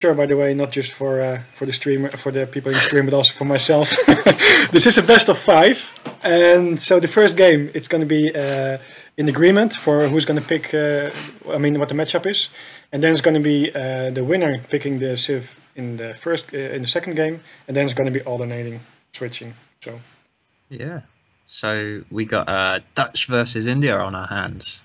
Sure, by the way, not just for uh, for the streamer, for the people in the stream, but also for myself. this is a best of five, and so the first game it's going to be uh, in agreement for who's going to pick. Uh, I mean, what the matchup is, and then it's going to be uh, the winner picking the Civ in the first uh, in the second game, and then it's going to be alternating, switching. So Yeah. So we got uh, Dutch versus India on our hands.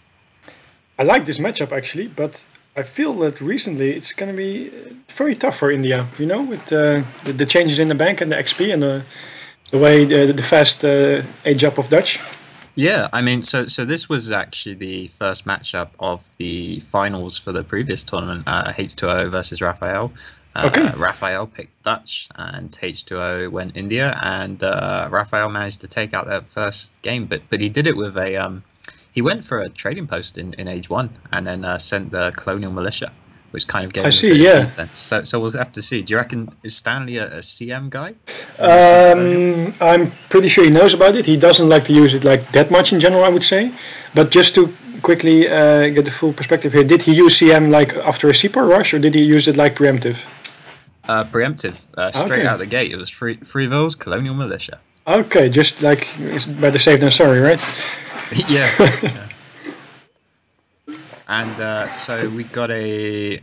I like this matchup actually, but I feel that recently it's going to be uh, very tough for India. You know, with uh, the, the changes in the bank and the XP and the the way the, the fast uh, age up of Dutch. Yeah, I mean, so so this was actually the first matchup of the finals for the previous tournament, uh, H2O versus Raphael. Uh, Okay. Raphael picked Dutch, and H2O went India, and uh, Raphael managed to take out that first game, but but he did it with a um, he went for a trading post in, in age one, and then uh, sent the colonial militia, which kind of gave I see, yeah. defense. So so we'll have to see. Do you reckon is Stanley a, a CM guy? Um, I'm pretty sure he knows about it. He doesn't like to use it like that much in general, I would say. But just to quickly uh, get the full perspective here, did he use CM like after a CPR rush, or did he use it like preemptive? Uh, preemptive, uh, straight Okay. out the gate. It was free free vills, colonial militia. Okay, just like it's better safe than sorry, right? yeah. yeah. And uh, so we got a.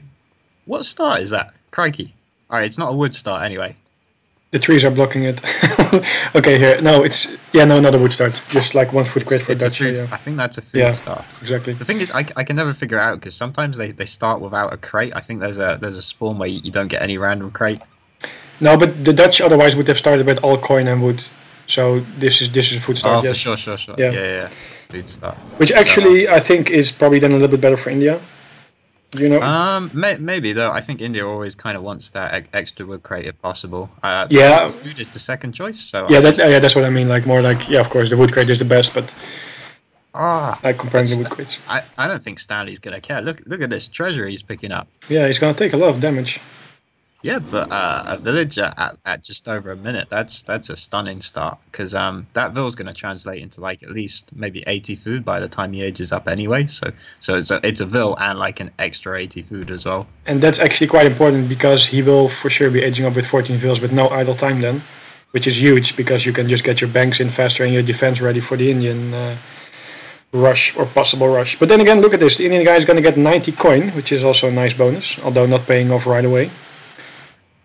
What start is that? Crikey. Alright, it's not a wood start anyway. The trees are blocking it. okay, here. No, it's yeah, no, not a wood start. Just like one foot It's, grid for it's Dutch. Yeah, I think that's a food Yeah. start. exactly. The thing is, I, I can never figure out because sometimes they, they start without a crate. I think there's a there's a spawn where you, you don't get any random crate. No, but the Dutch otherwise would have started with all coin and wood. So this is this is a foot Oh, start. for yes. sure, sure, sure. Yeah. Yeah, yeah. Food start. Which actually I think is probably then a little bit better for India. You know? Um, may, maybe though. I think India always kind of wants that ex- extra wood crate if possible. Uh, Yeah. food is the second choice. So yeah, that, yeah, that's what I mean. Like more like yeah, of course the wood crate is the best, but Ah, like comparing the wood crates. I, I don't think Stanley's gonna care. Look look at this treasure he's picking up. Yeah, he's gonna take a lot of damage. Yeah, but uh, a villager at, at just over a minute. That's that's a stunning start because um that vill's gonna translate into like at least maybe 80 food by the time he ages up anyway. So so it's a it's a vill and like an extra 80 food as well. And that's actually quite important because he will for sure be aging up with 14 vills with no idle time then, which is huge because you can just get your banks in faster and your defense ready for the Indian uh, rush or possible rush. But then again, look at this. The Indian guy is going to get 90 coin, which is also a nice bonus, although not paying off right away.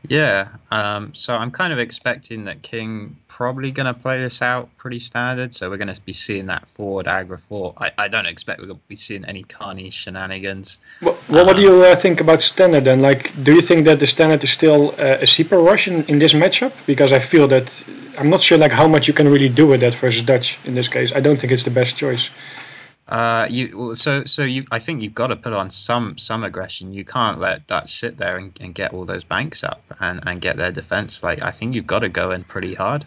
Yeah. Um. So I'm kind of expecting that King probably gonna play this out pretty standard. So we're gonna be seeing that forward Agra fort. I, I don't expect we're gonna be seeing any Karni shenanigans. Well, well what do you uh, think about standard then? Like, do you think that the standard is still uh, a super rush in, in this matchup? Because I feel that I'm not sure like how much you can really do with that versus Dutch in this case. I don't think it's the best choice. Uh, you so so you. I think you've got to put on some some aggression. You can't let Dutch sit there and, and get all those banks up and, and get their defense. Like I think you've got to go in pretty hard.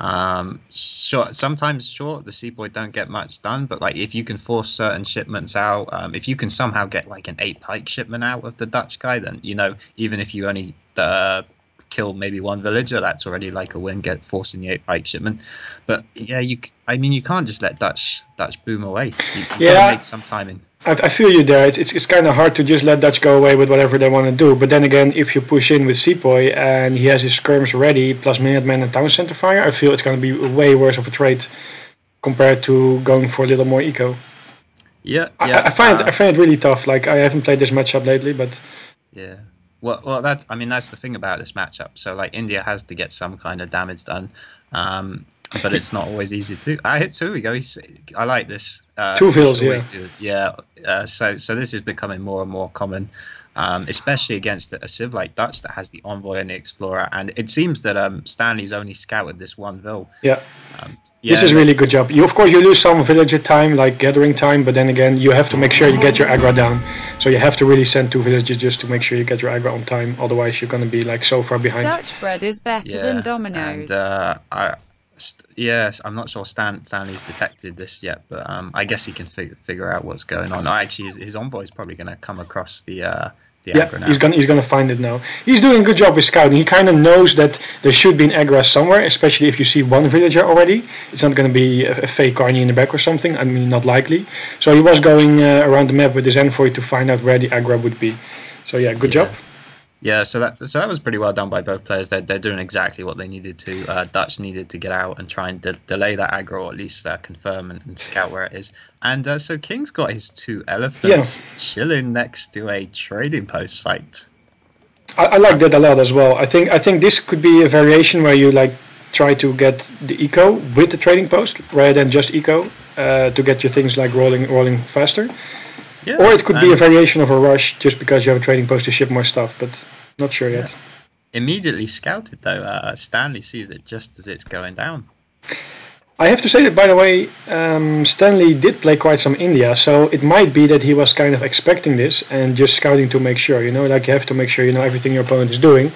Um, sure. Sometimes, sure, the Sepoy don't get much done, but like if you can force certain shipments out, um, if you can somehow get like an eight pike shipment out of the Dutch guy, then you know even if you only uh, kill maybe one villager, that's already like a win. Get forcing the eight pike shipment, but yeah, you. I mean, you can't just let Dutch Dutch boom away. You, you've Yeah. make some timing. I, I feel you there. It's, it's, it's kind of hard to just let Dutch go away with whatever they want to do. But then again, if you push in with Sepoy and he has his skirms ready, plus Minuteman and Town Center Fire, I feel it's going to be way worse of a trade compared to going for a little more eco. Yeah, I- yeah. I, I find uh, I find it really tough. Like I haven't played this matchup lately, but Yeah. Well, well, that's. I mean, that's the thing about this matchup. So, like, India has to get some kind of damage done, um, but it's not always easy to. I hit two. We go. He's, I like this. Uh, Two we should fills, always yeah. do. Yeah. Uh, so, so this is becoming more and more common, um, especially against a civ like Dutch that has the envoy and the explorer. And it seems that um, Stanley's only scouted this one vill. yeah, Um, this yeah, is really good job. You of course you lose some villager time, like gathering time, but then again you have to make sure you get your Agra down. So you have to really send two villagers just to make sure you get your Agra on time. Otherwise you're going to be like so far behind. Dutch bread is better than Domino's. And, uh, I, st- yes, I'm not sure Stan Stanley's detected this yet, but um, I guess he can fig- figure out what's going on. I actually, his, his is probably going to come across the uh, the Yeah, now. he's gonna he's gonna find it now. He's doing a good job with scouting. He kind of knows that there should be an Agra somewhere, especially if you see one villager already. It's not gonna be a, a fake Karni in the back or something. I mean, not likely. So he was going uh, around the map with his envoy to find out where the Agra would be. So yeah, good Yeah. job. Yeah, so that so that was pretty well done by both players. They're, they're doing exactly what they needed to. Uh, Dutch needed to get out and try and de- delay that Agra, or at least uh, confirm and, and, scout where it is. And uh, so King's got his two elephants yeah. chilling next to a trading post site. I, I, like that a lot as well. I think I think this could be a variation where you like try to get the eco with the trading post rather than just eco uh, to get your things like rolling rolling faster. Yeah, or it could be a variation of a rush just because you have a trading post to ship more stuff, but not sure yet. Immediately scouted though, uh, Stanley sees it just as it's going down. I have to say that, by the way, um, Stanley did play quite some India, so it might be that he was kind of expecting this and just scouting to make sure. You know, like you have to make sure you know everything your opponent is doing,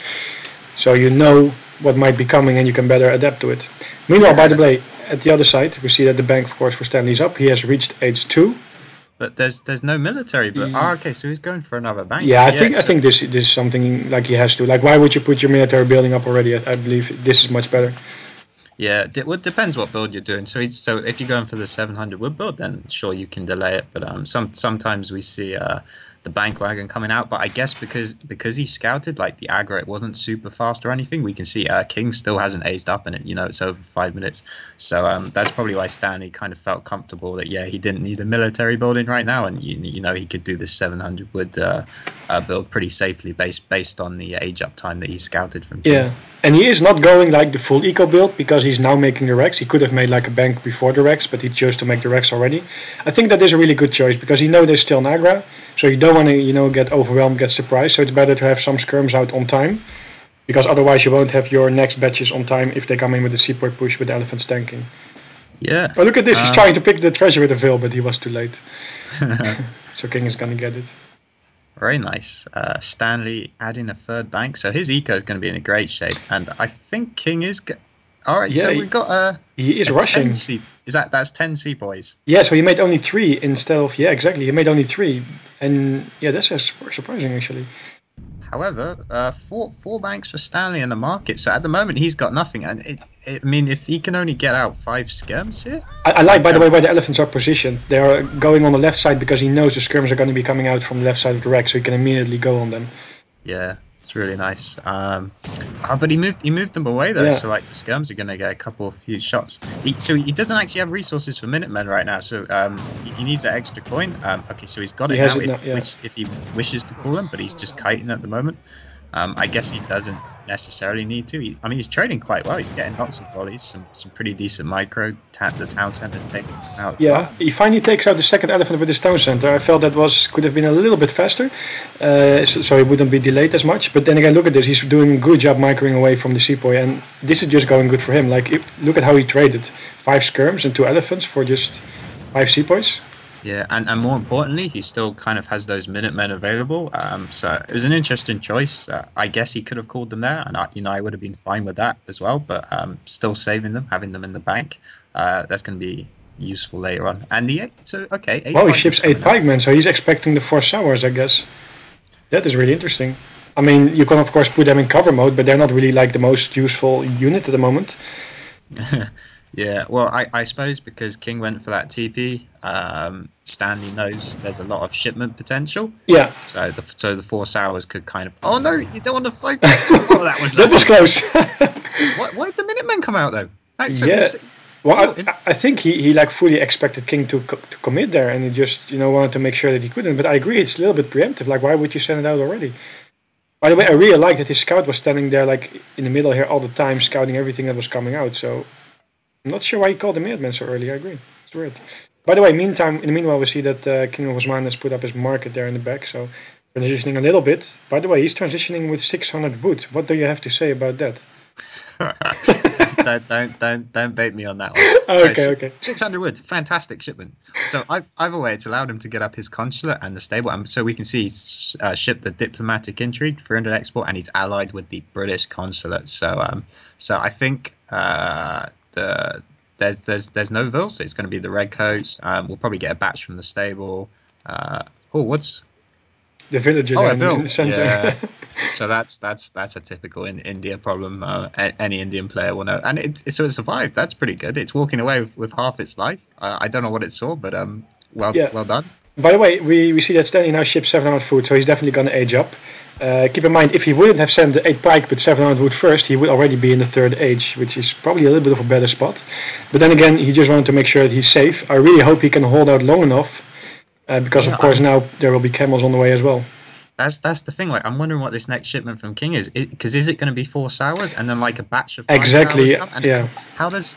so you know what might be coming and you can better adapt to it. Meanwhile, yeah. by the way, at the other side, we see that the bank, of course, for Stanley's up. He has reached age two, but there's there's no military. But oh, okay, so he's going for another bank. Yeah, I yeah, think so. I think this this is something like he has to. Like, why would you put your military building up already? I, I believe this is much better. Yeah, well, it depends what build you're doing. So, so if you're going for the 700 wood build, then sure you can delay it. But um, some sometimes we see uh, the bank wagon coming out. But I guess because because he scouted like the Agra, it wasn't super fast or anything. We can see uh, King still hasn't aged up in it. You know, it's over five minutes. So um, that's probably why Stanley kind of felt comfortable that yeah, he didn't need a military building right now, and you, you know he could do this 700 wood uh, uh, build pretty safely based based on the age up time that he scouted from. King. Yeah, and he is not going like the full eco build because he's now making the Rex. He could have made like a bank before the Rex, but he chose to make the Rex already. I think that is a really good choice because he know there's still Nagra so you don't want to, you know, get overwhelmed, get surprised. So it's better to have some skirms out on time, because otherwise you won't have your next batches on time if they come in with a sepoy push with elephants tanking. Yeah. Oh, look at this! He's uh, trying to pick the treasure with a veil, but he was too late. so King is gonna get it. Very nice. Uh, Stanley adding a third bank, so his eco is going to be in a great shape, and I think King is. Go- All right, yeah, so we've got a. He is rushing. is that that's ten sepoys? Yeah, so he made only three instead of yeah, exactly. He made only three and yeah, that's surprising actually. However, uh, four four banks for Stanley in the market. So at the moment, he's got nothing. And it, it I mean, if he can only get out five skirms here. I, I like, by the way, where the elephants are positioned. They are going on the left side because he knows the skirms are going to be coming out from the left side of the rack, so he can immediately go on them. Yeah, it's really nice. Um, oh, but he moved he moved them away though, yeah. so like the skirms are gonna get a couple of few shots. He, so he doesn't actually have resources for Minutemen right now, so um, he needs that extra coin. Um, okay, so he's got it he now if, yeah. if, he wishes to call him, but he's just kiting at the moment. Um, I guess he doesn't necessarily need to. He, I mean, he's trading quite well. He's getting lots of volleys, some some pretty decent micro. Ta- the town center's taking some out. Yeah, he finally takes out the second elephant with his town center. I felt that was could have been a little bit faster, uh, so, so, he wouldn't be delayed as much. But then again, look at this. He's doing a good job microing away from the sepoy, and this is just going good for him. Like, look at how he traded five skirms and two elephants for just five sepoys. Yeah, and, and more importantly, he still kind of has those Minutemen available. Um, so it was an interesting choice. Uh, I guess he could have called them there, and I, you know I would have been fine with that as well. But um, still saving them, having them in the bank, uh, that's going to be useful later on. And the eight, so okay. Well, he ships eight pikemen, so he's expecting the four sowars, I guess. That is really interesting. I mean, you can of course put them in cover mode, but they're not really like the most useful unit at the moment. Yeah, well, I, I suppose because King went for that TP, um, Stanley knows there's a lot of shipment potential. Yeah. So the so the four sowars could kind of. Oh no, you don't want to fight. oh, that was that was close. why, why did the Minutemen come out though? Actually, yeah. This, well, I, I, think he, he like fully expected King to to commit there, and he just you know wanted to make sure that he couldn't. But I agree, it's a little bit preemptive. Like, why would you send it out already? By the way, I really like that his scout was standing there like in the middle here all the time, scouting everything that was coming out. So I'm not sure why he called the Minutemen so early. I agree. It's weird. By the way, meantime, in the meanwhile, we see that uh, King of Osmane has put up his market there in the back. So transitioning a little bit. By the way, he's transitioning with 600 wood. What do you have to say about that? don't, don't don't don't bait me on that one. okay, so, okay. 600 wood, fantastic shipment. So I, either way, it's allowed him to get up his consulate and the stable, and so we can see he's uh, shipped the diplomatic intrigue, 300 export, and he's allied with the British consulate. So um, so I think uh, the there's there's there's no Vil, so it's going to be the red coats. Um, we'll probably get a batch from the stable. Uh, oh, what's the villager oh, in, in, the center? Yeah. so that's that's that's a typical in India problem. Uh, any Indian player will know, and it, so it survived. That's pretty good. It's walking away with, with half its life. Uh, I don't know what it saw, but um, well yeah. well done. By the way, we, we see that Stanley now ships 700 food, so he's definitely going to age up. Uh, keep in mind, if he wouldn't have sent the 8 pike but 700 wood first, he would already be in the third age, which is probably a little bit of a better spot. But then again, he just wanted to make sure that he's safe. I really hope he can hold out long enough, uh, because Yeah, of course I'm- now there will be camels on the way as well. That's that's the thing. Like, I'm wondering what this next shipment from King is. Because is it going to be four sowars and then like a batch of Exactly, sowars come? And yeah. How does?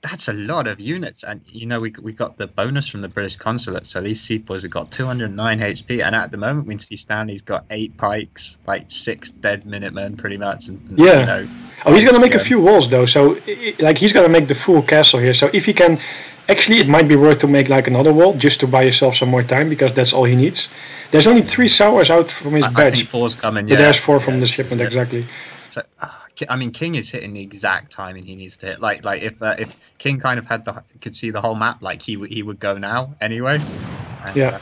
That's a lot of units, and you know we we got the bonus from the British consulate. So these sepoys have got 209 HP, and at the moment we see Stanley's got eight pikes, like six dead Minutemen, pretty much. And, and, Yeah. You know, Oh, he's gonna make a few um, walls though, so i- i- like he's gonna make the full castle here. So if he can, actually, it might be worth to make like another wall just to buy yourself some more time because that's all he needs. There's only three sowars out from his I, I badge, think four's coming. but Yeah, there's four from yeah, the shipment exactly. So, Ki- I mean, King is hitting the exact timing he needs to hit. Like, like if uh, if King kind of had the could see the whole map, like he would he would go now anyway. And, Yeah. uh,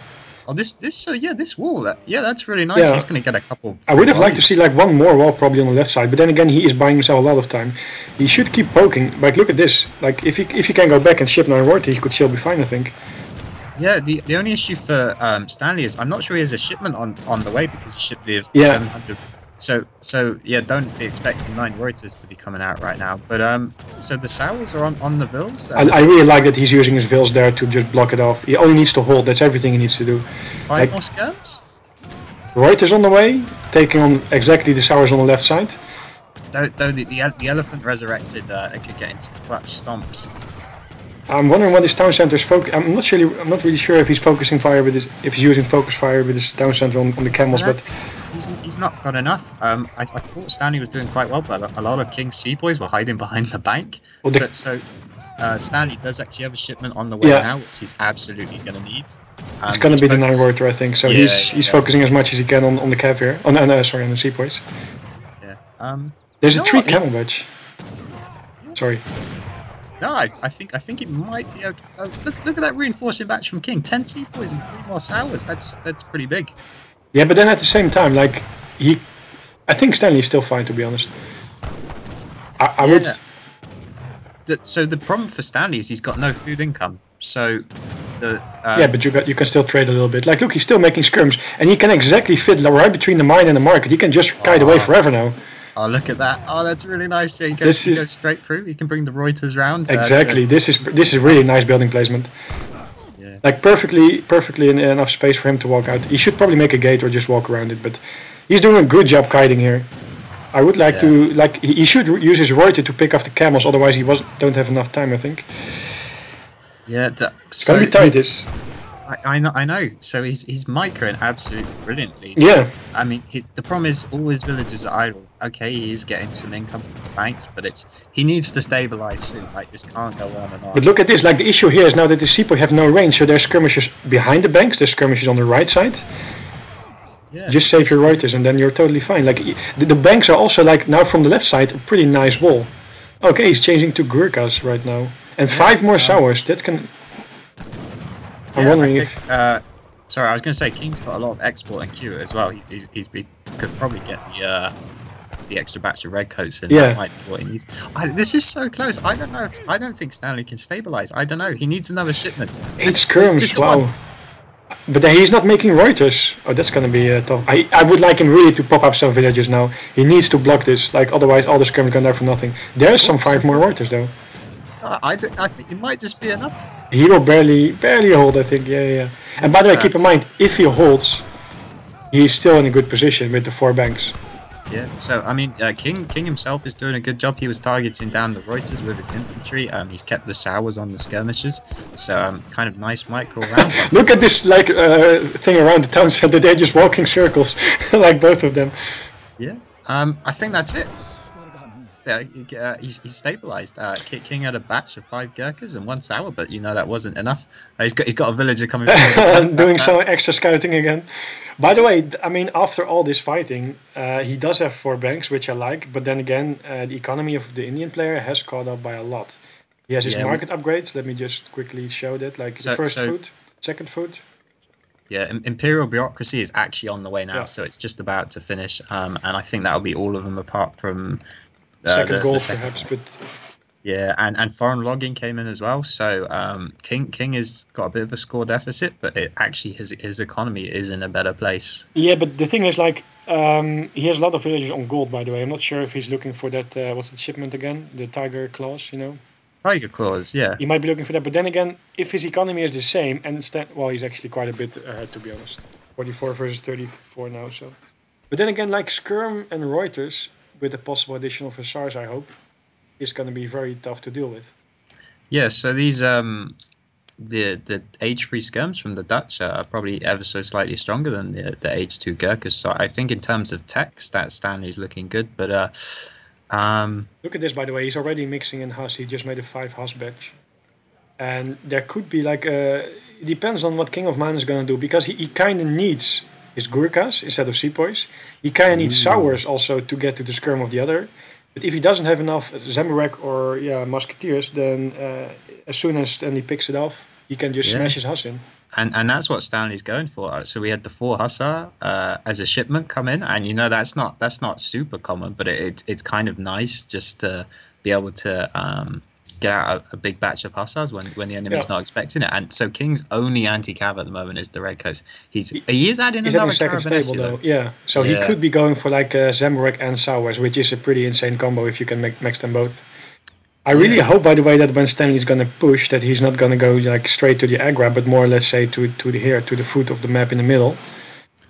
oh, this this so yeah, this wall. That, yeah, that's really nice. Yeah. He's gonna get a couple. I would have liked to see like one more wall probably on the left side, but then again he is buying himself a lot of time. He should keep poking. Like look at this. Like if he if he can go back and ship nine royalty, he could still be fine. I think. Yeah, the the only issue for um, Stanley is I'm not sure he has a shipment on on the way because he shipped the Yeah. 700. So so yeah, don't be expecting nine Ruyters to be coming out right now. But um, so the sowars are on on the vills. I, I really like that he's using his vills there to just block it off. He only needs to hold. That's everything he needs to do. Five like- more skirms. Ruyters on the way, taking on exactly the sowars on the left side. Though, though the, the the elephant resurrected uh, could get into clutch stomps. I'm wondering what his town center is focus. I'm not sure. I'm not really sure if he's focusing fire with his, if he's using focus fire with his town center on, on the camels. But He's, he's not got enough. Um, I, I thought Stanley was doing quite well, but a lot of King's Sepoys were hiding behind the bank. Well, so so uh, Stanley does actually have a shipment on the way Yeah. now, which he's absolutely going to need. Um, it's gonna he's be the nine focused- rotor, I think. So Yeah, he's he's yeah. focusing as much as he can on, on the cav here. Oh no, no, sorry, on the sepoys. Yeah. Um, There's a three what? camel badge. Sorry. no, I, I think I think it might be okay. Uh, look, look at that reinforcing batch from King. Ten Sepoys and three more Sowars. That's that's pretty big. Yeah, but then at the same time, like he, I think Stanley's still fine to be honest. I, I would. Yeah. The- so the problem for Stanley is he's got no food income. So the uh, Yeah, but you got you can still trade a little bit. Like, look, he's still making skirms, and he can exactly fit right between the mine and the market. He can just kite away Oh. forever now. Oh, look at that! Oh, that's really nice. Yeah, he goes, This he is- goes straight through. He can bring the Ruyters round. uh, Exactly. to- This is this is really nice building placement. Yeah. Like perfectly perfectly in, enough space for him to walk out. He should probably make a gate or just walk around it, but he's doing a good job kiting here. I would like to like he should use his Ruyter to pick off the camels, otherwise he was don't have enough time. I think Yeah, it's so gonna be tight. This I, I know. I know. So he's he's microing absolutely brilliantly. yeah. I mean, he, the problem is all his villagers are idle. Okay, he is getting some income from the banks, but it's he needs to stabilize soon. Like this can't go on and on. But look at this. Like the issue here is now that the Sepoy have no range, so there's skirmishes behind the banks. There's skirmishes on the right side. yeah, Just save your Ruyters, and then you're totally fine. Like the, the banks are also like now from the left side a pretty nice wall. Okay, he's changing to Gurkhas right now, and five more sowars. That can. I'm yeah, wondering I if Uh, sorry, I was going to say King's got a lot of export and queue as well. He, he's, he's be, could probably get the uh, the extra batch of red coats in. Yeah. That might be what he needs. I, this is so close. I don't know. If, I don't think Stanley can stabilize. I don't know. He needs another shipment. It's go. Wow. But then he's not making Ruyters. Oh, that's gonna be uh, tough. I, I would like him really to pop up some villages now. He needs to block this. Like otherwise, all the skirms gonna die for nothing. There's some five more Ruyters though. I, I, th- I think it might just be enough. He will barely barely hold. I think. Yeah, yeah. And by the way, keep in mind if he holds, he's still in a good position with the four banks. Yeah. So I mean, uh, King King himself is doing a good job. He was targeting down the Ruyters with his infantry. Um, he's kept the sowars on the skirmishes. So um, kind of nice micro round. Look at this like uh, thing around the town center. They're just walking circles, like both of them. Yeah. Um, I think that's it. Yeah, he- uh, he's, he's stabilized. Uh, King had a batch of five Gurkhas and one sowar, but you know that wasn't enough. Uh, he's got he's got a villager coming. doing some extra scouting again. By the way, I mean, after all this fighting, uh, he does have four banks, which I like. But then again, uh, the economy of the Indian player has caught up by a lot. He has his Yeah, we- market upgrades. Let me just quickly show that. Like So- the first so- food, second food. Yeah, imperial bureaucracy is actually on the way now, Yeah. so it's just about to finish. Um, and I think that'll be all of them apart from uh, second the- goal, the second perhaps. But Yeah, and, and foreign logging came in as well. So um, King King has got a bit of a score deficit, but it actually his his economy is in a better place. Yeah, but the thing is, like, um, he has a lot of villagers on gold. By the way, I'm not sure if he's looking for that. Uh, what's the shipment again? The tiger claws, you know. Tiger claws, yeah. He might be looking for that, but then again, if his economy is the same, and instead, well, he's actually quite a bit ahead to be honest. 44 versus 34 now, so. But then again, like Skirm and Ruyters, with the possible addition of Hussars, I hope, is going to be very tough to deal with. Yeah, so these um the the age free skirms from the Dutch are probably ever so slightly stronger than the the age two Gurkhas. So I think in terms of tech, that Stanley's looking good, but uh um Look at this, by the way. He's already mixing in Huss. He just made a five Huss batch, and there could be like a. It depends on what King of Man is gonna do because he, he kind of needs his Gurkhas instead of Sepoys. He kind of needs Ooh. Sowars also to get to the skirm of the other. But if he doesn't have enough Zamburak or yeah Musketeers, then uh, as soon as Stanley picks it off, he can just Yeah. smash his Huss in. and and that's what Stanley's going for. So we had the four Hussar uh, as a shipment come in, and you know that's not that's not super common, but it, it's it's kind of nice just to be able to um, get out a, a big batch of Hussars when, when the enemy's Yeah. not expecting it. And so King's only anti-cav at the moment is the Redcoats. He's he is adding He's another second stable though. though. Yeah, so he could be going for like uh, Zamburak and Sowars, which is a pretty insane combo if you can make, mix them both. I really Yeah. hope, by the way, that when Stanley's gonna push, that he's not gonna go like straight to the Agra, but more, let's say, to to the here, to the foot of the map in the middle,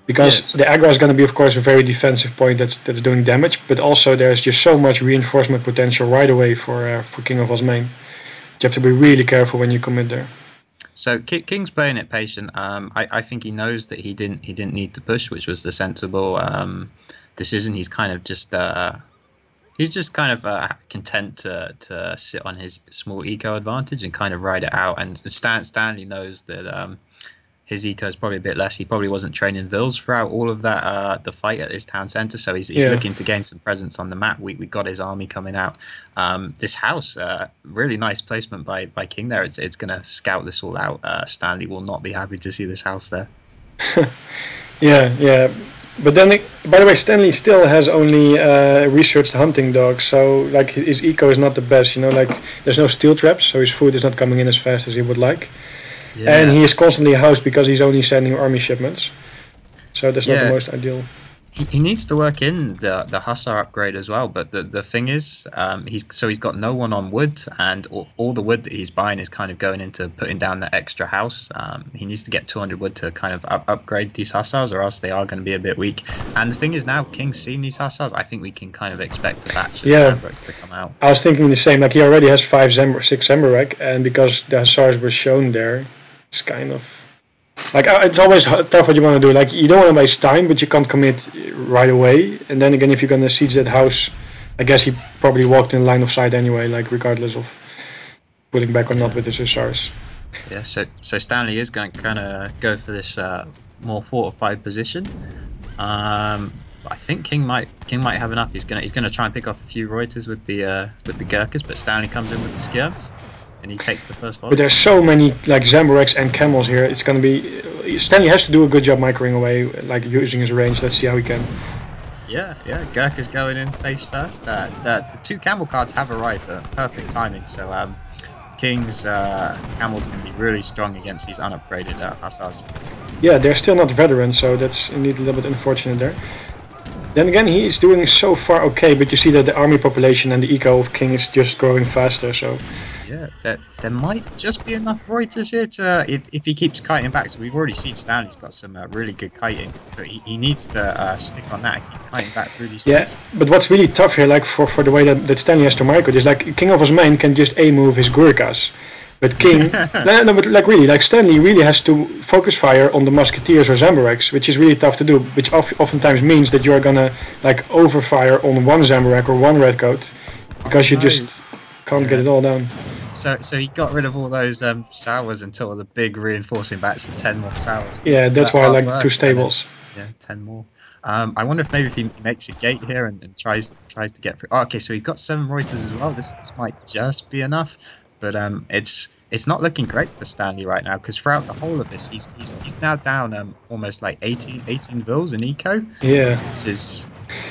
because Yeah, so- the Agra is gonna be, of course, a very defensive point that's that's doing damage, but also there's just so much reinforcement potential right away for uh, for King of Osmane. You have to be really careful when you commit there. So King's playing it patient. Um, I, I think he knows that he didn't he didn't need to push, which was the sensible um, decision. He's kind of just uh, he's just kind of uh, content to, to sit on his small eco advantage and kind of ride it out. And Stan Stanley knows that um, his eco is probably a bit less. He probably wasn't training Vils throughout all of that uh, the fight at his town center, so he's, he's Yeah. looking to gain some presence on the map. We, we got his army coming out. Um, this house, uh, really nice placement by, by King there. It's it's gonna scout this all out. Uh, Stanley will not be happy to see this house there. Yeah, yeah. But then, it- by the way, Stanley still has only uh, researched hunting dogs, so like his eco is not the best. You know, like there's no steel traps, so his food is not coming in as fast as he would like, and he is constantly housed because he's only sending army shipments. So that's not the most ideal. he, he needs to work in the the Hussar upgrade as well. But the, the thing is, um, he's so he's got no one on wood, and all, all the wood that he's buying is kind of going into putting down the extra house. Um, he needs to get 200 wood to kind of up, upgrade these Hussars, or else they are going to be a bit weak. And the thing is, now King's seen these Hussars, I think we can kind of expect a batch of Yeah. To come out. I was thinking the same. Like he already has five six Zamburak, and because the Hussars were shown there, it's kind of like uh, it's always tough what you want to do. Like you don't want to waste time, but you can't commit right away. And then again, if you're gonna siege that house, I guess he probably walked in line of sight anyway. Like regardless of pulling back or not with his Hussars. Yeah, so so Stanley is going to kind of go for this uh, more fortified position. Um, I think King might King might have enough. He's gonna he's gonna try and pick off a few Ruyters with the uh, with the Gurkhas, but Stanley comes in with the skirms, and he takes the first one. But there's so many like Zamburaks and camels here. It's gonna be Stanley has to do a good job microing away, like using his range. Let's see how he can. Yeah, yeah, Gurkha's going in face first. Uh, the, the two camel cards have arrived at perfect timing, so um, King's uh, camels can be really strong against these unupgraded uh, Hussars. Yeah, they're still not veterans, so that's indeed a little bit unfortunate there. Then again, he is doing so far okay, but you see that the army population and the eco of King is just growing faster. So Yeah, there, there might just be enough Ruyters here to if, if he keeps kiting back. So we've already seen Stanley's got some uh, really good kiting, so he, he needs to uh, stick on that and keep kiting back through these yeah, but what's really tough here, like for, for the way that, that Stanley has to micro, is like King of Osmane can just a move his Gurkhas, but King, no, no, but like really, like Stanley really has to focus fire on the Musketeers or Zamburaks, which is really tough to do. Which of, oftentimes means that you are gonna like overfire on one Zamburak or one Redcoat, because you just can't get it all down. So so he got rid of all those um, sowars until the big reinforcing batch of ten more sowars. Yeah, that's That why I like work, two stables. Yeah, ten more. Um, I wonder if maybe if he makes a gate here and, and tries tries to get through. Oh, okay, so he's got seven Ruyters as well. This this might just be enough, but um, it's it's not looking great for Stanley right now because throughout the whole of this, he's he's, he's now down um, almost like 18, 18 vils in eco, Yeah. which is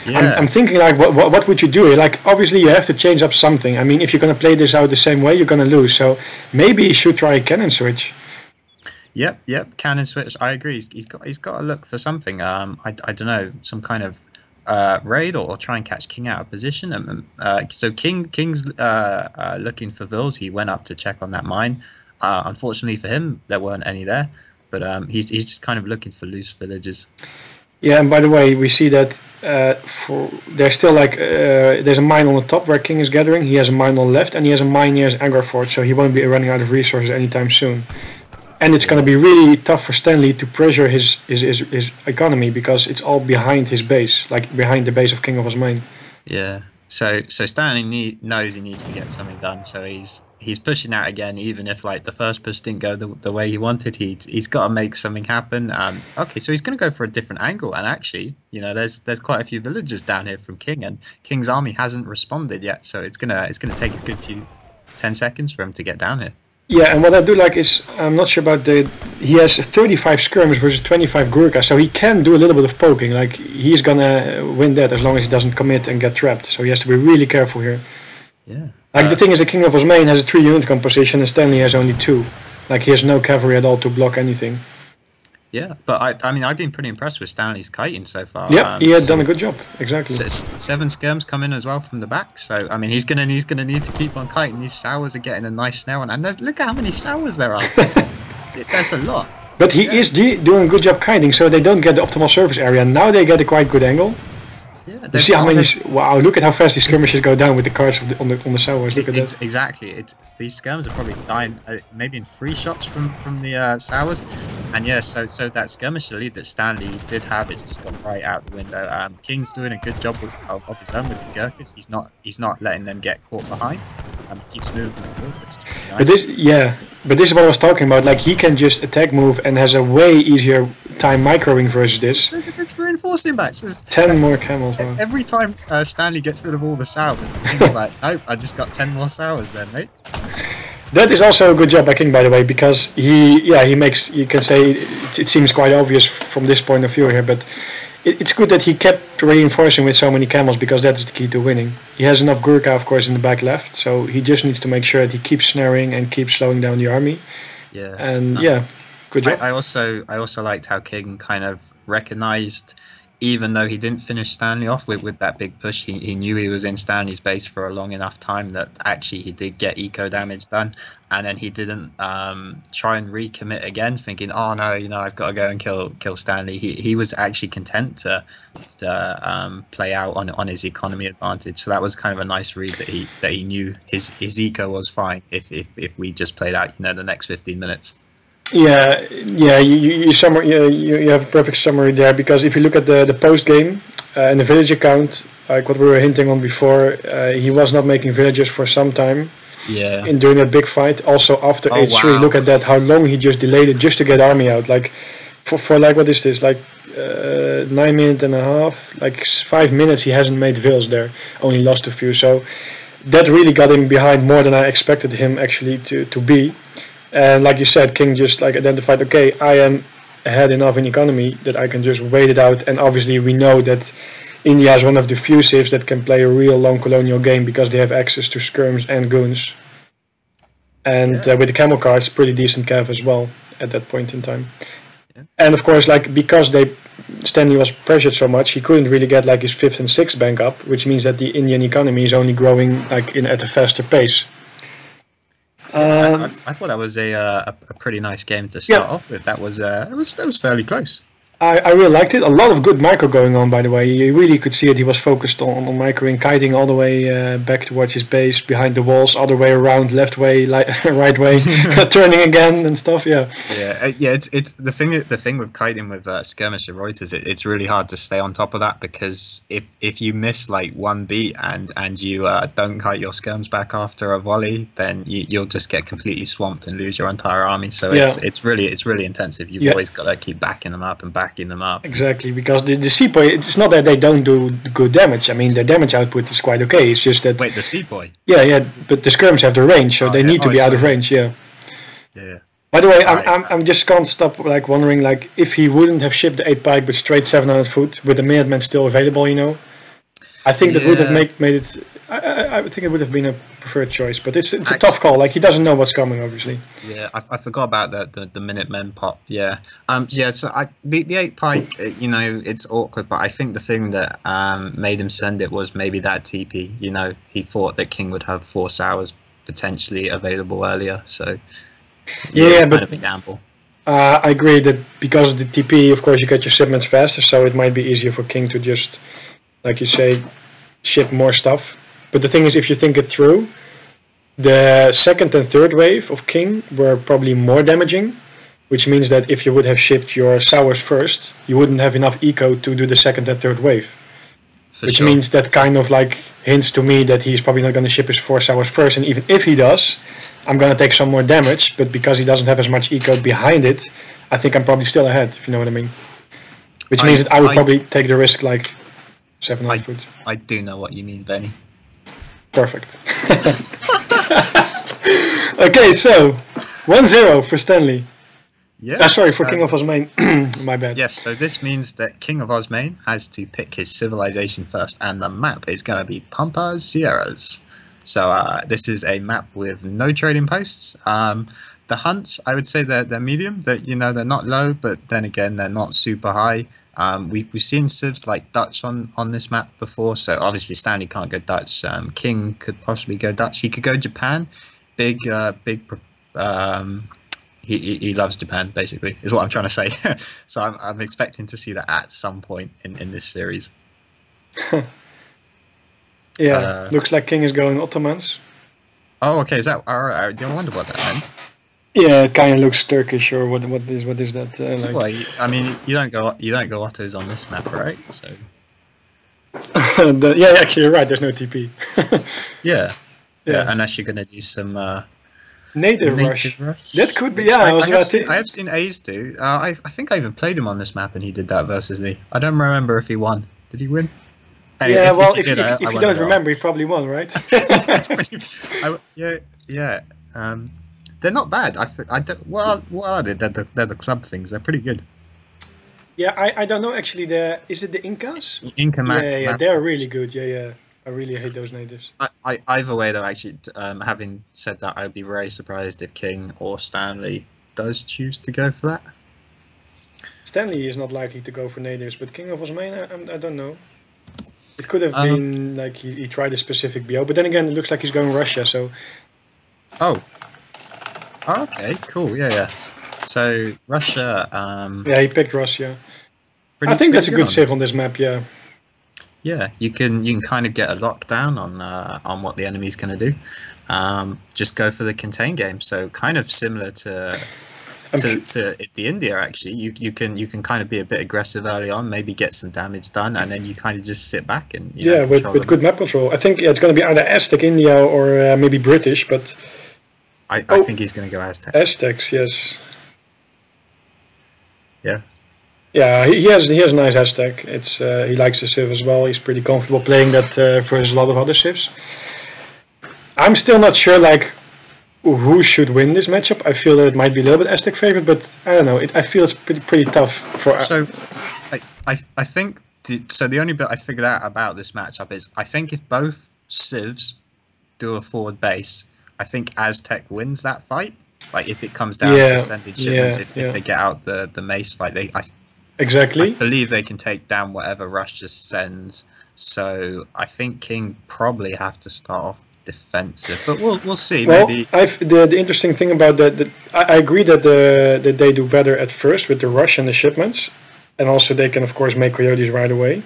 I'm, yeah. I'm thinking like, what, what, what would you do? Like, obviously you have to change up something. I mean, if you're gonna play this out the same way, you're gonna lose. So maybe you should try a cannon switch. Yep, yep. Cannon switch. I agree. He's, he's got he's got to look for something. Um, I, I don't know, some kind of uh, raid or, or try and catch King out of position. Um, uh, so King King's uh, uh, looking for vills. He went up to check on that mine. Uh, unfortunately for him, there weren't any there. But um, he's he's just kind of looking for loose villages. Yeah, and by the way, we see that uh, for there's still like there's a mine on the top where King is gathering. He has a mine on the left, and he has a mine near his Agra Fort, so he won't be running out of resources anytime soon. And it's going to be really tough for Stanley to pressure his, his his his economy because it's all behind his base, like behind the base of King of Osmane. Yeah. So so Stanley need, knows he needs to get something done. So he's he's pushing out again, even if like the first push didn't go the, the way he wanted. He he's got to make something happen. Um, okay, so he's going to go for a different angle. And actually, you know, there's there's quite a few villagers down here from King, and King's army hasn't responded yet. So it's gonna it's gonna take a good few ten seconds for him to get down here. Yeah, and what I do like is I'm not sure about the. He has 35 skirmish versus 25 Gurkha, so he can do a little bit of poking. Like he's gonna win that as long as he doesn't commit and get trapped. So he has to be really careful here. Yeah. Like Uh, the thing is, the King of Osmane has a three unit composition, and Stanley has only two. Like he has no cavalry at all to block anything. Yeah, but I I mean I've been pretty impressed with Stanley's kiting so far. yeah, Um, he has so- done a good job. Exactly. Seven skirms come in as well from the back, so I mean he's gonna he's gonna need to keep on kiting. These sowars are getting a nice snare on, and look at how many sowars there are. That's a lot. But he is de- doing a good job kiting, so they don't get the optimal surface area. Now they get a quite good angle. Yeah, You see how many? Wow! Look at how fast these skirmishes go down with the cards of the, on the on the sowars. Look at It's, that. exactly. It's these skirms are probably dying uh, maybe in three shots from from the uh, sowars, and yeah. So so that skirmish lead that Stanley did have, it's just gone right out the window. Um, King's doing a good job with, of, of his own with the Gurkhas. He's not he's not letting them get caught behind. Um, he keeps moving forward. nice. But this, yeah, but this is what I was talking about. Like he can just attack move and has a way easier time microing versus this. Look at this reinforcing match. This is- Ten more camels. Every time uh, Stanley gets rid of all the sowars, he's like, "Nope, I just got ten more sowars then, mate." That is also a good job by King, by the way, because he, yeah, he makes. You can say it, it seems quite obvious from this point of view here, but it, it's good that he kept reinforcing with so many camels because that is the key to winning. He has enough Gurkha, of course, in the back left, so he just needs to make sure that he keeps snaring and keeps slowing down the army. Yeah. And No. yeah, good job. I, I also I also liked how King kind of recognized, even though he didn't finish Stanley off with, with that big push, he, he knew he was in Stanley's base for a long enough time that actually he did get eco damage done, and then he didn't um, try and recommit again, thinking, oh no, you know I've got to go and kill kill Stanley. He he was actually content to to um, play out on on his economy advantage. So that was kind of a nice read that he that he knew his his eco was fine if if if we just played out you know the next 15 minutes. Yeah, yeah, you, you, you, summar, you, you you have a perfect summary there because if you look at the, the post game uh, and the village account, like what we were hinting on before, uh, he was not making villages for some time Yeah. in during that big fight. Also after Oh, H3, wow. look at that, how long he just delayed it just to get army out. Like for, for like what is this? Like uh, nine minutes and a half, like five minutes he hasn't made vills there, only lost a few. So that really got him behind more than I expected him actually to, to be. And like you said, King just like identified, okay, I am ahead enough in economy that I can just wait it out. And obviously, we know that India is one of the few civs that can play a real long colonial game because they have access to skirms and goons. And Yeah. uh, with the camel cards, pretty decent cav as well at that point in time. Yeah. And of course, like because they Stanley was pressured so much, he couldn't really get like his fifth and sixth bank up, which means that the Indian economy is only growing like in at a faster pace. I, I, Um, I thought that was a, uh, a a pretty nice game to start Yeah. off with. That was uh, it was that was fairly close. I, I really liked it. A lot of good micro going on, by the way. You really could see it. He was focused on, on microing, kiting all the way uh, back towards his base, behind the walls, other way around, left way, li- right way, turning again and stuff. Yeah. Yeah, uh, yeah. It's it's the thing. The thing with kiting with uh, skirmish and Ruyters, it, it's really hard to stay on top of that because if if you miss like one beat and and you uh, don't kite your skirms back after a volley, then you, you'll just get completely swamped and lose your entire army. So it's Yeah. it's really it's really intensive. You've Yeah. always got to keep backing them up and them up. Exactly, because the, the Sepoy, it's not that they don't do good damage. I mean, their damage output is quite okay. It's just that, Wait, the Sepoy. yeah, yeah, but the skirms have the range, so Oh, they yeah. need to Oh, be out of range, yeah. Yeah. By the way, I'm, Right. I'm, I'm just can't stop like wondering like if he wouldn't have shipped the eight pike but straight 700 foot with the Minutemen still available, you know. I think that would have made made it. I, I, I think it would have been a preferred choice, but it's it's a I- tough call. Like he doesn't know what's coming, obviously. Yeah, I, I forgot about the, the the Minutemen pop. Yeah, um, yeah. So I the the eight pike, uh, you know, it's awkward, but I think the thing that um made him send it was maybe that TP. You know, he thought that King would have four sowars potentially available earlier, so Yeah, it's but- a gamble. Uh, I agree that because of the TP, of course, you get your shipments faster, so it might be easier for King to just, like you say, ship more stuff. But the thing is, if you think it through, the second and third wave of King were probably more damaging, which means that if you would have shipped your sowars first, you wouldn't have enough eco to do the second and third wave. For which sure. means that kind of like hints to me that he's probably not going to ship his four sowars first, and even if he does, I'm going to take some more damage. But because he doesn't have as much eco behind it, I think I'm probably still ahead. If you know what I mean. Which I- means that I would I- probably take the risk like seven I- foot. I do know what you mean, Veni. Perfect. okay, so 1-0 for Stanley. Yeah. Ah, sorry, for so- King of Osmane. My bad. Yes, so this means that King of Osmane has to pick his civilization first, and the map is going to be Pampas Sierras. So uh, this is a map with no trading posts. Um, the hunts, I would say they're, they're medium. That you know they're not low, but then again they're not super high. Um, we've we've seen civs like Dutch on, on this map before, so obviously Stanley can't go Dutch. Um, King could possibly go Dutch. He could go Japan. Big uh, big. Um, he, he, he loves Japan, basically, is what I'm trying to say. so I'm, I'm expecting to see that at some point in, in this series. Yeah, Uh, looks like King is going Ottomans. Oh, okay. Is that all right? I don't wonder what that meant. Yeah, it kind of looks Turkish or what? What is what is that? Uh, like? Well, I mean, you don't go you don't go Ottos on this map, right? So the, yeah, actually, you're right. There's no TP. yeah, yeah. Yeah. unless you're gonna do some uh, Native, native rush. rush. That could be. Yeah, I, I I, have seen, I have seen A's do. Uh, I I think I even played him on this map, and he did that versus me. I don't remember if he won. Did he win? Anyway, yeah, well, he if, did, if, I- if you don't remember, he probably won, right? I, yeah, yeah. Um, they're not bad. I, I don't, what, are, what are they? They're the, they're the club things. They're pretty good. yeah, I, I don't know actually. The is it the Incas? Inca map. yeah, yeah, they're really good. Yeah, yeah. I really hate those natives. I, I, either way, though, actually, um, having said that, I'd be very surprised if King or Stanley does choose to go for that. Stanley is not likely to go for natives, but King of Osmane, I, I'm- I don't know. It could have Um, been like he, he tried a specific BO, but then again, it looks like he's going Russia. So Oh. Oh okay, cool. Yeah, yeah. So Russia. Um, yeah, he picked Russia. I think that's a good save on this map. Yeah. Yeah, you can you can kind of get a lockdown on uh, on what the enemy's going to do. Um, just go for the contain game. So kind of similar to to, to the India actually. You you can you can kind of be a bit aggressive early on, maybe get some damage done, and then you kind of just sit back and you know, yeah, with, with them. good map control. I think yeah, it's going to be either Aztec, India, or uh, maybe British, but I, I Oh. think he's going to go Aztec. Aztecs, yes. Yeah. Yeah, he, he has he has a nice Aztec. It's uh, he likes the Civ as well. He's pretty comfortable playing that uh, versus a lot of other Civs. I'm still not sure like who should win this matchup. I feel that it might be a little bit Aztec favorite, but I don't know. It, I feel it's pretty pretty tough for. So, I, I, I think the, so. The only bit I figured out about this matchup is I think if both civs do a forward base, I think Aztec wins that fight. Like if it comes down Yeah, to sending shipments, yeah, if, yeah. if they get out the, the mace, like they, I, I exactly. believe they can take down whatever Rush just sends. So I think King probably have to start off defensive, but we'll we'll see. Well, Maybe I've, the the interesting thing about that, that I, I agree that the that they do better at first with the rush and the shipments, and also they can of course make coyotes right away.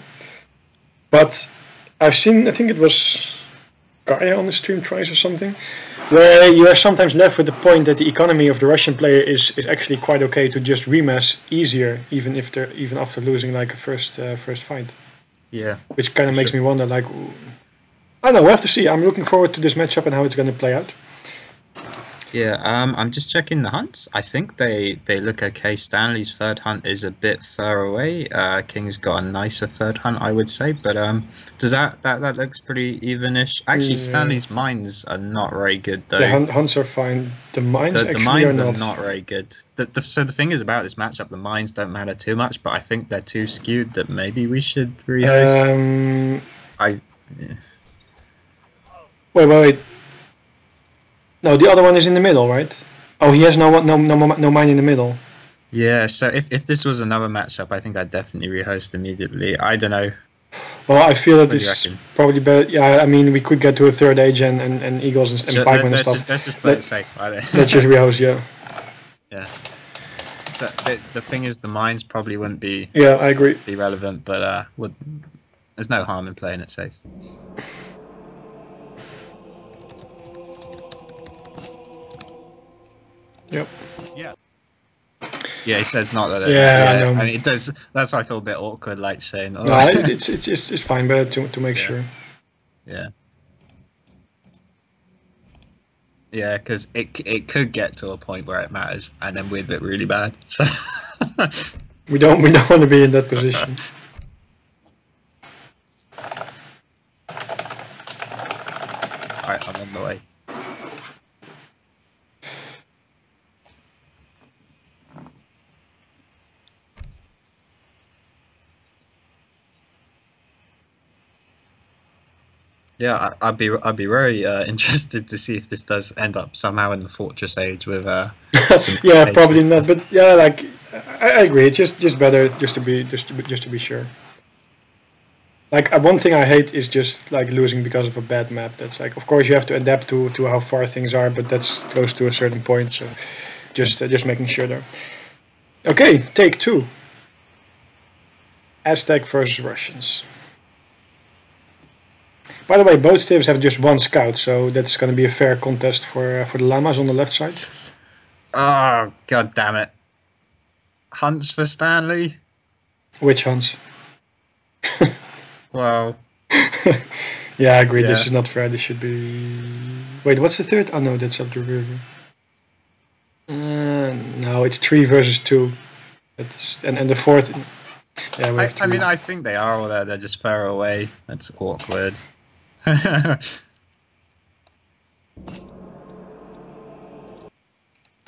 But I've seen, I think it was Kaya on the stream twice or something, where you are sometimes left with the point that the economy of the Russian player is, is actually quite okay to just remass easier, even if they're even after losing like a first uh, first fight, yeah. which kind of makes Sure. me wonder like. I don't know. We'll have to see. I'm looking forward to this matchup and how it's going to play out. Yeah, um, I'm just checking the hunts. I think they, they look okay. Stanley's third hunt is a bit far away. Uh, King's got a nicer third hunt, I would say. But um, does that that, that looks pretty evenish? Actually, Yeah. Stanley's mines are not very good though. The hunt, hunts are fine. The mines the, the mines are are not. not very good. The, the, so the thing is about this matchup, the mines don't matter too much, but I think they're too skewed that maybe we should rehost. Um, I wait, wait, wait. No, the other one is in the middle, right? Oh, he has no one- no no no mine in the middle. yeah. So if, if this was another matchup, I think I'd definitely rehost immediately. I don't know. Well, I feel that What do you this probably better. Yeah, I mean, we could get to a third age and, and, and eagles and, and So, and stuff. just let's just play Let- it safe. Let's just rehost, yeah. yeah. So the, the thing is, the mines probably wouldn't be Yeah, I agree. be relevant, but uh, would there's no harm in playing it safe. Yep. Yeah, Yeah, he says not that. It, Yeah, I know. mean, it does. That's why I feel a bit awkward, like saying, "Oh, No, it's, it's it's it's fine, but to to make Yeah. sure. yeah." Yeah, because it it could get to a point where it matters, and then we'd look really bad. So, We don't we don't want to be in that position. all right, I'm on the way. Yeah, I, I'd be I'd be very uh, interested to see if this does end up somehow in the Fortress Age with uh, yeah, probably not. But yeah, like I, I agree. It's just just better just to be just to be, just to be sure. Like uh, one thing I hate is just like losing because of a bad map. That's like, of course, you have to adapt to to how far things are, but that's goes to a certain point. So just uh, just making sure there. Okay, take two. Aztec versus Russians. By the way, both teams have just one scout, so that's going to be a fair contest for uh, for the llamas on the left side. Oh god damn it! Hunts for Stanley. Which Hunts? Well, Yeah, I agree. This is not fair. This should be. Wait, what's the third? Oh no, that's up the river. Uh, no, it's three versus two. That's and and the fourth. Yeah, we I, I mean. I think they are, or they're, they're just far away. That's awkward.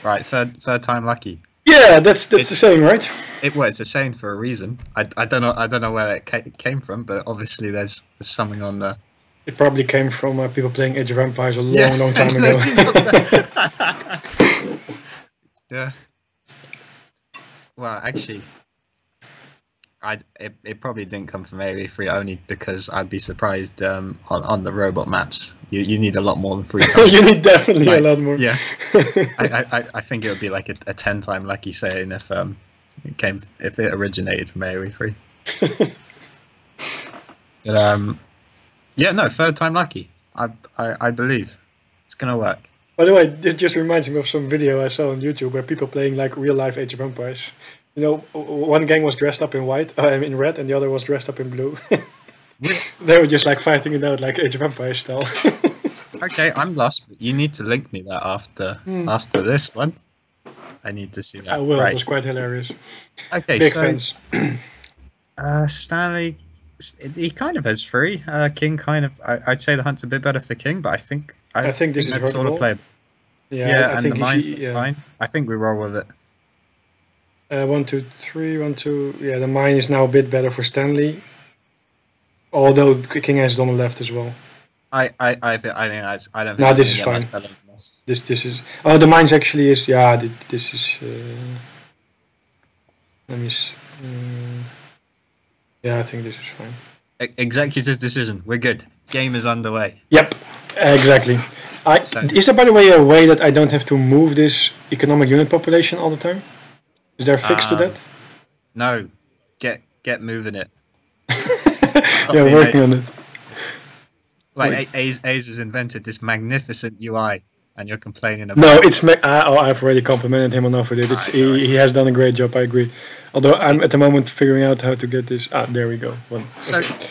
right, third third time lucky. yeah, that's that's the same, right? It well, it's a saying for a reason. I, I don't know I don't know where it ca- came from, but obviously there's, there's something on the It probably came from uh, people playing Age of Empires a long, Yeah. long time ago. yeah. Well, actually, I it, it probably didn't come from AoE three only because I'd be surprised um, on on the robot maps. You you need a lot more than three times. you need definitely Like, a lot more. yeah. I, I, I- think it would be like a, a ten time lucky saying if um it came if it originated from AoE three. But um, yeah, no, third time lucky. I I, I believe it's gonna work. By the way, this just reminds me of some video I saw on YouTube where people playing like real life Age of Empires. You know, one gang was dressed up in white, uh, in red, and the other was dressed up in blue. they were just like fighting it out like Age of Empires style. Okay, I'm lost. But you need to link me that after Hmm. after this one. I need to see that. I will. It was quite hilarious. Okay, Big so fans. uh, Stanley, he kind of has three. Uh, King kind of. I, I'd say the hunt's a bit better for King, but I think I think this is that's sort of workable. play. Yeah, Yeah, I, I and think the mines he- yeah. fine. I think we roll with it. Uh, one, two, three, one, two. Yeah, the mine is now a bit better for Stanley. Although King has on the left as well. I I I, thi- I think that's. I don't. No, this is can get much fine. this. This this is. Oh, the mines actually is. Yeah, thi- this is. Uh, let me. s- mm, yeah, I think this is fine. E- executive decision. We're good. Game is underway. Yep, exactly. I, So- is there, by the way, a way that I don't have to move this economic unit population all the time? Is there a fix to Um, that? No, get get moving it. yeah, okay, working on it. Like Wait. A- A's, A's has invented this magnificent UI, and you're complaining about. No, it's. Ma- I, oh, I've already complimented him enough with it. It's, he, he has done a great job. I agree. Although I'm at the moment figuring out how to get this. Ah, there we go. One. So, okay.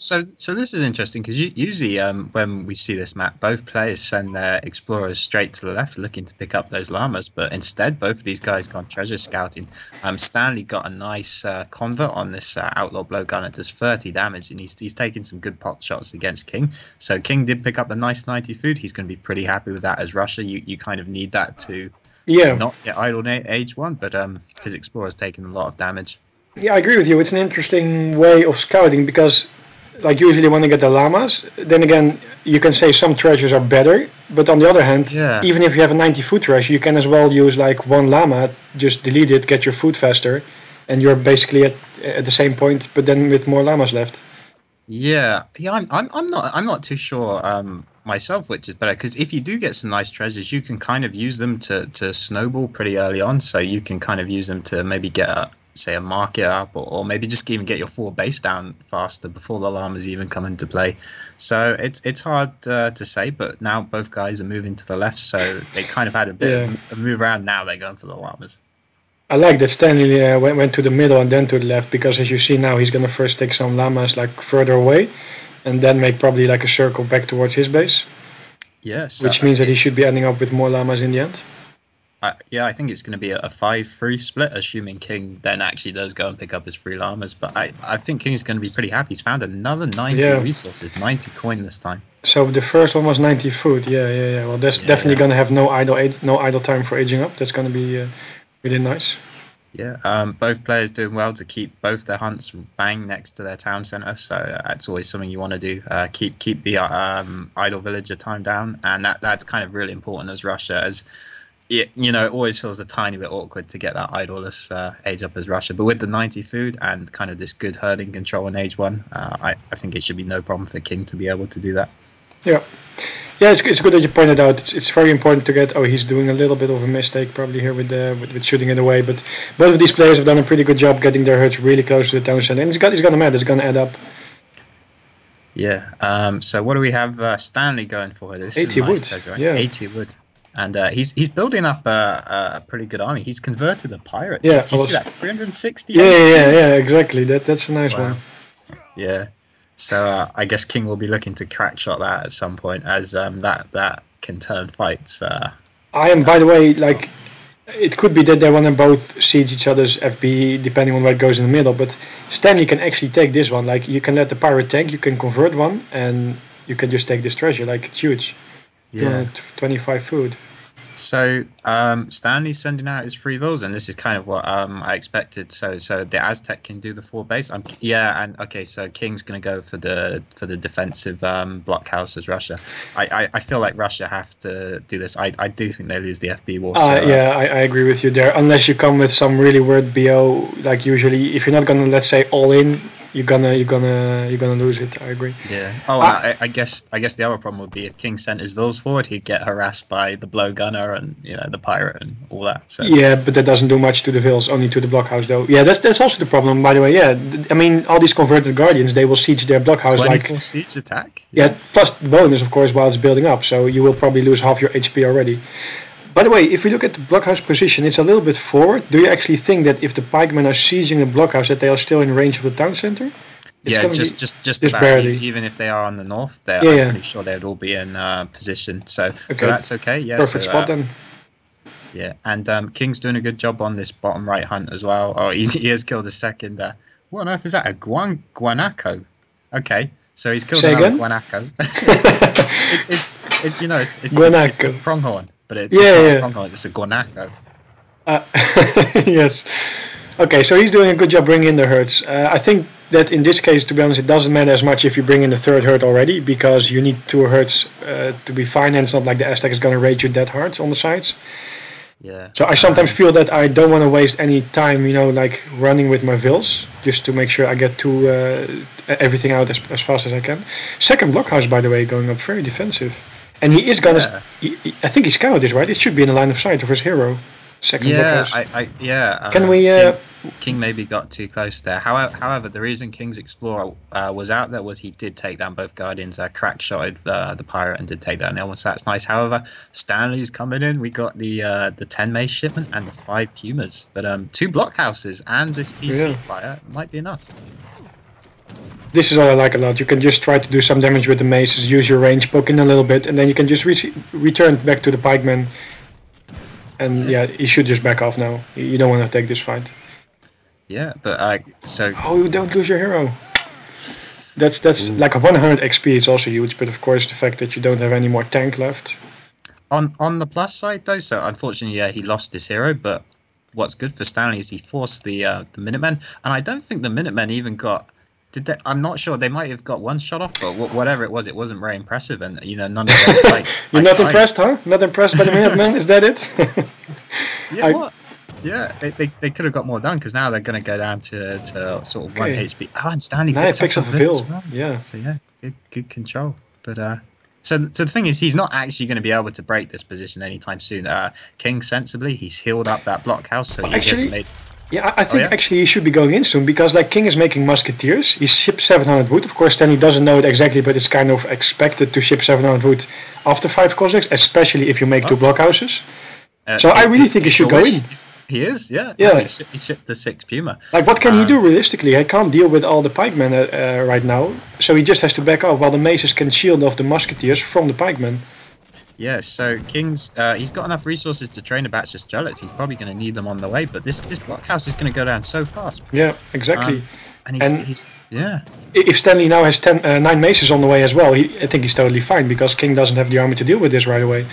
So, so this is interesting because usually, um, when we see this map, both players send their explorers straight to the left, looking to pick up those llamas. But instead, both of these guys gone treasure scouting. Um, Stanley got a nice uh, convert on this uh, outlaw blowgun. It does 30 damage, and he's he's taking some good pot shots against King. So King did pick up the nice 90 food. He's going to be pretty happy with that. As Russia, you you kind of need that to Yeah. not get idle age one, but um, his explorer's taking a lot of damage. Yeah, I agree with you. It's an interesting way of scouting because, like, usually when you get the llamas, then again, you can say some treasures are better. But on the other hand, Yeah. even if you have a 90 food treasure, you can as well use like one llama, just delete it, get your food faster, and you're basically at at the same point, but then with more llamas left. Yeah, yeah, I'm, I'm, I'm not, I'm not too sure um, myself which is better because if you do get some nice treasures, you can kind of use them to, to snowball pretty early on. So you can kind of use them to maybe get a, say a market up, or, or maybe just even get your full base down faster before the llamas even come into play. So it's it's hard uh, to say, but now both guys are moving to the left, so they kind of had a bit Yeah. of a move around. Now they're going for the llamas. I like that Stanley uh, went, went to the middle and then to the left because as you see now, he's gonna first take some llamas like further away, and then make probably like a circle back towards his base, Yeah, so which means that he should be ending up with more llamas in the end. I, yeah, I think it's going to be a, a five-three split, assuming King then actually does go and pick up his three llamas. But I, I think King's going to be pretty happy. He's found another ninety Yeah. resources, ninety coin this time. So the first one was 90 food. Yeah, yeah, yeah. Well, that's Yeah, definitely yeah. gonna have no idle no idle time for aging up. That's gonna be uh, really nice. Yeah, um, both players doing well to keep both their hunts bang next to their town center. So that's always something you want to do. Uh, keep keep the um, idle villager time down, and that that's kind of really important as Russia as. It, you know, it always feels a tiny bit awkward to get that idleless uh, age up as Russia. But with the 90 food and kind of this good herding control in age one, uh, I, I think it should be no problem for King to be able to do that. Yeah, yeah. It's, it's good that you pointed out. It's, it's very important to get. Oh, he's doing a little bit of a mistake probably here with the with, with shooting it away. But both of these players have done a pretty good job getting their herds really close to the town center, and it's got it's gonna matter. It's gonna add up. Yeah. Um, so what do we have uh, Stanley going for here? This is 80 a nice wood, right? yeah. 80 wood. And uh, he's he's building up a, a pretty good army. He's converted a pirate. Yeah, Did you see that? 360. Yeah, yeah, yeah, yeah. Exactly. That that's a nice Wow. one. Yeah. So uh, I guess King will be looking to crack shot that at some point, as um, that that can turn fights. Uh, I am, by the way, like it could be that they want to both siege each other's FB depending on where it goes in the middle. But Stanley can actually take this one. Like you can let the pirate tank, you can convert one, and you can just take this treasure. Like it's huge. Yeah. Uh, t- 25 food. So um, Stanley's sending out his free vills, and this is kind of what um, I expected. So so the Aztec can do the four base. I'm, yeah, and okay, so King's going to go for the for the defensive um, blockhouse as Russia. I, I, I feel like Russia have to do this. I, I do think they lose the FB war. so, Uh, uh, yeah, I, I agree with you there. Unless you come with some really weird BO, like usually, if you're not gonna let's say all in, you're gonna you're gonna you're gonna lose it. I agree. Yeah. Oh, and ah. I, I guess I guess the other problem would be if King sent his vills forward, he'd get harassed by the blowgunner and you know the pirate and all that. So Yeah, but that doesn't do much to the vills, only to the blockhouse though. Yeah, that's that's also the problem. By the way, yeah, I mean all these converted guardians, they will siege their blockhouse like siege attack. yeah, plus the bonus of course while it's building up. So you will probably lose half your HP already. By the way, if we look at the blockhouse position, it's a little bit forward. Do you actually think that if the pikemen are sieging the blockhouse, that they are still in range of the town center? It's yeah, just just just just about. barely. Even if they are on the north, they're Yeah, yeah. pretty sure they'd all be in uh, position. So, Okay. so that's okay. Yeah, Perfect so, spot uh, then. Yeah, and um, King's doing a good job on this bottom right hunt as well. Oh, he's, he has killed a second. Uh, what on earth is that? A guan guanaco? Okay, so he's killed Say another again? guanaco. it, it's it's you know it's it's, it's the pronghorn, but it's, Yeah, it's not yeah. a pronghorn. It's a guanaco. Uh, yes. Okay, so he's doing a good job bringing in the herds. Uh, I think that in this case, to be honest, it doesn't matter as much if you bring in the third herd already because you need two herds uh, to be fine, and it's not like the Aztec is going to raid you that hard on the sides. Yeah. So I sometimes feel that I don't want to waste any time, you know, like running with my vills just to make sure I get to uh, everything out as, as fast as I can. Second blockhouse, by the way, going up very defensive, and he is gonna. Yeah. he- I think he scouted this right. It should be in the line of sight of his hero. Second Yeah. I, I yeah. Can uh, we? Uh, King, King maybe got too close there. However, however, the reason King's Explorer uh, was out there was he did take down both Guardians, uh, crack shotted uh, the pirate and did take down Elwin, so that's nice. However, Stanley's coming in. We got the uh, the ten mace shipment and the five pumas, but um, two blockhouses and this TC Yeah. fire might be enough. This is what I like a lot. You can just try to do some damage with the maces, use your range, poke in a little bit, and then you can just re- return back to the pikeman. And yeah, he should just back off now. You don't want to take this fight. Yeah, but uh, so Oh, you don't lose your hero. That's that's like a 100 XP. It's also huge, but of course the fact that you don't have any more tank left. on on the plus side though, so unfortunately, yeah, he lost his hero. But what's good for Stanley is he forced the uh, the Minutemen, and I don't think the Minutemen even got. Did they? I'm not sure. They might have got one shot off, but wh- whatever it was, it wasn't very impressive. And you know, none of them. Like, You're not impressed, huh? Not impressed by the Minutemen? Is that it? Yeah, I- what? Yeah, they, they, they could have got more done because now they're going to go down to, to sort of one HP. Oh, and Stanley now picks, picks up a a bit well. Yeah. So yeah, good, good control. But uh, so th- so the thing is, he's not actually going to be able to break this position anytime soon. Uh, King sensibly, he's healed up that blockhouse, so he actually- hasn't made. Yeah, I- I think yeah? actually he should be going in soon because like King is making musketeers. He shipped 700 wood. Of course, Stanley doesn't know it exactly, but it's kind of expected to ship 700 wood after five Cossacks, especially if you make two blockhouses. Uh, So I really think he he's should go in. He is, yeah. Yeah. No, he, shi- he shipped the six Puma. Like, what can he Um, do realistically? I can't deal with all the pikemen uh, uh, right now, so he just has to back off while the maces can shield off the musketeers from the pikemen. Yeah, so King's uh, he's got enough resources to train a batch of Strelets. He's probably going to need them on the way, but this this blockhouse is going to go down so fast. Yeah, exactly. Um, and he's, And- he's yeah. If Stanley now has 10, uh, nine maces on the way as well, he, I think he's totally fine because King doesn't have the army to deal with this right away.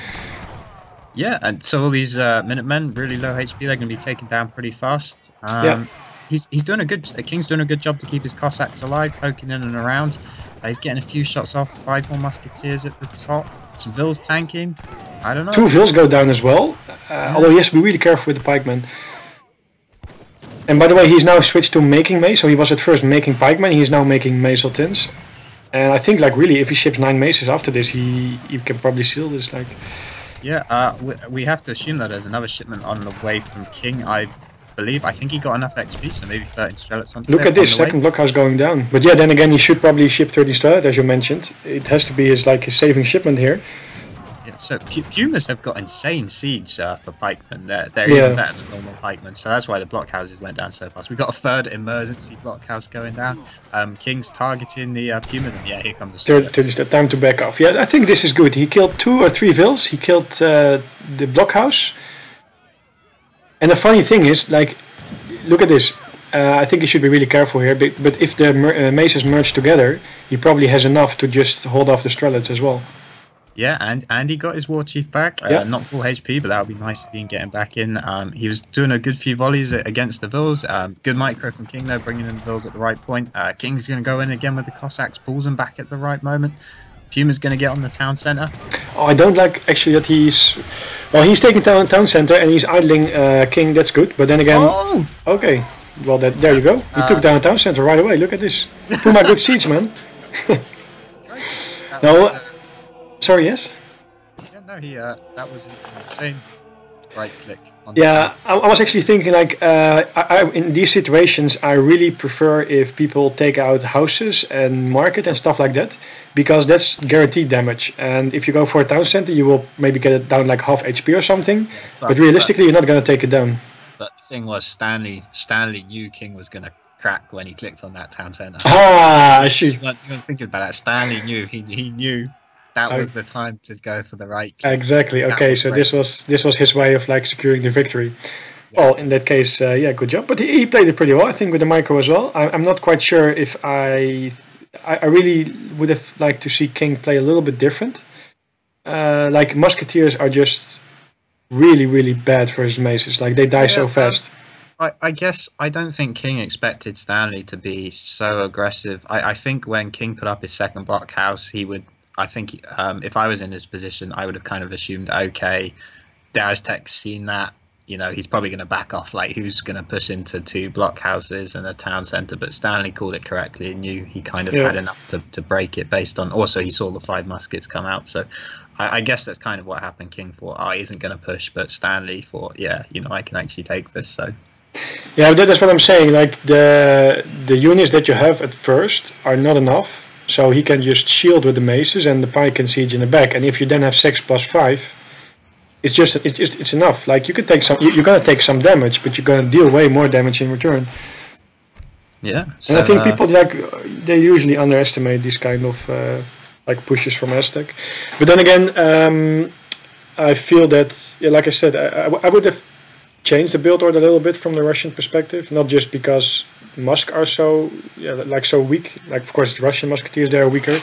Yeah, and so all these uh, Minutemen, really low HP, they're going to be taken down pretty fast. Um, Yeah. He's, he's doing a good. uh, King's doing a good job to keep his Cossacks alive, poking in and around. Uh, he's getting a few shots off. Five more Musketeers at the top. Some Vils tanking. I don't know. Two Vils go down as well, uh, although he has to be really careful with the pikemen. And by the way, he's now switched to making mace, so he was at first making pikemen, he's now making macehualtins. And I think, like, really, if he ships nine maces after this, he, he can probably seal this, like... Yeah, uh, we, we have to assume that there's another shipment on the way from King. I believe. I think he got enough XP, so maybe 13 Strelets on. Look at this, on the way. second blockhouse going down. But yeah, then again, he should probably ship 30 Strahd, as you mentioned. It has to be his, like, his saving shipment here. Yeah, so Pumas have got insane siege uh, for pikemen. They're, they're Yeah. even better than normal pikemen. So that's why the blockhouses went down so fast. We got a third emergency blockhouse going down. Um, King's targeting the uh, Puma. Yeah, here come the Third, Strelets. third time to back off. Yeah, I think this is good. He killed two or three Vils. He killed uh, the blockhouse. And the funny thing is, like, look at this. Uh, I think he should be really careful here. But, but if the mer- uh, maces merge together, he probably has enough to just hold off the Strelets as well. Yeah, and and he got his war chief back. Uh, Yeah. Not full HP, but that would be nice if he can get him back in. Um, he was doing a good few volleys against the Vils. Um, good micro from King though, bringing in the Vils at the right point. Uh, King's going to go in again with the Cossacks, pulls them back at the right moment. Puma's going to get on the town center. Oh, I don't like actually that he's. Well, he's taking town town center and he's idling uh, King. That's good. But then again, Oh! okay. Well, that, there you go. He Uh, took down town center right away. Look at this. Puma good siege, man. No, was, uh, Sorry, yes. yeah, no, he. Uh, that was insane right click. On Yeah. I, I was actually thinking like uh, I, I, in these situations, I really prefer if people take out houses and market and stuff like that, because that's guaranteed damage. And if you go for a town center, you will maybe get it down like half HP or something. But realistically, you're not gonna take it down. But the thing was, Stanley. Stanley knew King was going to crack when he clicked on that town center. Ah, I see. You weren't, you weren't thinking about that. Stanley knew. He he knew that was the time to go for the right. kick. Exactly. That Okay, so great. this was this was his way of like securing the victory. Well, in that case, uh, yeah, good job. But he, he played it pretty well, I think, with the micro as well. I, I'm not quite sure if I, I, I really would have liked to see King play a little bit different. Uh, like Musketeers are just really, really bad for his maces. Like they die Yeah, so um, fast. I, I guess I don't think King expected Stanley to be so aggressive. I, I think when King put up his second block house, he would. I think um, if I was in his position, I would have kind of assumed, okay, Darius Tech's seen that. You know, he's probably going to back off. Like, who's going to push into two blockhouses and a town centre? But Stanley called it correctly and knew he kind of Yeah. had enough to, to break it based on. Also, he saw the five muskets come out. So I, I guess that's kind of what happened. King thought, oh, he isn't going to push. But Stanley thought, yeah, you know, I can actually take this. So Yeah, that's what I'm saying. Like the the units that you have at first are not enough. So he can just shield with the maces and the pike can siege in the back. And if you then have six plus five, it's just it's just it's enough. Like you can take some, you- you're gonna take some damage, but you're gonna deal way more damage in return. Yeah. and I think uh, people like they usually underestimate these kind of uh, like pushes from Aztec. But then again, um, I feel that yeah, like I said, I would have changed the build order a little bit from the Russian perspective, not just because Musk are so yeah like so weak. Like of course the Russian musketeers they are weaker,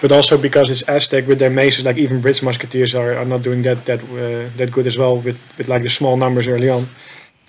but also because it's Aztec with their maces. Like even British musketeers are, are not doing that that uh, that good as well with with like the small numbers early on.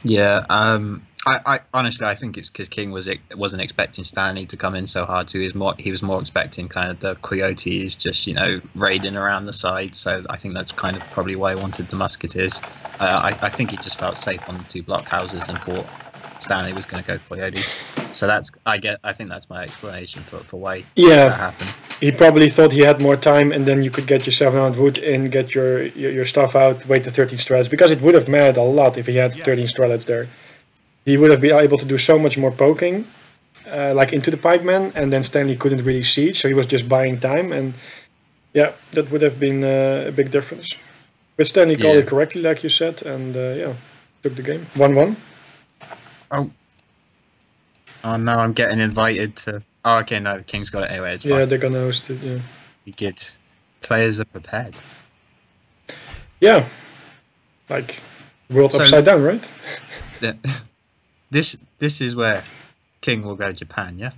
Yeah. Um. I, I honestly I think it's because King was wasn't expecting Stanley to come in so hard too. He was more he was more expecting kind of the coyotes just you know raiding around the side. So I think that's kind of probably why he wanted the musketeers. Uh, I I think he just felt safe on the two blockhouses and thought Stanley was going to go coyotes. So that's I get I think that's my explanation for for why that Yeah, happened. he probably thought he had more time, and then you could get your seven hundred wood in, get your, your your stuff out, wait the thirteen strats because it would have mattered a lot if he had Yes. thirteen strats there. He would have been able to do so much more poking, uh, like into the pikeman, and then Stanley couldn't really siege, so he was just buying time, and yeah, that would have been uh, a big difference. But Stanley called Yeah. it correctly, like you said, and uh, yeah, took the game one-one. Oh. Oh no, I'm getting invited to. Oh, okay, no, King's got it anyway. It's Yeah, fine. they're gonna host it. Yeah, Be good. Players are prepared. yeah, like world So- upside down, right? The- this this is where King will go Japan, yeah,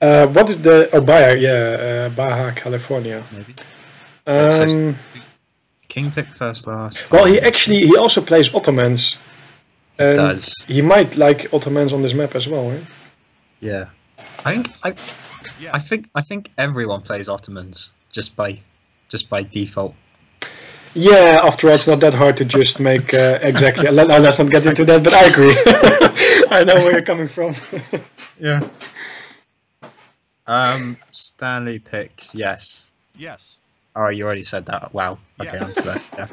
Uh, what is the oh Baja? Yeah, uh, Baja California. maybe. Um, King picked first last. well, he actually he also plays Ottomans. And does. He might like Ottomans on this map as well, right? Yeah, I think I, I think I think everyone plays Ottomans just by just by default. Yeah. After all, it's not that hard to just make uh, exactly. Let, let's not get into that, but I agree. I know where you're coming from. Yeah. Um, Stanley picked yes. Yes. Oh, you already said that. Wow. Okay, Yes. I'm slow. Yeah.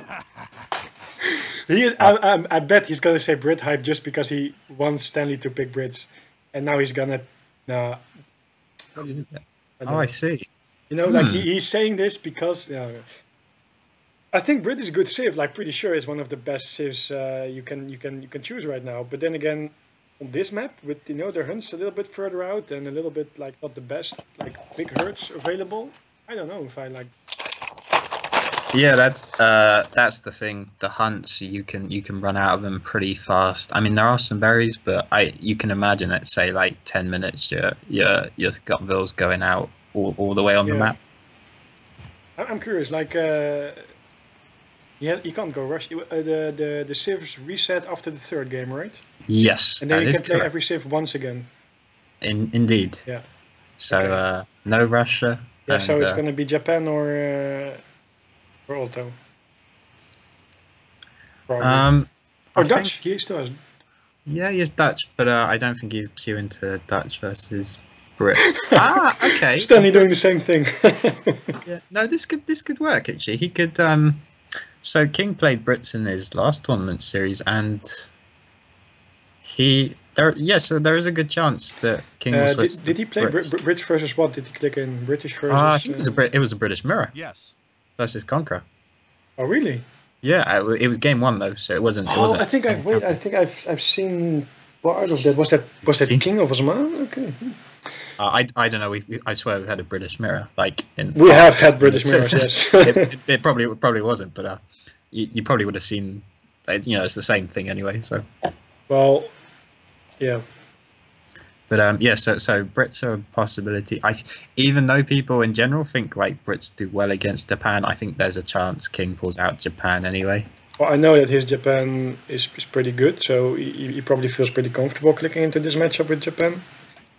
he is, I, I, I bet he's gonna say Brit hype just because he wants Stanley to pick Brits, and now he's gonna. Nah, I don't Oh, I see. You know, like Hmm. he, he's saying this because yeah, I think Brit is a good civ. Like pretty sure it's one of the best civs uh, you can you can you can choose right now. But then again, on this map with you know their hunts a little bit further out and a little bit like not the best like big herds available. I don't know if I like. Yeah, that's uh, that's the thing. The hunts you can you can run out of them pretty fast. I mean, there are some berries, but I you can imagine it. Say like ten minutes, your your your Gutville's going out all, all the way on the map. I'm curious. Like, uh, yeah, you can't go rush. Uh, the the the civs reset after the third game, right? Yes, And then you is can play correct. every civ once again. In, indeed. Yeah. So Okay. uh, no Russia. Yeah, so it's uh, gonna be Japan or uh, or Otto. Probably. Um, or I Dutch. think- He still has. yeah, he's Dutch, but uh, I don't think he's queuing to Dutch versus Brits. ah, okay. Stanley doing the same thing. Yeah, no, this could this could work actually. He could. Um, so King played Brits in his last tournament series, and he there. Yeah, so there is a good chance that King will uh, switch. did, did he play Brit- Brits. Brits versus what? Did he click in British versus? Uh, I think it was a Brit. It was a British Mirror Yes. versus Conqueror. Oh really? Yeah, it it was game one though, so it wasn't. It Oh, wasn't I think I've wait. I think I've I've seen part of that. Was that was that King it. of Osman? Okay. Uh, I, I don't know. We, I swear we had a British Mirror. Like in We have had British mirrors. it, Yes. it, it probably it probably wasn't, but uh, you, you probably would have seen. uh, You know, it's the same thing anyway. So, well, yeah. but um, yeah. So so Brits are a possibility. I even though people in general think like Brits do well against Japan, I think there's a chance King pulls out Japan anyway. Well, I know that his Japan is, is pretty good, so he, he probably feels pretty comfortable clicking into this matchup with Japan.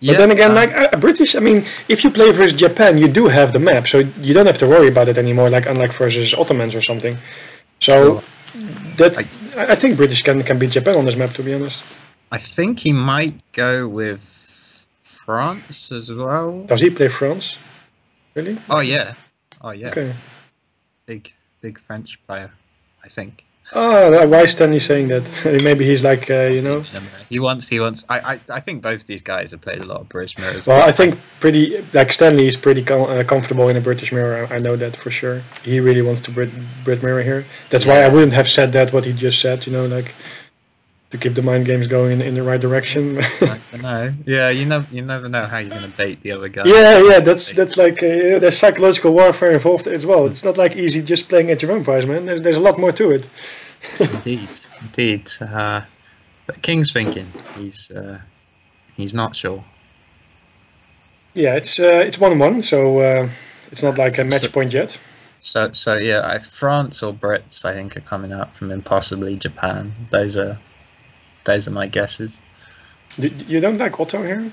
But then again, um, like uh, British, I mean, if you play versus Japan, you do have the map, so you don't have to worry about it anymore. Like unlike versus Ottomans or something. So that I, I think British can can beat Japan on this map. To be honest, I think he might go with France as well. does he play France? Really? Oh yeah, oh yeah, Okay. big big French player, I think. Oh, why is Stanley saying that? Maybe he's like, uh, you know. He wants. He wants. I, I. I think both these guys have played a lot of British mirrors. Well, I think pretty like Stanley is pretty com- uh, comfortable in a British mirror. I, I know that for sure. He really wants to Brit, Brit mirror here. That's why I wouldn't have said that what he just said. You know, like to keep the mind games going in, in the right direction. I don't know. Yeah, you never you never know how you're gonna bait the other guy. yeah, yeah, that's that's like uh, there's psychological warfare involved as well. It's not like easy just playing at your own Empires, man. There's, there's a lot more to it. indeed, indeed. Uh, but King's thinking he's uh, he's not sure. Yeah, it's uh, it's one one, so uh, it's not like a match So- point yet. So so yeah, I, France or Brits I think are coming out from impossibly Japan. Those are those are my guesses. You don't like Otto here?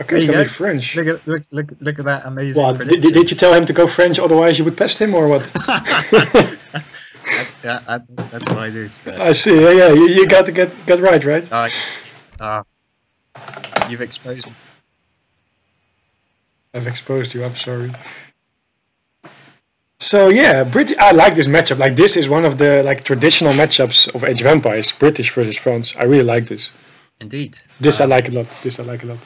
Okay, it's gonna be French. Look at look look look at that amazing. Well, did, did- did you tell him to go French? Otherwise, you would pest him, or what? yeah, I, that's what I do today. I see. Yeah, yeah. You, you got to get get right, right? Uh, uh, you've exposed me. I've exposed you. I'm sorry. So yeah, Brit. I like this matchup. Like this is one of the like traditional matchups of Age of Empires, British versus France. I really like this. Indeed. This I Uh, like a lot. This I like a lot.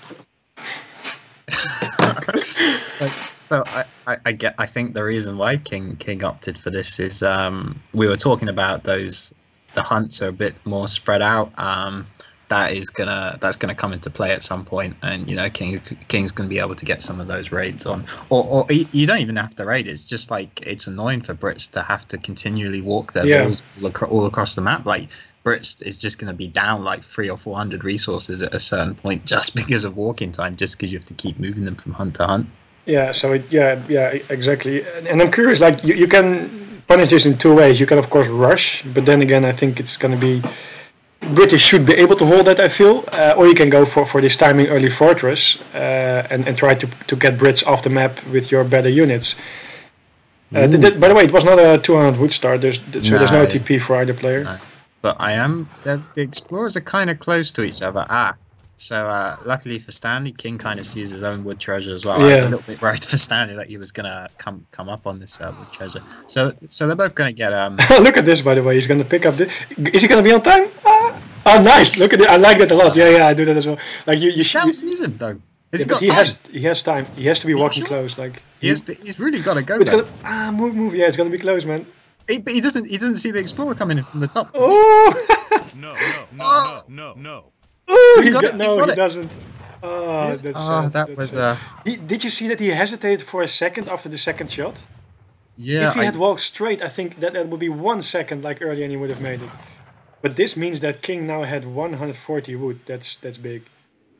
So I, I, I get I think the reason why King King opted for this is um, we were talking about those the hunts are a bit more spread out. Um, that is gonna that's gonna come into play at some point, and you know King King's gonna be able to get some of those raids on, or or you don't even have to raid. It's just like it's annoying for Brits to have to continually walk their Yeah. balls all, acro- all across the map. Like Brits is just gonna be down like three or four hundred resources at a certain point just because of walking time, just because you have to keep moving them from hunt to hunt. Yeah. So it, yeah, yeah, exactly. And, and I'm curious. Like you, you can punish this in two ways. You can of course rush, but then again, I think it's going to be British should be able to hold that. I feel, uh, or you can go for, for this timing early fortress uh, and and try to to get Brits off the map with your better units. Uh, th- th- by the way, it was not a 200 wood start. There's so there's no No. TP for either player. No. But I am the, the explorers are kind of close to each other. Ah, so uh, luckily for Stanley, King kind of sees his own wood treasure as well. I was Yeah. a little bit worried for Stanley that he was gonna come come up on this uh, wood treasure. So so they're both gonna get um. Look at this, by the way. He's going to pick up the. Is he going to be on time? Ah, oh, nice. Look at it. I like that a lot. Yeah, yeah, I do that as well. Like you, you, You sh- shall you sees him though. yeah, Has he got he time? has he has time. He has to be you walking sure? close. Like He has to, he's really got to go. It's gonna ah move move. Yeah, it's gonna be close, man. He, but he doesn't. He doesn't see the explorer coming in from the top. does he? Oh, No, no, no, no, no, no. oh He he got got, it, he no, got he it. doesn't. Oh, that's oh, sad, that that's was sad. uh. He, did you see that he hesitated for a second after the second shot? Yeah. if he I- had walked straight, I think that that would be one second like earlier, and he would have made it. But this means that King now had 140 wood. That's that's big.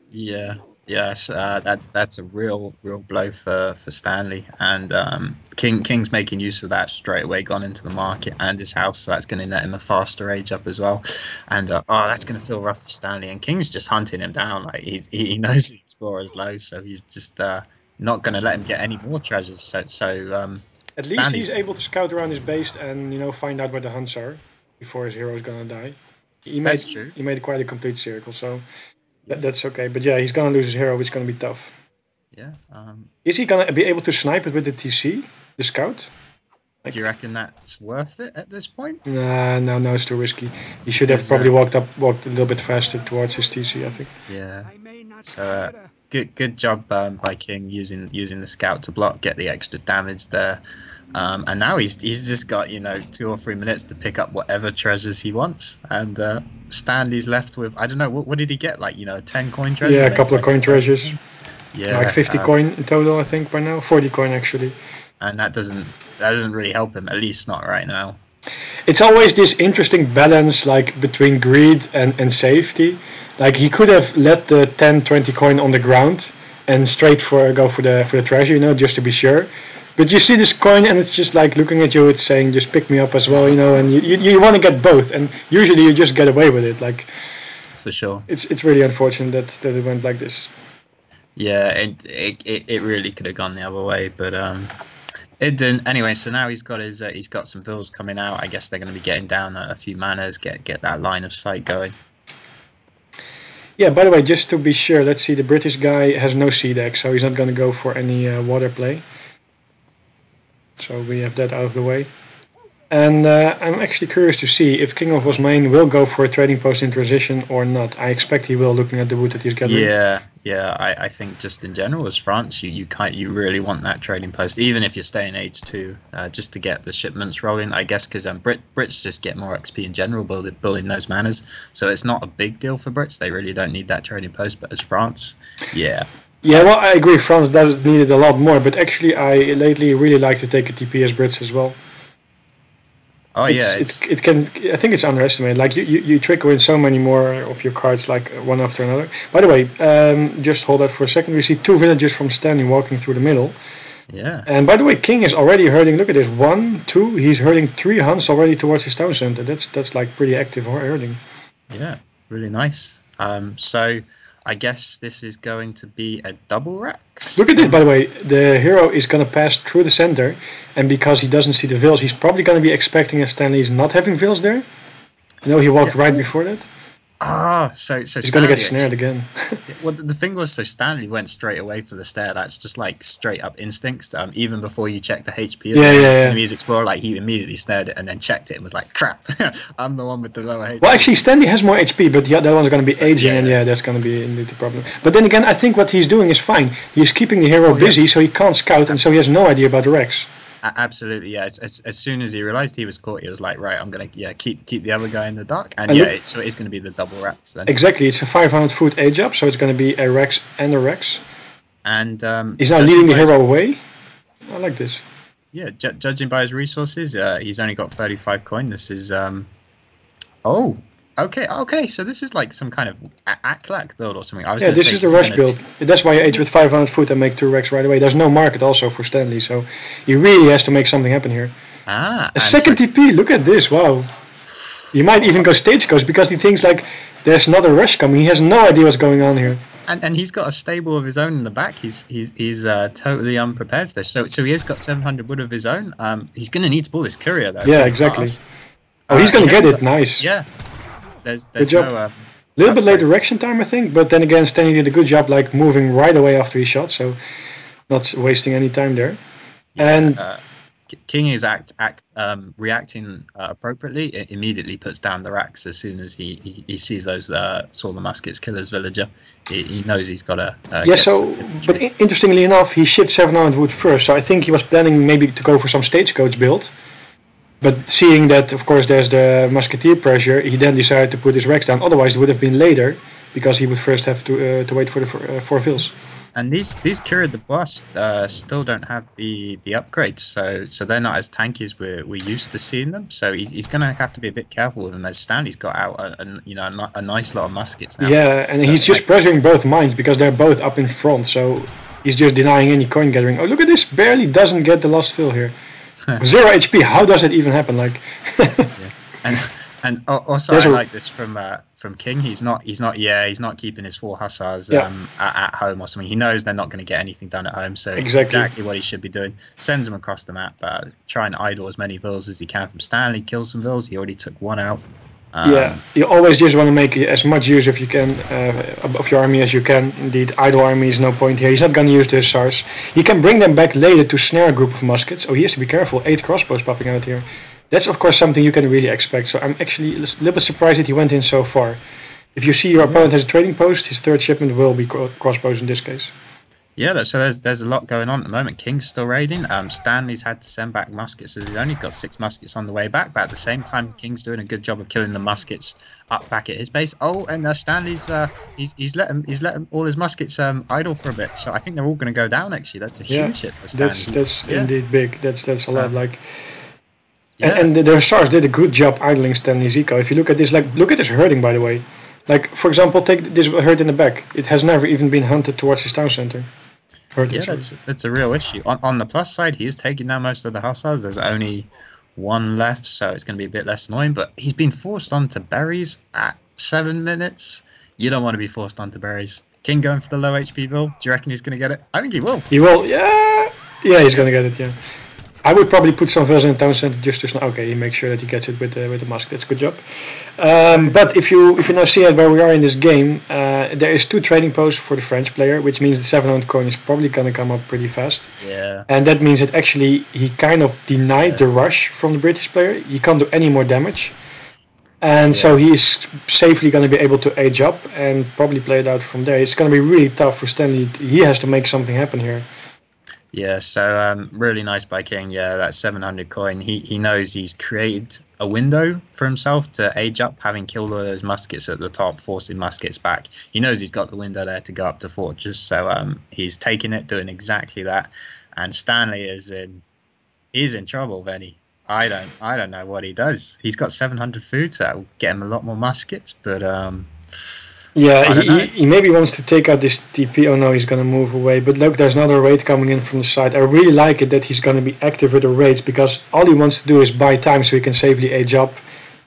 Yeah, yes, uh, that's that's a real real blow for for Stanley, and um, King King's making use of that straight away, gone into the market and his house, so that's going to net him a faster age up as well, and uh, oh, that's going to feel rough for Stanley, and King's just hunting him down, like he's, he he knows the explorer's low, so he's just uh, not going to let him get any more treasures. So so um, At least Stanley's- he's able to scout around his base and you know find out where the hunts are before his hero is gonna die. He made true. he made quite a complete circle, so that, that's okay. But yeah, he's gonna lose his hero, which is gonna be tough. yeah, um, Is he gonna be able to snipe it with the TC, the scout? do you reckon that's worth it at this point? Nah, no, no, it's too risky. He should have probably uh, walked up, walked a little bit faster towards his TC. I think. Yeah. So uh, good good job um, by King using using the scout to block, get the extra damage there, um, and now he's he's just got you know two or three minutes to pick up whatever treasures he wants, and uh, Stanley's left with I don't know what what did he get like you know ten coin treasure? yeah, a couple of coin treasures, Yeah, like 50 um, coin in total, I think by now. 40 coin actually. and that doesn't that doesn't really help him at least not right now. it's always this interesting balance like between greed and, and safety like he could have let the 10 20 coin on the ground and straight for go for the for the treasure you know just to be sure but you see this coin and it's just like looking at you it's saying just pick me up as well you know and you, you, you want to get both and usually you just get away with it like For sure. it's it's really unfortunate that, that it went like this Yeah, it, it it really could have gone the other way, but um, it didn't. Anyway, so now he's got his uh, he's got some vills coming out. I guess they're going to be getting down a, a few manors, get get that line of sight going. yeah by the way just to be sure let's see the british guy has no sea deck so he's not going to go for any uh, water play so we have that out of the way And uh, I'm actually curious to see if King of Osmane will go for a trading post in transition or not. I expect he will, looking at the wood that he's gathering. Yeah, yeah. I, I think just in general, as France, you you can't you really want that trading post, even if you're staying H two, uh, just to get the shipments rolling. I guess because um, Brit Brits just get more XP in general building building those manors, so it's not a big deal for Brits. They really don't need that trading post. But as France, yeah, Yeah, well, I agree. France does need it a lot more, but actually, I lately really like to take a TPS Brits as well. oh it's, yeah, it's, it can. I think it's underestimated. Like you, you, you trickle in so many more of your cards, like one after another. By the way, um, just hold that for a second. We see two villagers from Stanley walking through the middle. yeah. And by the way, King is already herding. Look at this, one, two. He's herding three hunts already towards his town center. That's that's like pretty active herding. Yeah, really nice. Um, so I guess this is going to be a double Rex. Look at this, by the way. The hero is gonna pass through the center, and because he doesn't see the vills, he's probably gonna be expecting that Stanley's not having vills there. You know, he walked Yeah. right before that. Ah, so so He's gonna get Stanley snared again. Well, the, the thing was, so Stanley went straight away for the stair. That's just like straight up instincts. Um, even before you check the HP of Yeah, the yeah, yeah. enemy's explorer, like he immediately snared it and then checked it and was like, "Crap, I'm the one with the lower HP." Well, actually, Stanley has more HP, but the other one's are going to be aging, Yeah. and yeah, that's going to be indeed the problem. But then again, I think what he's doing is fine. He's keeping the hero Oh, yeah. busy, so he can't scout, and so he has no idea about the Rex. Absolutely, yeah. As, as, as soon as he realized he was caught, he was like, "Right, I'm gonna yeah keep keep the other guy in the dark." And, And yeah, it, so it is gonna be the double Rex. Then. Exactly, it's a 500 foot age up, so it's going to be a Rex and a Rex. And um, He's now leading the hero away. I like this. Yeah, ju- judging by his resources, uh, he's only got 35 coin. This is um, oh, okay, okay. So this is like some kind of a- Aklak build or something. I was Yeah, this say is the rush build. That's why you age with 500 foot and make two Rex right away. There's no market also for Stanley, so he really has to make something happen here. ah, A second so- TP, look at this, wow. He might even go stagecoach because he thinks like there's another rush coming. He has no idea what's going on here. and, and he's got a stable of his own in the back. He's he's he's uh, totally unprepared for this. So so he has got 700 wood of his own. Um, he's gonna need to pull this courier though. Yeah, exactly. fast. Oh, he's Uh, gonna he get it. got- Nice. Yeah. There's there's job. no. Uh, A little bit late direction time, I think, but then again, Stanley did a good job, like moving right away after he shot, so not wasting any time there. And uh, King is act act um, reacting uh, appropriately. It immediately puts down the racks as soon as he, he, he sees those uh, saw the muskets killer's villager. He, he knows he's got to. Uh, yeah, so but infantry. i- interestingly enough, he shipped 700 wood first, so I think he was planning maybe to go for some stagecoach build. But seeing that, of course, there's the musketeer pressure, he then decided to put his Rex down. Otherwise, it would have been later, because he would first have to uh, to wait for the four, uh, four vills. and these these coureurs des bois uh, still don't have the the upgrades, so so they're not as tanky as we're, we're used to seeing them. So he's, he's going to have to be a bit careful with them. As Stanley's got out a, a you know a, a nice lot of muskets now. Yeah, and So, he's just like, pressuring both mines because they're both up in front. So he's just denying any coin gathering. Oh, look at this! Barely doesn't get the last vill here. Zero HP. How does it even happen? Like, and and al- also There's I like this from uh, from King. He's not he's not yeah he's not keeping his four hussars Yeah. um, at, at home or something. He knows they're not going to get anything done at home, so Exactly. what he should be doing. Sends them across the map. Uh, try and idle as many vills as he can from Stanley. Kills some vills. He already took one out. Um, yeah, you always just want to make as much use if you can uh, of your army as you can. Indeed, idle army is no point here. He's not going to use the SARS. He can bring them back later to snare a group of muskets. Oh, he has to be careful. Eight crossbows popping out here. That's of course something you can really expect. So I'm actually a little bit surprised that he went in so far. If you see your opponent has a trading post, his third shipment will be crossbows in this case. Yeah, so there's there's a lot going on at the moment. King's still raiding. Um, Stanley's had to send back muskets, so he's only got six muskets on the way back. But at the same time, King's doing a good job of killing the muskets up back at his base. Oh, and uh, Stanley's uh, he's he's letting he's letting all his muskets um idle for a bit. So I think they're all going to go down. Actually, that's a Yeah, huge hit for Stanley. That's that's Yeah. indeed big. That's that's a lot. Yeah. Like Yeah. and, and the, the Hussars did a good job idling Stanley's eco. If you look at this, like look at this herding by the way. Like for example, take this herd in the back. It has never even been hunted towards his town center. Yeah, that's that's a real issue. On on the plus side, he is taking down most of the hussars. There's only one left, so it's going to be a bit less annoying. But he's been forced onto berries at seven minutes. You don't want to be forced onto berries. King going for the low HP bill. Do you reckon he's going to get it? I think he will. He will. Yeah, yeah, he's gonna get it. Yeah. I would probably put some Vils in the town center just to okay, he makes sure that he gets it with the with the mask. That's a good job. Um, but if you if you now see it where we are in this game, uh, there is two trading posts for the French player, which means the 700 coin is probably gonna come up pretty fast. Yeah. And that means that actually he kind of denied the rush from the British player. He can't do any more damage. And so he's safely going to be able to age up and probably play it out from there. It's going to be really tough for Stanley. He has to make something happen here. Yeah, so um, really nice by King. Yeah, that 700 coin. He he knows he's created a window for himself to age up, having killed all those muskets at the top, forcing muskets back. He knows he's got the window there to go up to fortress, so um, he's taking it, doing exactly that. And Stanley is in, he's in trouble, Veni. I don't, I don't know what he does. He's got 700 food, so that'll get him a lot more muskets, but um, Yeah, he, he, maybe wants to take out this TP. Oh no, he's going to move away. But look, there's another raid coming in from the side. I really like it that he's going to be active with the raids because all he wants to do is buy time so he can safely age up.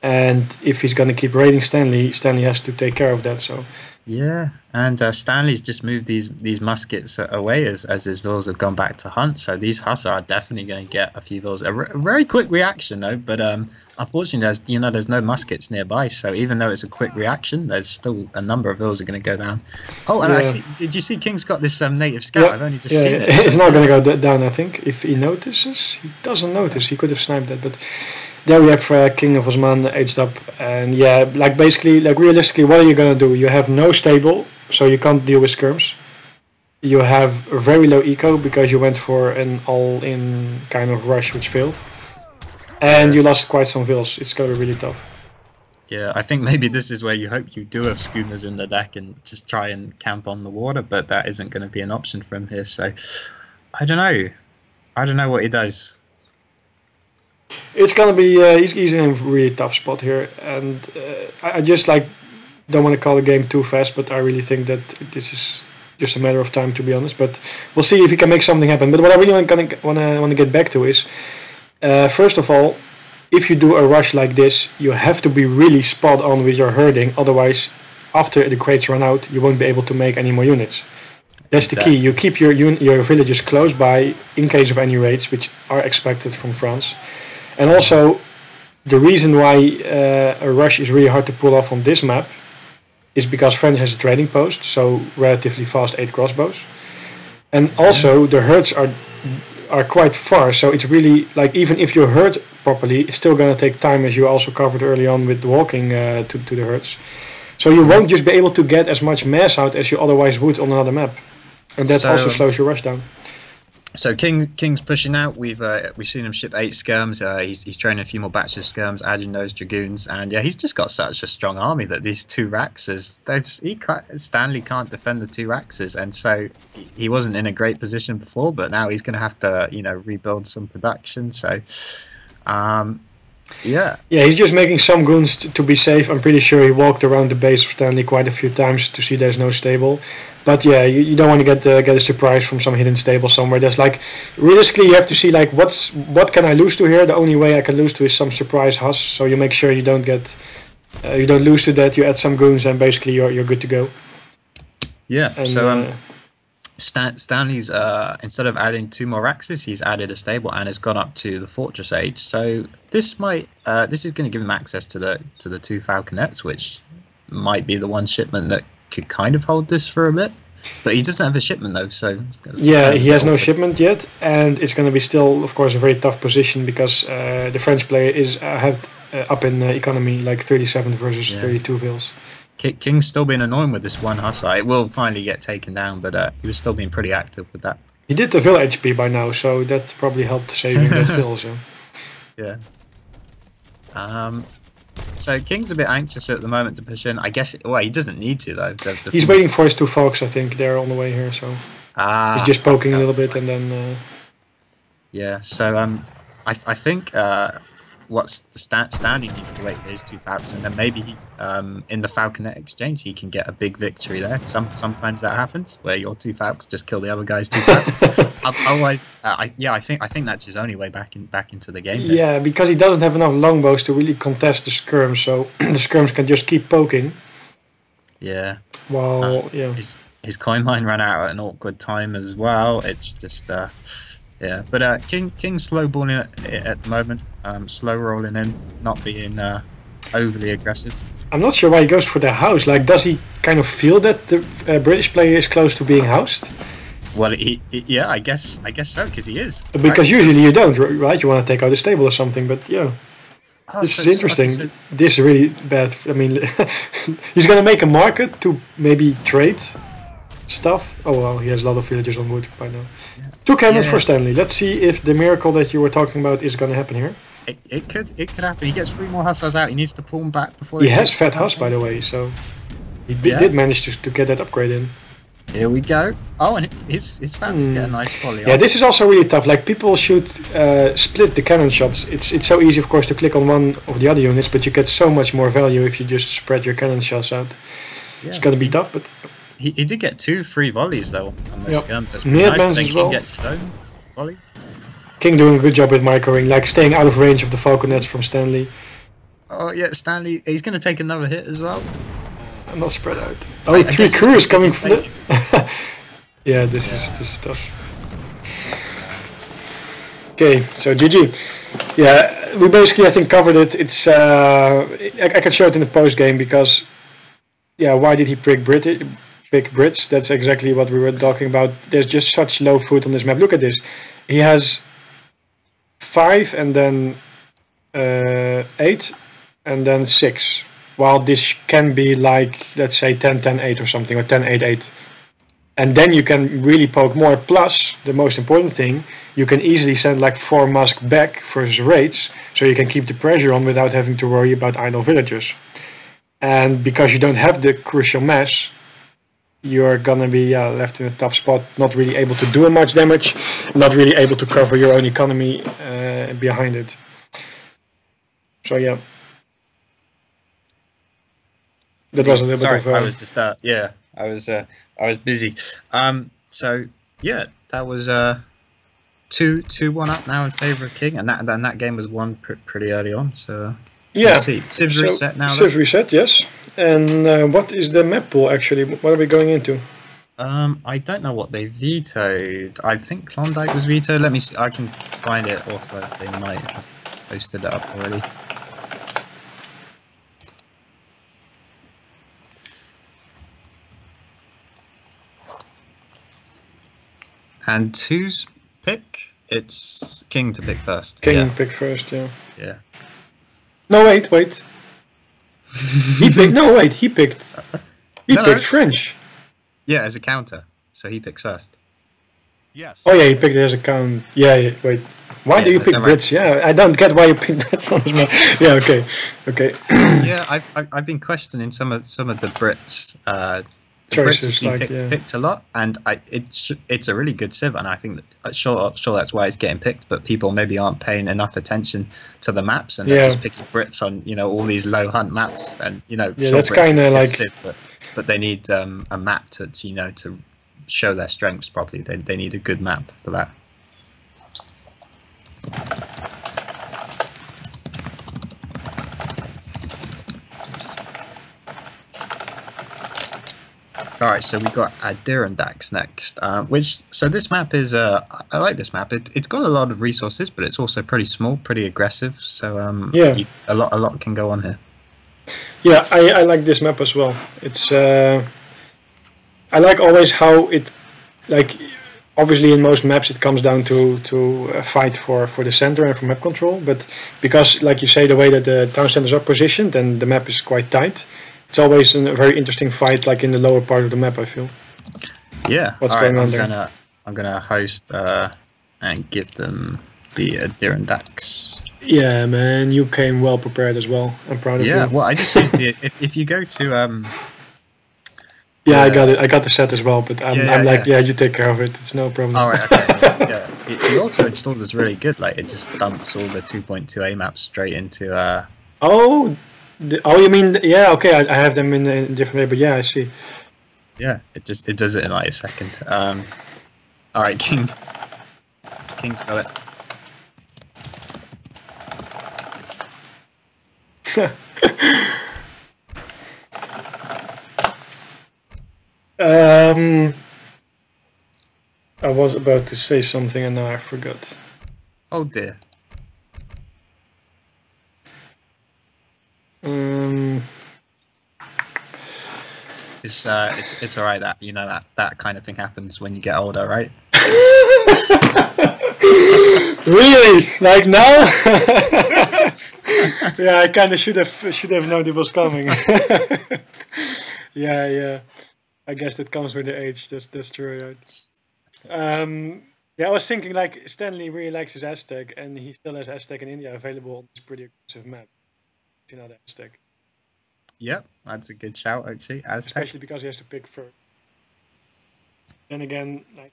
And if he's going to keep raiding Stanley, Stanley has to take care of that. So Yeah, and uh, Stanley's just moved these these muskets away as as his vills have gone back to hunt. So these hussar are definitely going to get a few vills. A, re- a very quick reaction though, but um, unfortunately, there's you know there's no muskets nearby. So even though it's a quick reaction, there's still a number of vills are going to go down. Oh, and I see, did you see King's got this um, native scout? Yeah, I've only just yeah, seen it. it's not going to go d- down. I think if he notices, he doesn't notice. He could have sniped that, but there we have uh, King of Osmane aged up, and yeah, like basically, like realistically, what are you going to do? You have no stable, so you can't deal with skirms. You have very low eco because you went for an all-in kind of rush, which failed, and you lost quite some vills. It's to be really tough. Yeah, I think maybe this is where you hope you do have schooners in the deck and just try and camp on the water, but that isn't going to be an option for him here. So I don't know. I don't know what he does. It's gonna be uh, he's, he's in a really tough spot here, and uh, I, I just like don't want to call the game too fast, but I really think that this is just a matter of time, to be honest. But we'll see if he can make something happen. But what I really want to want to get back to is, uh, first of all, if you do a rush like this, you have to be really spot on with your herding. Otherwise, after the crates run out, you won't be able to make any more units. That's the key. You keep your un- your villages close by in case of any raids, which are expected from France. And also, the reason why uh, a rush is really hard to pull off on this map is because France has a trading post, so relatively fast eight crossbows. And also, the herds are are quite far, so it's really like even if you herd properly, it's still going to take time, as you also covered early on with walking uh, to to the herds. So you won't just be able to get as much mass out as you otherwise would on another map, and that So- also slows your rush down. So King King's pushing out. We've uh, we've seen him ship eight skirms. Uh, he's he's training a few more batches of skirms, adding those dragoons, and yeah, he's just got such a strong army that these two Raxes, he can't, Stanley can't defend the two Raxes, and so he- he wasn't in a great position before, but now he's going to have to you know rebuild some production. So, um, yeah, Yeah, he's just making some goons t- to be safe. I'm pretty sure he walked around the base of Stanley quite a few times to see there's no stable. But yeah, you, you don't want to get uh, get a surprise from some hidden stable somewhere. There's like realistically, you have to see like what's what can I lose to here. The only way I can lose to is some surprise huss. So you make sure you don't get uh, you don't lose to that. You add some goons and basically you're you're good to go. yeah. And, so um, uh, Stan- Stanley's uh, instead of adding two more raxes, he's added a stable and has gone up to the Fortress Age. So this might uh, this is going to give him access to the to the two Falconets, which might be the one shipment that could kind of hold this for a bit. But he doesn't have a shipment though, so Yeah, he has no awkward. shipment yet, and it's going to be still, of course, a very tough position because uh, the French player is uh, have uh, up in uh, economy like 37 versus Yeah. 32 vills. Ki- King's still been annoying with this one hussar. It will finally get taken down, but uh, he was still being pretty active with that. He did the Vill HP by now, so that probably helped saving that Vill. So. Yeah. Um. So King's a bit anxious at the moment to push in. I guess. Well, he doesn't need to though. The, the He's waiting for his two folks, I think. They're on the way here, so Ah. he's just poking a little bit and then. Uh, Yeah. So um, I I think uh, what's the Stan Stanley needs to wait for his two Falcons, and then maybe um in the Falconet exchange he can get a big victory there. Some sometimes that happens where your two Falcons just kill the other guy's two Falcons. Otherwise, uh, I yeah I think I think that's his only way back in back into the game. then. yeah, because he doesn't have enough longbows to really contest the skirms, so the skirms can just keep poking. Yeah. While yeah, his his coin mine ran out at an awkward time as well. It's just uh, Yeah, but uh, King King's slow balling it at the moment. Um, slow rolling in, not being uh, overly aggressive. I'm not sure why he goes for the house. Like, does he kind of feel that the uh, British player is close to being housed? Well, he, he- yeah, I guess I guess so because he is. Because right? usually you don't, right? You want to take out a stable or something. But yeah, Oh, this so- is interesting. so- this is really bad. I mean, he's gonna make a market to maybe trade stuff. Oh well, he has a lot of villagers on wood by now. Two cannons Yeah. for Stanley. Let's see if the miracle that you were talking about is gonna happen here. it, it could it could happen. He gets three more hussars out. He needs to pull them back before He he has Fat Huss, by the way, so he Yeah. did manage to, to get that upgrade in. Here we go. Oh, and his his fans Hmm. get a nice volley. Yeah, this is also really tough. Like people should uh, split the cannon shots. It's it's so easy, of course, to click on one of the other units, but you get so much more value if you just spread your cannon shots out. Yeah. It's gonna be tough, but He, he did get two free volleys though on those Yep. guns. That's Near pretty nice. as King well. gets his own volley. King doing a good job with microing, like staying out of range of the falconets from Stanley. Oh yeah, Stanley. He's gonna take another hit as well. I'm not spread out. Oh, I- I three guess crews coming from the. yeah, this is this is tough. Okay, so GG. Yeah, we basically I think covered it. It's uh, I, I can show it in the post game because, yeah, why did he pick Brit? Pick bridge. That's exactly what we were talking about. There's just such low food on this map. Look at this. He has five and then uh, eight and then six. While this can be like let's say 10 10 8 or something or 10 8 8 and then you can really poke more plus the most important thing you can easily send like four musk back versus raids so you can keep the pressure on without having to worry about idle villagers and because you don't have the crucial mass you're gonna be yeah, left in a tough spot not really able to do much damage not really able to cover your own economy uh, behind it so yeah that was a little Sorry, bit of uh, I was just uh yeah, I was uh I was busy. Um so yeah, that was uh two two one up now in favour of King and that and that game was won pr- pretty early on, so yeah we'll see. Civ's So, reset now. Civ reset, yes. And uh, what is the map pool actually? What are we going into? Um I don't know what they vetoed. I think Klondike was vetoed. Let me see I can find it off uh, they might have posted it up already. And who's pick? It's King to pick first. King Yeah. pick first, yeah. yeah. No, wait, wait. He picked. No, wait. He picked. He No, no. picked French. Yeah, as a counter. So he picks first. Yes. Oh yeah, he picked it as a count. Yeah, yeah. Wait. Why Yeah, do you pick never mind. Brits? Yeah, I don't get why you pick Brits on this map. Yeah, okay, okay. yeah, I've, I've I've been questioning some of some of the Brits. Uh, Brits like, pick- yeah. picked a lot, and I it's it's a really good civ, and I think that uh, sure sure that's why it's getting picked. But people maybe aren't paying enough attention to the maps, and they're just picking Brits on you know all these low hunt maps, and you know Yeah, that's kinda like- civ, but but they need um, a map to, to you know to show their strengths properly. They they need a good map for that. All right, so we've got Adirondacks next, uh, which so this map is uh, I like this map. It it's got a lot of resources, but it's also pretty small, pretty aggressive. So um, Yeah. you- a lot a lot can go on here. Yeah, I, I like this map as well. It's uh, I like always how it like obviously in most maps it comes down to to a fight for for the center and for map control. But because like you say the way that the town centers are positioned and the map is quite tight, it's always a very interesting fight like in the lower part of the map. I feel. Yeah. What's all right, going on I'm there? gonna I'm gonna host uh, and give them the Adirondacks. Yeah, man, you came well prepared as well. I'm proud of Yeah. you. Yeah, well, I just used the if, if you go to um Yeah, I got it. I got the set as well, but I'm, Yeah, I'm like, yeah. yeah. you take care of it. It's no problem. All right. Okay. yeah. The auto install is really good. Like it just dumps all the 2.2a maps straight into. Uh, Oh, the, oh, you mean yeah? Okay, I, I have them in a different way, but yeah, I see. yeah. It just it does it in like a second. Um. All right, King. King's got it. Um, I was about to say something and now I forgot. Oh dear. It's uh, it's it's alright that you know that that kind of thing happens when you get older, right? really? Like now? yeah, I kind of should have should have known it was coming. yeah, yeah. I guess that comes with the age. That's that's true. Right? Um, yeah, I was thinking like Stanley really likes his Aztec, and he still has Aztec in India available on this pretty aggressive map. You know the Aztec, Yep, that's a good shout actually. Aztec. especially because he has to pick first. Then again, like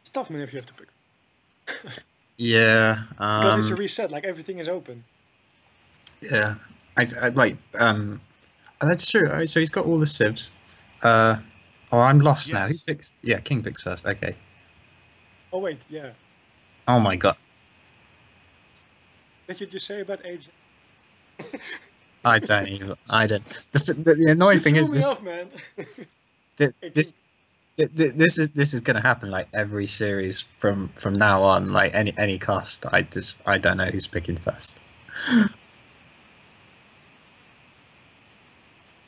it's tough, man, if you have to pick Yeah. because it's a Um, reset. Like everything is open. yeah. I, I like um. oh, That's true. Alright, So he's got all the civs. Uh. Oh, I'm lost now. Who picks? Yeah, King picks first. Okay. Oh wait, yeah. Oh my god. Did you just say about age? I don't even. I don't. The, the, the annoying thing is this. off, man. th- this. th- th- This is this is gonna happen like every series from from now on. Like any any cast, I just I don't know who's picking first.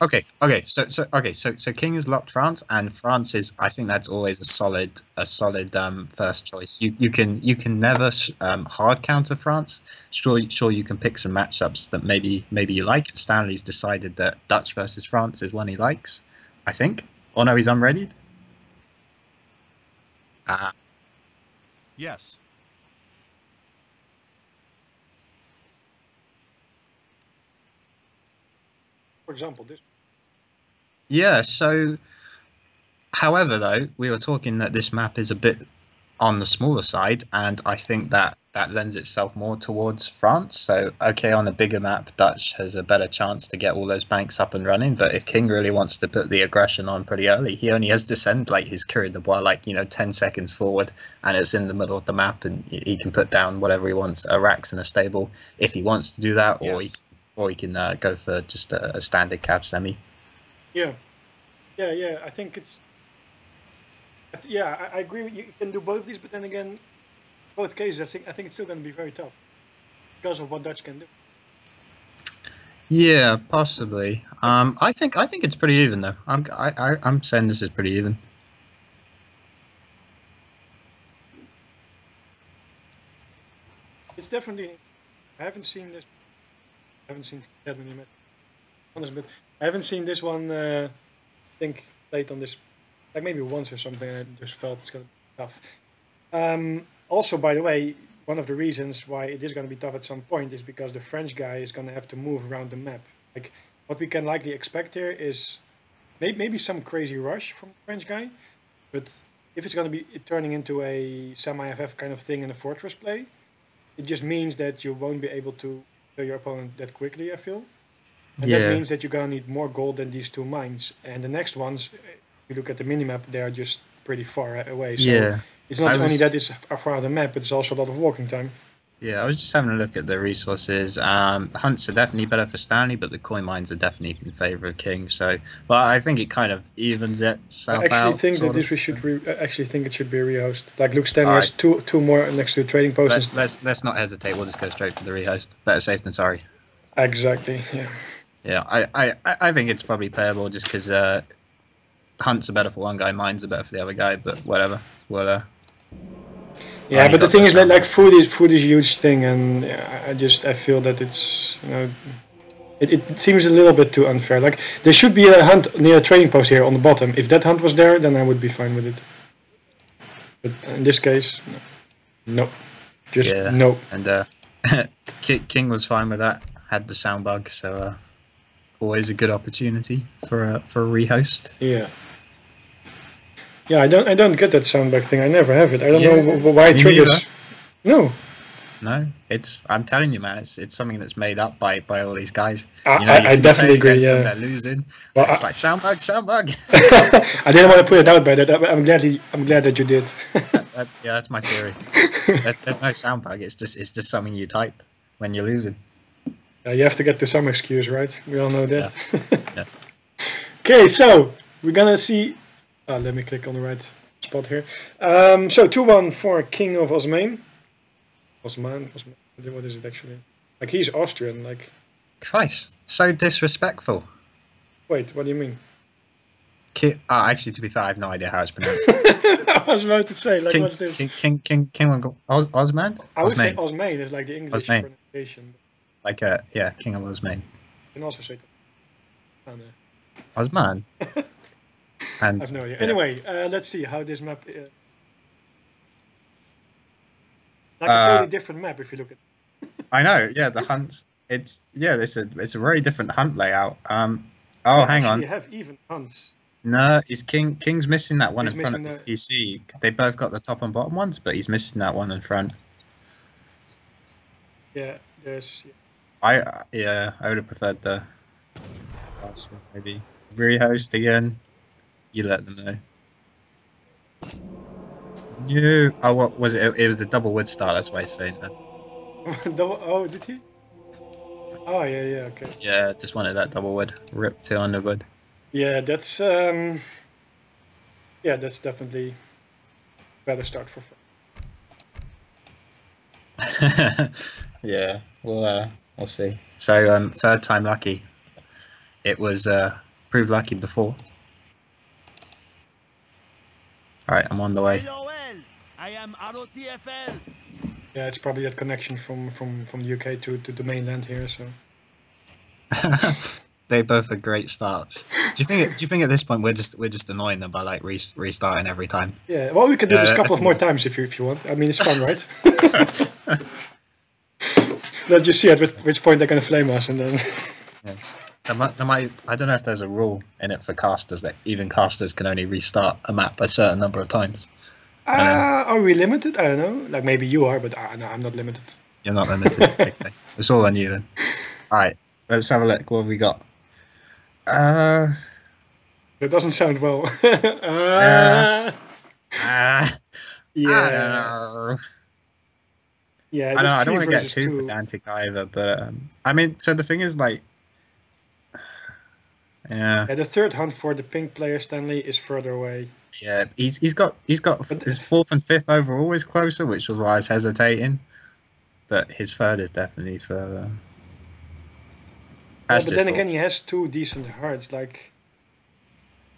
Okay, okay, so so okay, so so King has locked France, and France is I think that's always a solid a solid um, first choice. You you can you can never sh- um, hard counter France. Sure, sure you can pick some matchups that maybe maybe you like. Stanley's decided that Dutch versus France is one he likes. I think. Oh no, he's unreadied. Ah, Yes. For example, this. Yeah, so however though, we were talking that this map is a bit on the smaller side and I think that that lends itself more towards France. So okay, on a bigger map, Dutch has a better chance to get all those banks up and running, but if King really wants to put the aggression on pretty early, he only has to send like his Coureur des Bois like, you know, 10 seconds forward and it's in the middle of the map and he he can put down whatever he wants, a racks and a stable if he wants to do that or he or he can uh, go for just a, a standard cav semi. Yeah, yeah, yeah. I think it's. I th- yeah, I, I agree. with You You can do both of these, but then again, both cases, I think I think it's still going to be very tough because of what Dutch can do. Yeah, possibly. Um, I think I think it's pretty even though. I'm I, I I'm saying this is pretty even. It's definitely. I haven't seen this. I haven't seen that many matches, honest, but I haven't seen this one. Uh, I think played on this, like maybe once or something. And I just felt it's to be tough. Um, also, by the way, one of the reasons why it is going to be tough at some point is because the French guy is going to have to move around the map. Like what we can likely expect here is maybe maybe some crazy rush from the French guy, but if it's going to be turning into a semi-FF kind of thing in a fortress play, it just means that you won't be able to kill your opponent that quickly. I feel, and Yeah. that means that you're gonna need more gold than these two mines. And the next ones, you look at the minimap, they are just pretty far away. So yeah, it's not I only was- that it's far far the map, but it's also a lot of walking time. yeah. I was just having a look at the resources. Um, hunts are definitely better for Stanley, but the coin mines are definitely in favor of King. So, but I think it kind of evens it. I Out, actually think that this we should. Re- I actually think it should be rehost. Like Luke Stanley has two two more next to trading posts. Let, let's let's not hesitate. We'll just go straight for the rehost. Better safe than sorry. Exactly. Yeah. Yeah, I, I, I- think it's probably playable just because uh, hunts are better for one guy, mines are better for the other guy. But whatever. Well, uh, Yeah, but the thing is that like food is food is a huge thing, and I just I feel that it's you know it, it seems a little bit too unfair. Like there should be a hunt near a trading post here on the bottom. If that hunt was there, then I would be fine with it. But in this case, no, no. just Yeah. no. and uh, King was fine with that. Had the sound bug, so uh, always a good opportunity for a for a rehost. Yeah. Yeah, I don't I don't get that sound bug thing. I never have it. I don't Yeah, know wh- wh- why it triggers. neither. No, No, it's I'm telling you, man, it's it's something that's made up by by all these guys. I, You know, I, I definitely agree. Yeah. they're losing. Well, it's I- like sound bug, sound bug. I didn't want to put it out by that. I'm glad. he- I'm glad that you did. That- yeah, that's my theory. There's, there's no sound bug. It's just it's just something you type when you're losing. Yeah, you have to get to some excuse, right? We all know that. Yeah. okay, so we're gonna see Uh, let me click on the right spot here. Um, so 2-1 for King of Osmane. Osman, Osman, what is it actually? Like he's Austrian. Like, Christ, so disrespectful. wait, what do you mean? Ki- uh, actually, to be fair, I have no idea how it's pronounced. I was about to say, like, King, what's this? King, King, King, King Os- Osman? I would say Osman. Osman is like the English Osman. pronunciation. Like, a yeah, King of Osmane. You can also say. Oh, no. Osman? I And have no idea. Yeah. Anyway, uh, let's see how this map. Uh, like Uh, a totally different map if you look at. I know, yeah, the hunts. It's yeah, it's a it's a very different hunt layout. Um, oh, Well, hang on, You have even hunts. no, he's King King's missing that one He's in front of his TC. They both got the top and bottom ones, but he's missing that one in front. Yeah, there's. Yeah. I uh, yeah, I would have preferred the last one maybe. Rehost again. You let them know. You oh what was it? It was the double wood start. That's why he's saying that. Double- oh, did he? Oh yeah, yeah, okay. Yeah, just wanted that double wood. Rip to underwood. Yeah, that's um. Yeah, that's definitely better start for. yeah, we'll uh, we'll see. So um, third time lucky. It was uh, proved lucky before. All right, I'm on the way. I am ROTFL. Yeah, it's probably that connection from from from the UK to to the mainland here. So they both are great starts. Do you think? Do you think at this point we're just we're just annoying them by like re- restarting every time? yeah, well, we can do Yeah, this a I couple of more it's- times if you if you want. I mean, it's fun, right? Let's just see at which, point they're gonna flame us, and then There might, there might, I don't know if there's a rule in it for casters that even casters can only restart a map a certain number of times. uh, are we limited? I don't know. Like maybe you are, but uh, no, I'm not limited. You're not limited. okay. It's all on you then. All right, let's have a look. What have we got? Uh, That doesn't sound well. uh, Yeah. uh yeah. I don't. Yeah, I I don't want to get versus too pedantic either, but um, I mean, so the thing is, like, yeah, Yeah, the third hunt for the pink player Stanley is further away. yeah, he's he's got he's got But- his fourth and fifth overall is closer, which was why I was hesitating. But his third is definitely further. Yeah, but then all- again, he has two decent hearts. Like,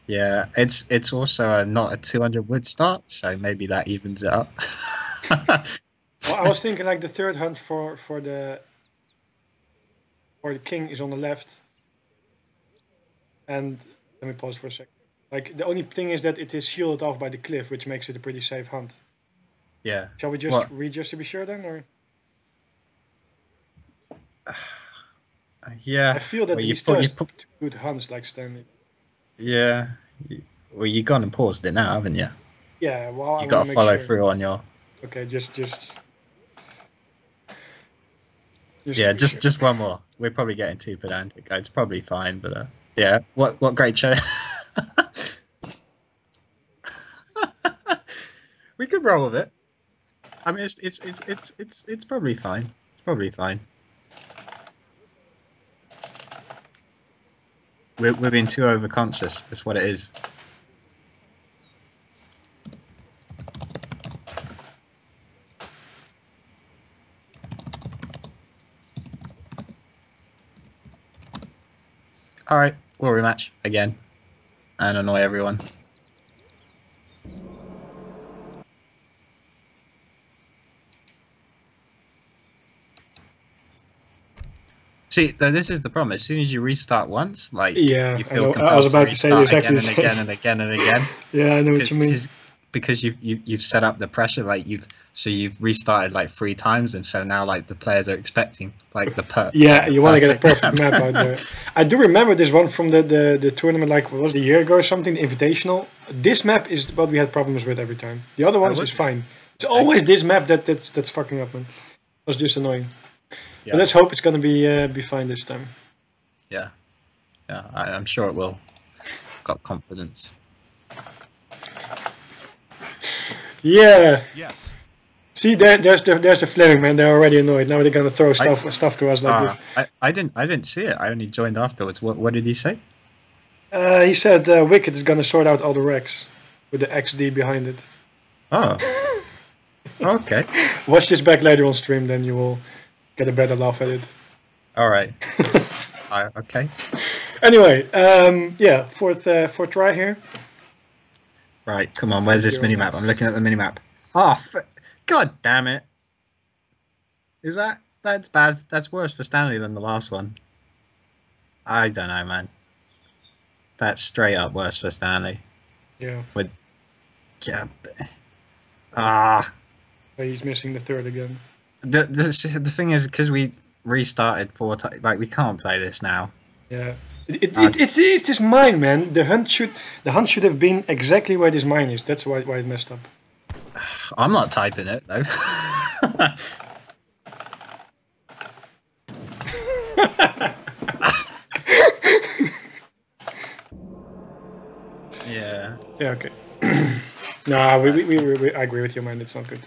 yeah, it's it's also a, not a 200 wood start, so maybe that evens it up. well, I was thinking like the third hunt for for the for the king is on the left. And let me pause for a second. Like the only thing is that it is shielded off by the cliff, which makes it a pretty safe hunt. yeah, Shall we just What? read just to be sure then, or yeah. I feel that well, still put- put- good hunts like Stanley. Yeah. Well, you've gone and paused it now, haven't you? Yeah, well, You got wanna follow sure. through on your. Okay, just just. Just Yeah, just just one more. We're probably getting too pedantic. It's probably fine, but uh, yeah. What what great show. we could roll with it. I mean, it's it's it's it's it's it's probably fine. It's probably fine. We're we're being too overconscious. That's what it is. All right, we'll rematch again and annoy everyone. See, though, this is the problem. As soon as you restart once, like Yeah, you I feel know. I was about to say restart exactly again and again and again and again Yeah, I know what you mean. Because, you've you, you've set up the pressure like you've so you've restarted like three times and so now like the players are expecting like the per Yeah, you want to get a perfect map out there. I do remember this one from the, the, the tournament, like what was a year ago or something, the Invitational. This map is what we had problems with every time. The other ones was is fine. It's always this map that that's, that's fucking up, man. It was just annoying. Yeah. But let's hope it's gonna be uh, be fine this time. yeah yeah I, I'm sure it will got confidence Yeah. Yes. See, there, there's the there's the flaming man. They're already annoyed. Now they're gonna throw stuff stuff to us like Ah, this. I, I didn't I didn't see it I only joined afterwards what what did he say Uh, he said uh, Wicked is gonna sort out all the wrecks. with the XD behind it. Oh. Okay. Watch this back later on stream, then you will get a better laugh at it. All right. I, okay. Anyway, um, yeah, fourth uh, fourth try here. Right. Come on. Where's this Zero mini map? I'm looking at the mini map. Oh, f- God damn it! Is that that's bad? That's worse for Stanley than the last one. I don't know, man. That's straight up worse for Stanley. Yeah, With. Yeah. Ah. but he's missing the third again. the the the thing is because we restarted four times. Like we can't play this now. Yeah. It, it, ah. it, it's it's this mine, man. The hunt should the hunt should have been exactly where this mine is. That's why why it messed up. I'm not typing it though. yeah. Yeah, okay. no, we, we, we, we, I agree with you, man. It's not good.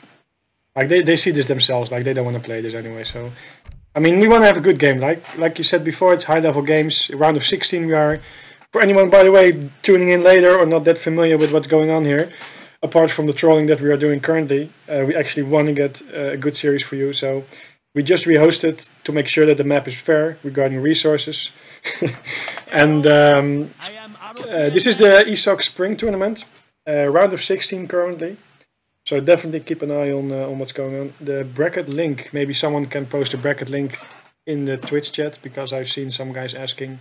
Like they, they see this themselves. Like they don't want to play this anyway. So, I mean, we want to have a good game. Like like you said before, it's high level games. Round of 16, we are. For anyone, by the way, tuning in later or not that familiar with what's going on here, apart from the trolling that we are doing currently, uh, we actually want to get uh, a good series for you. So, we just rehosted to make sure that the map is fair regarding resources. and um, uh, this is the ESOC Spring Tournament, uh, round of 16 currently. So definitely keep an eye on uh, on what's going on. The bracket link, maybe someone can post a bracket link in the Twitch chat because I've seen some guys asking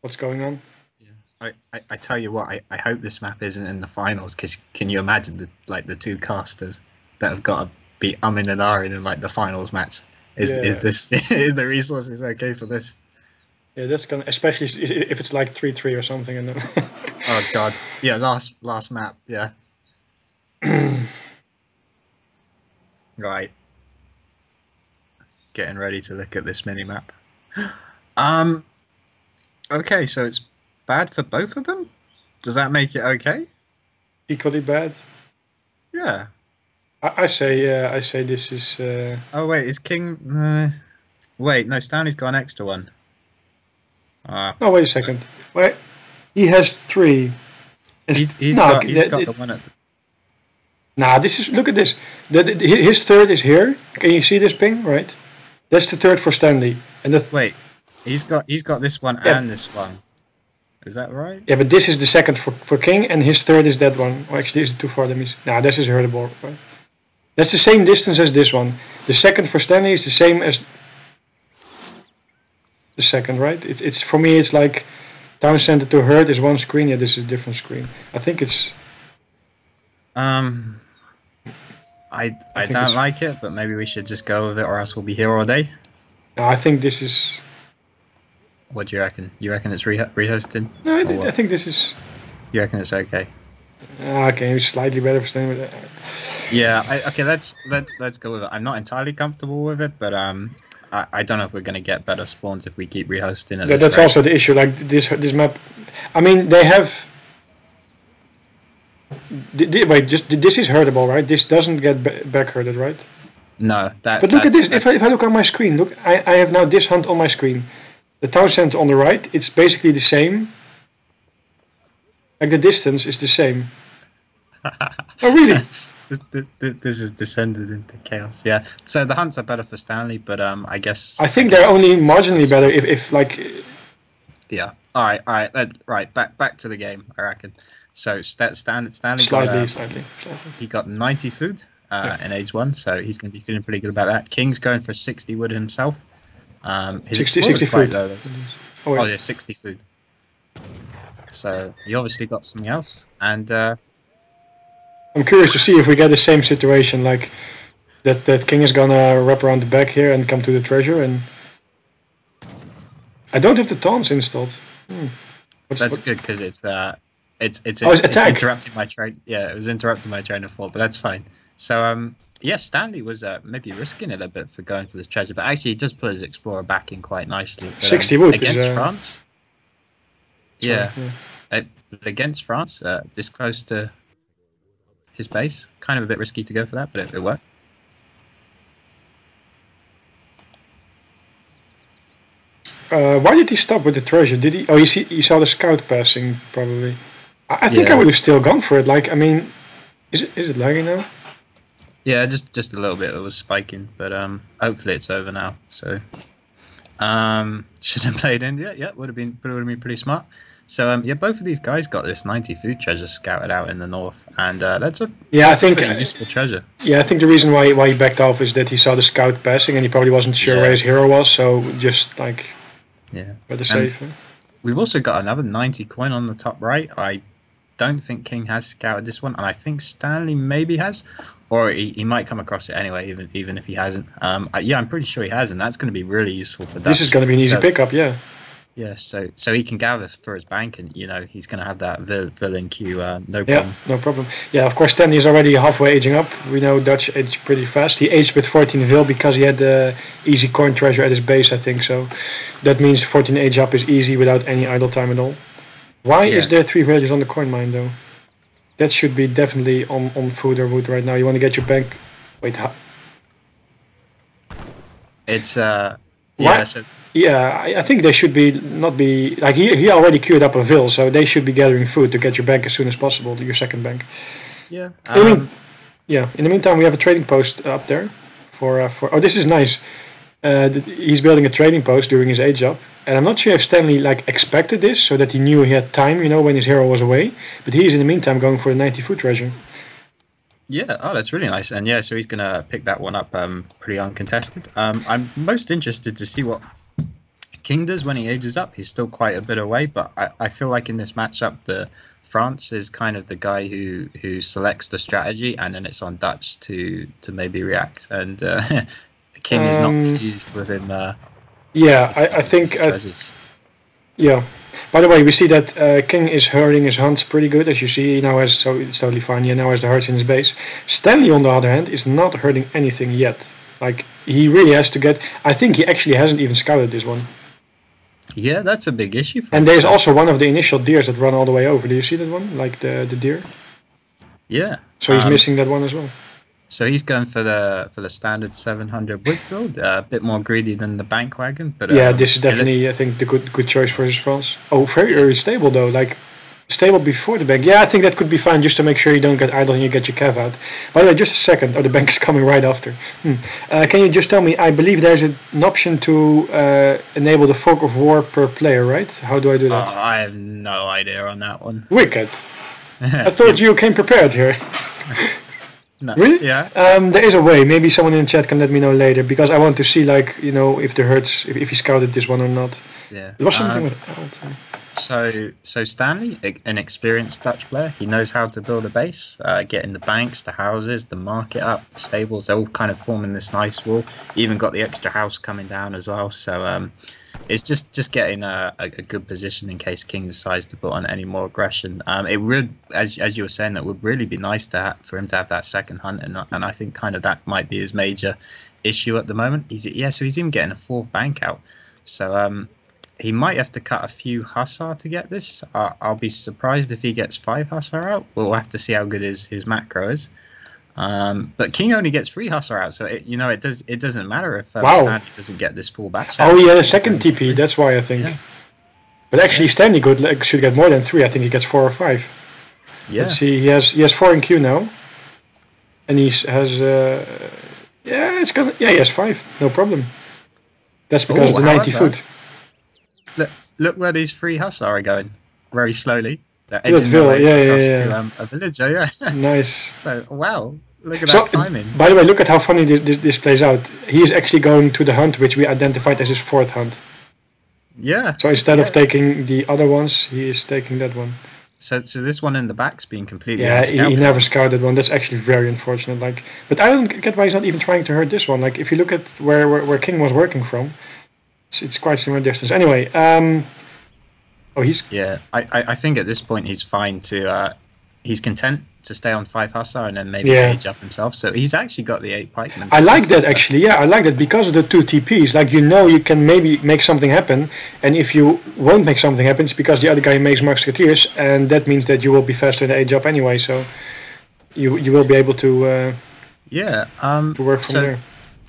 what's going on. I, I, I tell you what, I, I hope this map isn't in the finals because can you imagine the like the two casters that have got to be umming and ahhing in like the finals match? Is Yeah. is this is the resources okay for this? Yeah, that's gonna especially if it's like three three or something. And then Oh god, yeah, last last map, yeah. right. Getting ready to look at this mini map. Um. Okay, so it's bad for both of them. Does that make it okay? equally bad. Yeah. I, I say uh, I say this is uh, Oh wait, is King? Uh, wait, no, Stanley's got an extra one. Ah, no wait a second. Wait, he has three. He's he's no, got he's got it- the one at. The, Nah, this is look at this. The, the, his third is here. Can you see this ping? Right. That's the third for Stanley, and the wait, he's got he's got this one Yeah. and this one. Is that right? yeah, but this is the second for, for King, and his third is that one. Oh, actually, this is too far. Let me. s- Nah, this is herdable. Right? That's the same distance as this one. The second for Stanley is the same as the second, right? It's it's for me. It's like town center to hurt is one screen. Yeah, this is a different screen. I think it's. Um, I I, think don't like it, but maybe we should just go with it, or else we'll be here all day. I think this is. What do you reckon? You reckon it's re- rehosted? No, I, what? I think this is. You reckon it's okay? Ah, okay, it's slightly better for Stanley. But, uh, Yeah. I, okay. Let's let's let's go with it. I'm not entirely comfortable with it, but um, I, I don't know if we're gonna get better spawns if we keep rehosting it. That, that's rate. also the issue. Like this, this map. I mean, they have. Wait, just this is herdable, right? This doesn't get ba- back herded, right? no. That. But look at this. If I, if I look on my screen, look, I, I have now this hunt on my screen. The town center on the right, it's basically the same. Like the distance is the same. oh really? this, this, this is descended into chaos. Yeah. So the hunts are better for Stanley, but um, I guess. I think guess- they're only marginally better if, if like Yeah. All right. All right. Right. Back back to the game. I reckon. So St- Stan Stanley slightly, got, uh, slightly, slightly. he got 90 food uh, in age one, so he's going to be feeling pretty good about that. King's going for 60 wood himself. Um, his 60 60 food. low. Oh, Oh yeah, 60 food. So he obviously got something else, and uh, I'm curious to see if we get the same situation, like that that king is gonna wrap around the back here and come to the treasure, and I don't have the taunts installed. Hmm. That's what- good because it's uh, it's it's, Oh, it's it's interrupting my train. Yeah, it was interrupting my train of thought, but that's fine. So um, yes, Stanley was uh, maybe risking it a bit for going for this treasure, but actually he does put his explorer back in quite nicely. But, um, 60 wood is, against uh, France. sorry, Yeah, uh, against France, uh, this close to his base, kind of a bit risky to go for that, but it, it worked. Uh, why did he stop with the treasure? Did he? Oh, he see, he saw the scout passing probably. I I think Yeah. I would have still gone for it. Like, I mean, is it is it lagging now? Yeah, just just a little bit. It was spiking, but um, hopefully it's over now. So, um, should have played India. Yeah, would have been would have been pretty smart. So um, yeah, both of these guys got this 90 food treasure scouted out in the north, and uh, that's a Yeah, I that's a think pretty useful treasure. yeah, I think the reason why why he backed off is that he saw the scout passing and he probably wasn't sure Yeah. where his hero was. So just like Yeah. better safe. We've also got another 90 coin on the top right. I don't think King has scouted this one, and I think Stanley maybe has, or he, he might come across it anyway, even even if he hasn't. Um, yeah, I'm pretty sure he has, and that's going to be really useful for that. This is going to be an easy So- pickup. Yeah. Yeah, so so he can gather for his bank, and you know he's going to have that vill, vill in queue, uh, no Yeah, problem. no problem. Yeah, of course, Stanley is already halfway aging up. We know Dutch aged pretty fast. He aged with 14 Vil because he had the easy coin treasure at his base, I think. So that means 14 age up is easy without any idle time at all. Why is there three villagers on the coin mine though? That should be definitely on, on food or wood right now. You want to get your bank. Wait, how? It's uh, Why- yeah, so Yeah, I, I think they should be not be like he, he already queued up a Vil, so they should be gathering food to get your bank as soon as possible, your second bank. yeah. I mean, Um, Yeah. In the meantime, we have a trading post up there for uh, for. Oh, this is nice. Uh, he's building a trading post during his age up, and I'm not sure if Stanley like expected this, so that he knew he had time, you know, when his hero was away. But he's in the meantime going for the 90 foot treasure. Yeah, oh, that's really nice. And yeah, so he's going to pick that one up um, pretty uncontested. Um, I'm most interested to see what King does when he ages up. He's still quite a bit away, but I, I feel like in this matchup, the France is kind of the guy who, who selects the strategy, and then it's on Dutch to to maybe react. And uh, King is Um, not pleased with him. Uh, Yeah, I, I think. Uh, yeah. By the way, we see that uh, King is herding his hunts pretty good, as you see. He now has so it's totally fine. He now has the herds in his base. Stanley, on the other hand, is not herding anything yet. Like he really has to get. I think he actually hasn't even scouted this one. yeah, that's a big issue for And there's also one of the initial deers that run all the way over. Do you see that one? Like the the deer. yeah. So he's Um, missing that one as well. So he's going for the for the standard 700 wood build, uh, a bit more greedy than the bank wagon, but yeah, um, this is definitely I think the good good choice for his France. Oh, very very stable though. Like stable before the bank. Yeah, I think that could be fine just to make sure you don't get idle and you get your cav out. By the way, just a second. Oh, the bank is coming right after. Hmm. Uh, can you just tell me? I believe there's an option to uh, enable the fog of war per player, right? How do I do Oh, that? I have no idea on that one. Wicked. I thought you came prepared here. No. Really? Yeah. Um, there is a way. Maybe someone in the chat can let me know later because I want to see, like, you know, if the herds, if, if he scouted this one or not. Yeah. There was something Um, with Alton. So so Stanley, an experienced Dutch player, he knows how to build a base, uh, getting the banks, the houses, the market up, the stables. They're all kind of forming this nice wall. Even got the extra house coming down as well. So um, it's just just getting a, a, good position in case King decides to put on any more aggression. Um, it would, as as you were saying, that would really be nice to ha- for him to have that second hunt, and and I think kind of that might be his major issue at the moment. He's yeah, so he's even getting a fourth bank out. So um, he might have to cut a few hussar to get this. Uh, I'll be surprised if he gets five hussar out. We'll have to see how good his his macro is. Um, but King only gets three hussar out, so it, you know it does it doesn't matter if um, Wow. Stanley doesn't get this full batch. out. Oh, yeah, the second TP. three. That's why I think. Yeah. But actually, Stanley good like, should get more than three. I think he gets four or five. yeah. Let's see. He has he has four in queue now, and he has uh, yeah, it's gonna yeah, he has five. No problem. That's because Oh, of the ninety foot. Look, look where these three hussar are going. Very slowly. They're To that their way yeah, yeah, yeah. to um, a villager. Yeah. Nice. so wow, look at So, that timing. by the way, look at how funny this, this this plays out. He is actually going to the hunt, which we identified as his fourth hunt. Yeah. So instead Yeah. of taking the other ones, he is taking that one. So so this one in the back's being completely. Yeah, he, he never scouted one. That's actually very unfortunate. Like, but I don't get why he's not even trying to hurt this one. Like, if you look at where where, where King was working from, it's, it's quite similar distance. Anyway, um, oh, he's Yeah, I, I, I think at this point he's fine to. Uh, he's content to stay on five hussar and then maybe Yeah. age up himself. So he's actually got the eight pikemen. I like that So- actually. Yeah, I like that because of the two TPs. Like you know, you can maybe make something happen, and if you won't make something happen, it's because the other guy makes musketeers, and that means that you will be faster in the age up anyway. So you you will be able to uh, Yeah. Um. to work from so there.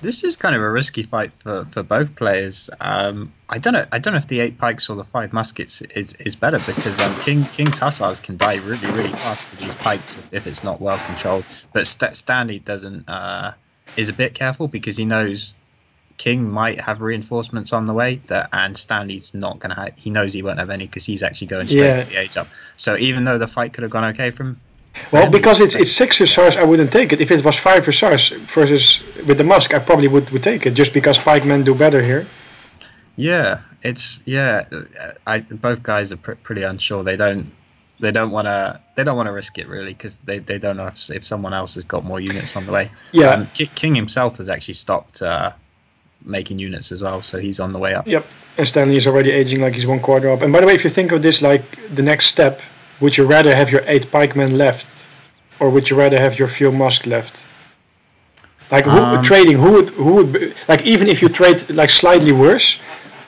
This is kind of a risky fight for, for both players. Um, I don't know. I don't know if the eight pikes or the five muskets is, is better because um, King King's hussars can die really really fast to these pikes if it's not well controlled. But St- Stanley doesn't uh, is a bit careful because he knows King might have reinforcements on the way that and Stanley's not going to have. He knows he won't have any because he's actually going straight Yeah. for the age up. So even though the fight could have gone okay from Well, because it's it's- six hussars, I wouldn't take it. If it was five hussars versus with the musk, I probably would, would take it just because pikemen do better here. Yeah, it's yeah. I both guys are pr- pretty unsure. They don't they don't want to they don't want to risk it really because they, they don't know if, if someone else has got more units on the way. Yeah. Um, Ki- King himself has actually stopped uh, making units as well, so he's on the way up. Yep. And Stanley is already aging like he's one quarter up. And by the way, if you think of this like the next step, would you rather have your eight pikemen left, or would you rather have your few musk left? Like who, Um, trading, who would who would be, like even if you trade like slightly worse,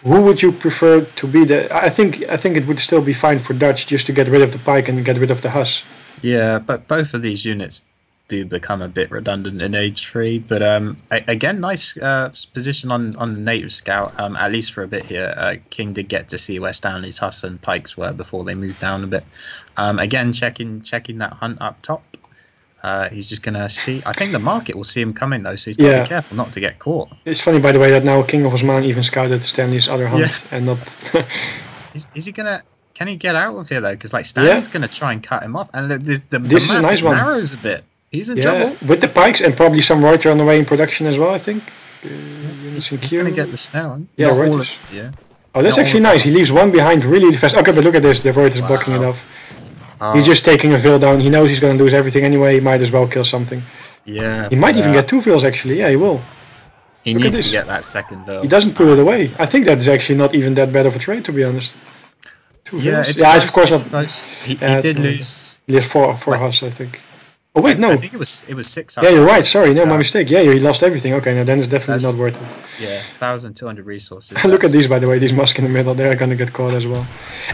who would you prefer to be the? I think I think it would still be fine for Dutch just to get rid of the pike and get rid of the huss. Yeah, but both of these units do become a bit redundant in age three. But um, again, nice uh, position on on the native scout. Um, at least for a bit here, uh, King did get to see where Stanley's Huss and Pikes were before they moved down a bit. Um, again, checking checking that hunt up top. Uh, he's just gonna see. I think the market will see him coming though, so he's got to Yeah. be careful not to get caught. It's funny, by the way, that now King of Osmane even scouted Stanley's other hunt Yeah. and not. Is, is he gonna? Can he get out of here though? Because like Stanley's gonna try and cut him off, and the, the, the, This is a nice one. narrows a bit. He's in yeah, trouble. with the pikes and probably some Ruyter on the way in production as well. I think. Uh, He's gonna get the snow. Yeah, of- yeah. Oh, that's not actually nice. He leaves one behind really, really fast. Okay, but look at this. The Ruyters Wow. blocking it off. Oh, He's ah. just taking a vill down. He knows he's going to lose everything anyway. He might as well kill something. yeah. He might even yeah. get two vills actually. Yeah, he will. He Look needs to get that second vill. He doesn't put it away. I think that is actually not even that bad of a trade, to be honest. Two Yeah, vills. it's yeah, close, it's of course not. He, he it's did lose. He has four, four Wait. huss, I think. Oh wait, no. I think it was it was six. Yeah, you're right. Sorry, no, my mistake. Yeah, he lost everything. Okay, now then it's definitely That's- not worth it. Yeah, thousand two hundred resources. Look at these, by the way, these musk in the middle, they're gonna get caught as well.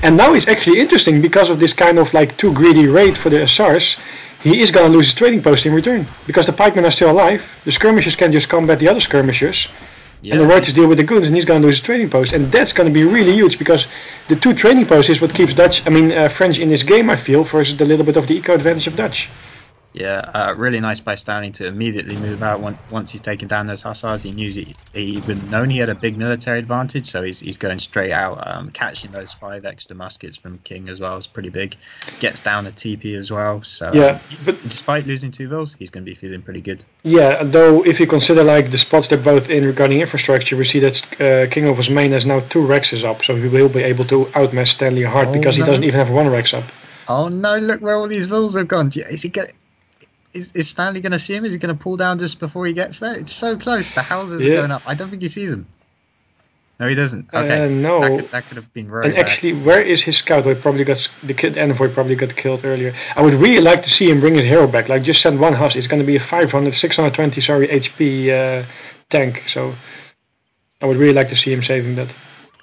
And now it's actually interesting because of this kind of like too greedy raid for the SARS. He is gonna lose his trading post in return because the pikemen are still alive. The skirmishers can just combat the other skirmishers, Yeah, and the Ruyters deal with the goons, and he's gonna lose his trading post. And that's gonna be really huge because the two trading posts is what keeps Dutch, I mean uh, French in this game. I feel versus the little bit of the eco advantage of Dutch. Yeah. Uh, really nice by Stanley to immediately move out once, once he's taken down those hussars. He knew he, he would known he had a big military advantage, so he's, he's going straight out, um, catching those five extra muskets from King as well. is pretty big. Gets down a TP as well. So Yeah, but- despite losing two vills, he's going to be feeling pretty good. Yeah, though if you consider like the spots they're both in regarding infrastructure, we see that uh, King of Osmane has now two raxes up, so he will be able to outmatch Stanley hard Oh, because he doesn't even have one rax up. Oh no! Look where all these vills have gone. Is he get? Is, is Stanley going to see him? Is he going to pull down just before he gets there? It's so close. The houses Yeah. are going up. I don't think he sees him. No, he doesn't. Okay, Uh, no. that could, that could have been very And bad. actually, where is his scout? He probably got the kid envoy probably got killed earlier. I would really like to see him bring his hero back. Like just send one house. It's going to be a 500, 620 sorry HP uh, tank. So I would really like to see him saving that.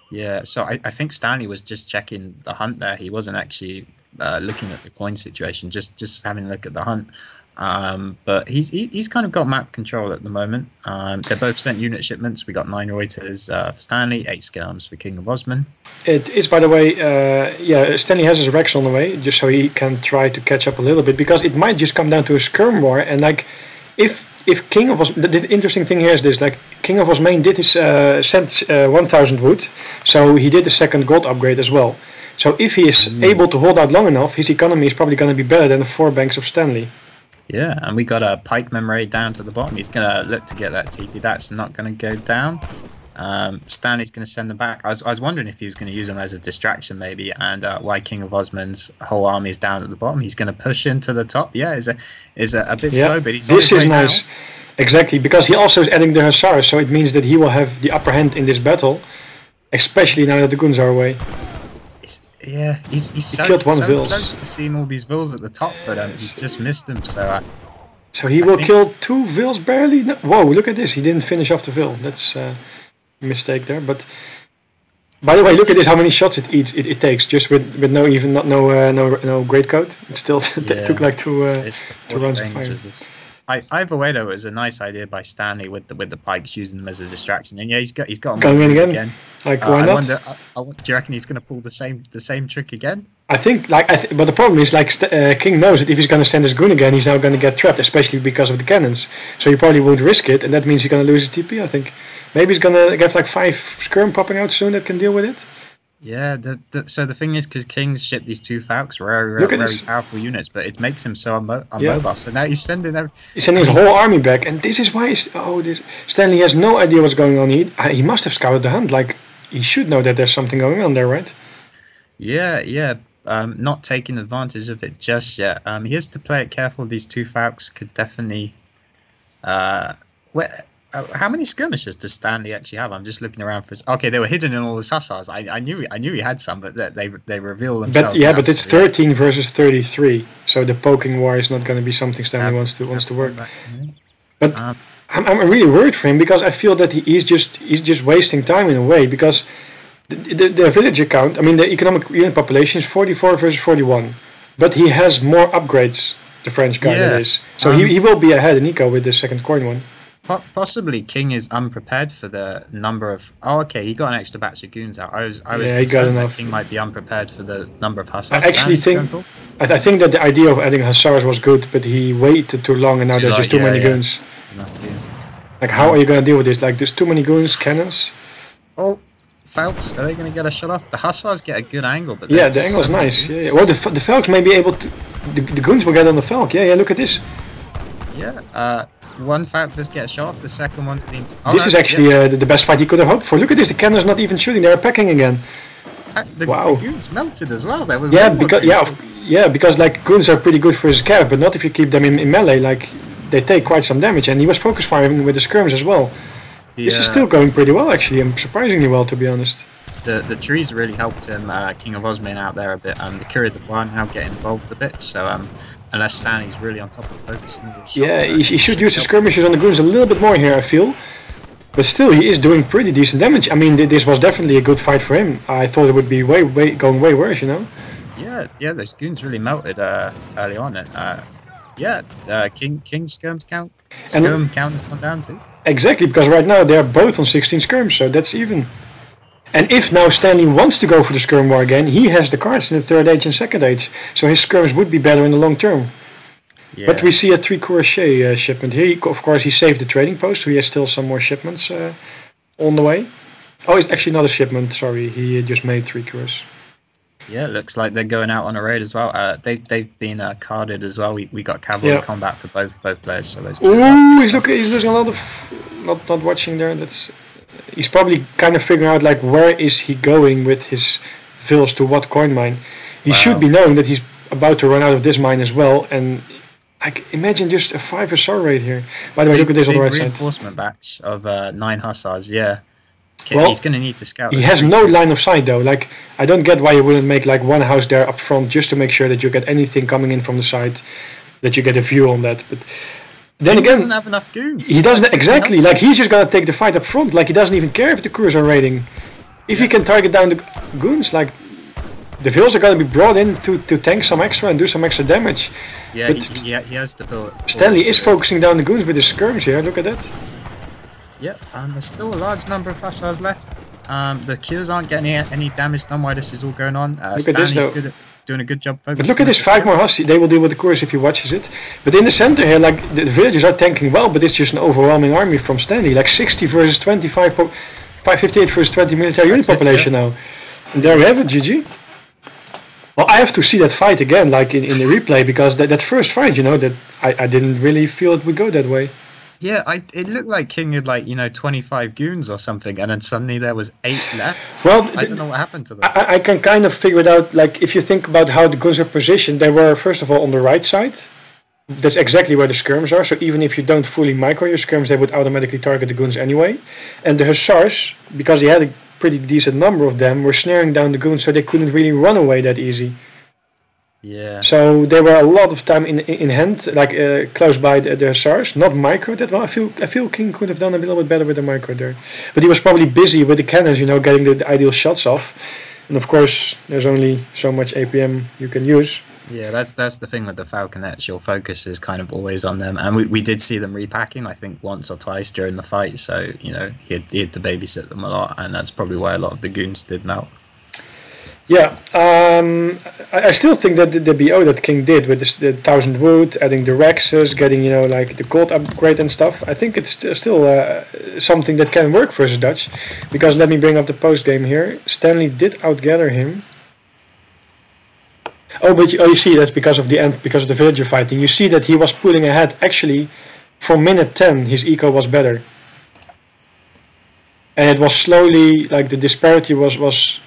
Yeah, so I, I think Stanley was just checking the hunt there. He wasn't actually uh, looking at the coin situation, just just having a look at the hunt. Um, but he's he, he's kind of got map control at the moment. Um, they're both sent unit shipments. We got nine Ruyters uh, for Stanley, eight Skirms for King of Osmane. It is, by the way, uh, yeah, Stanley has his rax on the way, just so he can try to catch up a little bit, because it might just come down to a skirm war, and like, if if King of Os, the, interesting thing here is this, like, King of Osmane did his, uh, sent uh, 1000 wood, so he did the second gold upgrade as well. So if he is able to hold out long enough, his economy is probably going to be better than the four banks of Stanley. Yeah, and we got a pike memory down to the bottom. He's gonna look to get that TP. That's not gonna go down. Um, Stanley's gonna send them back. I was, I was wondering if he was gonna use them as a distraction maybe, and uh, why King of Osmane's whole army is down at the bottom. He's gonna push into the top. Yeah, is a is a, a bit Yeah, slow, but he's this is now. nice. Exactly, because he also is adding the Hussars, so it means that he will have the upper hand in this battle, especially now that the Guns are away. Yeah, he's, he's so, killed one so close to seeing all these vills at the top, but um, he's just missed them. So uh, So he I will think- kill two Vils barely. No, whoa, look at this. He didn't finish off the Vil. That's uh, a mistake there. But by the way, look at this. How many shots it eats. It, it takes just with, with no even not no uh, no no great coat. It still yeah, took like two. Uh, it's two rounds of fire. I, either way though, it was a nice idea by Stanley with the with the pikes using them as a distraction. And yeah, he's got he's got 'em Going in moving again? Like Uh, why I not? wonder. I, I, wonder- do you reckon he's going to pull the same the same trick again? I think like, I th- but the problem is like St- uh, King knows that if he's going to send his goon again, he's now going to get trapped, especially because of the cannons. So he probably won't risk it, and that means he's going to lose his TP. I think maybe he's going to get like five skirm popping out soon that can deal with it. Yeah. The, the, so the thing is, because King's shipped these two Falcons, very at very powerful units, but it makes him so unmo- Yeah. unmobile. So now he's sending every, He's sending his whole army back, and this is why. Oh, this Stanley has no idea what's going on. He uh, he must have scouted the hunt. Like he should know that there's something going on there, right? Yeah, yeah. Um, not taking advantage of it just yet. Um, he has to play it careful. These two Falcons could definitely. Uh, where, how many skirmishes does Stanley actually have? I'm just looking around for. His, okay, they were hidden in all the hussars. I, I knew I knew he had some, but they they, they reveal themselves. But yeah, but it's so, yeah. 13 versus 33, so the poking war is not going to be something Stanley Yeah. wants to wants to work. But Um, I'm, I'm really worried for him because I feel that he, is just he's just wasting time in a way because the, the, the villager count, I mean the economic unit population is 44 versus 41, but he has more upgrades. The French guy Yeah. that is, so Um, he, he will be ahead of Nico with the second coin one. Po- Possibly King is unprepared for the number of. Oh, okay, he got an extra batch of goons out. I was, I was Yeah, concerned that. King might be unprepared for the number of hussars. I actually think-. I, I think that the idea of adding hussars was good, but he waited too long, and now Too there's long, just too yeah, many yeah. goons. Goons. Like, how are you gonna deal with this? Like, there's too many goons, cannons. Oh, Phelps, are they going to get a shot off? The hussars get a good angle, but Yeah, the angle's so nice. Yeah, goons. yeah. Well, the the Falk may be able to. The, the goons will get on the Falk. Yeah, yeah. Look at this. Yeah, uh, one Falcon does get a shot off. The second one means. Oh, this is actually uh, the, best fight he could have hoped for. Look at this. The cannon's not even shooting. They're packing again. uh, the, wow. the goons melted as well. Was Yeah, because yeah, yeah, because like goons are pretty good for his cav, but not if you keep them in, in melee. Like they take quite some damage, and he was focus firing with the skirms as well. This is still going pretty well, actually. and surprisingly well, to be honest. the the trees really helped him, uh, King of Osmane out there a bit. Um, the Coureur des Bois now getting involved a bit. So um, unless Stanley's really on top of focusing, Yeah, he, he should use the help. skirmishes on the goons a little bit more here, I feel. But still, he is doing pretty decent damage. I mean, th- this was definitely a good fight for him. I thought it would be way, way going way worse, you know. Yeah, yeah, those goons really melted uh, early on. Uh, yeah, uh, King King skirms count. And- Skirm count has gone down too. Exactly, because right now they're both on 16 skirms, so that's even. And if now Stanley wants to go for the skirm war again, he has the cards in the third age and second age, so his skirms would be better in the long term. Yeah. But we see a three crochet uh, shipment here. He, of course, he saved the trading post, so he has still some more shipments uh, on the way. Oh, it's actually not a shipment. Sorry, he just made three cores. Yeah, it looks like they're going out on a raid as well. Uh, they they've been uh, carded as well. We, we got cavalry Yeah. combat for both both players. So those. Ooh, he's looking. He's losing a lot of. Not not watching there. That's. He's probably kind of figuring out like where is he going with his vills to what coin mine. He should be knowing that he's about to run out of this mine as well. And like imagine just a five SR raid here. By the way, look at this on the right side. reinforcement batch of uh, nine hussars. Yeah. Okay, Well, he's going to need to scout. He has no line of sight though. Like I don't get why you wouldn't make like one house there up front just to make sure that you get anything coming in from the side, that you get a view on that. But then He again, doesn't have enough goons. he doesn't exactly. Like he's just gonna take the fight up front. Like he doesn't even care if the crews are raiding. If he can target down the goons, like the vills are gonna be brought in to, to tank some extra and do some extra damage. Yeah, but he, he, he has to build. Stanley is focusing down the goons with his skirms here. Look at that. Yep, and there's still a large number of hussars left. Um, the kills aren't getting any, any damage done while this is all going on. Uh, Look at this, Stanley's though. good at doing a good job focusing. But look at this five more skirms. They will deal with the course if he watches it. But in the center here, like the, the villagers are tanking well, but it's just an overwhelming army from Stanley. Like 60 versus 25, po- 558 versus 20 military unit it, population now. And there we have it, GG. Well, I have to see that fight again, like in, in the replay, because that, that first fight, you know, that I, I didn't really feel it would go that way. Yeah, I, it looked like King had like you know 25 goons or something, and then suddenly there was eight left. Well, I don't know what happened to them. I, I can kind of figure it out. Like if you think about how the guns are positioned, they were first of all on the right side. That's exactly where the skirms are. So even if you don't fully micro your skirms, they would automatically target the guns anyway. And the hussars, because they had a pretty decent number of them, were snaring down the goons, so they couldn't really run away that easy. Yeah, So they were a lot of time in in hand, like uh, close by the, the hussars, not micro that well. I feel I feel King could have done a little bit better with the micro there, but he was probably busy with the cannons, you know, getting the, the ideal shots off. And of course, there's only so much APM you can use. Yeah, that's that's the thing with the Falconets. Your focus is kind of always on them, and we, we did see them repacking. I think once or twice during the fight. So you know he had, he had to babysit them a lot, and that's probably why a lot of the goons did melt. Yeah, um, I, I still think that the, the BO that King did with this, the thousand wood, adding the raxes, getting you know like the gold upgrade and stuff. I think it's st- still uh, something that can work versus Dutch, because let me bring up the post game here. Stanley did outgather him. Oh, but you, oh, you see that's because of the end, because of the villager fighting. You see that he was pulling ahead. Actually, from minute ten, his eco was better, and it was slowly like the disparity was was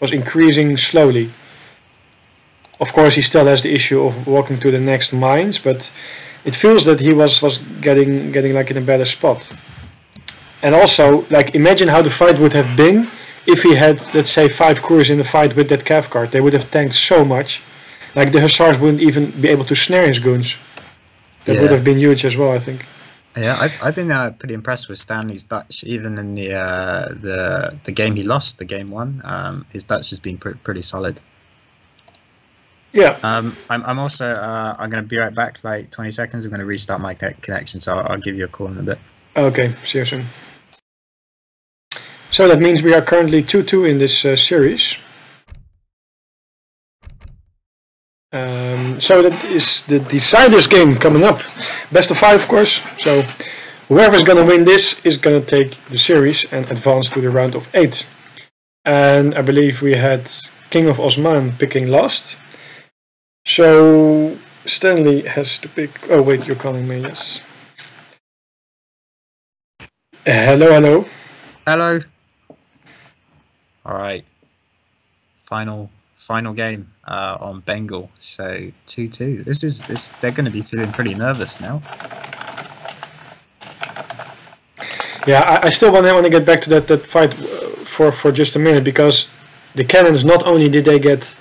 was increasing slowly. Of course, he still has the issue of walking to the next mines, but it feels that he was was getting getting like in a better spot. And also, like imagine how the fight would have been if he had, let's say, five cores in the fight with that cav card. They would have tanked so much. Like the hussars wouldn't even be able to snare his goons. That would have been huge as well, I think. Yeah, I've, I've been uh, pretty impressed with Stanley's Dutch. Even in the uh, the the game he lost, the game one, um, his Dutch has been pr- pretty solid. Yeah. Um, I'm, I'm also uh, I'm gonna be right back. Like 20 seconds. I'm gonna restart my co- connection, so I'll, I'll give you a call in a bit. Okay, see you soon. So that means we are currently 2-2 in this uh, series. Um, so that is the deciders game coming up. Best of five, of course. So whoever's gonna win this is gonna take the series and advance to the round of eight. And I believe we had King of Osmane picking last. So Stanley has to pick. Oh wait, you're calling me. Yes. Hello, hello. Hello. All right. Final final game uh, on Bengal. So two two. This is this. They're going to be feeling pretty nervous now. Yeah, I, I still want to want to get back to that that fight uh, for for just a minute because the cannons not only did they get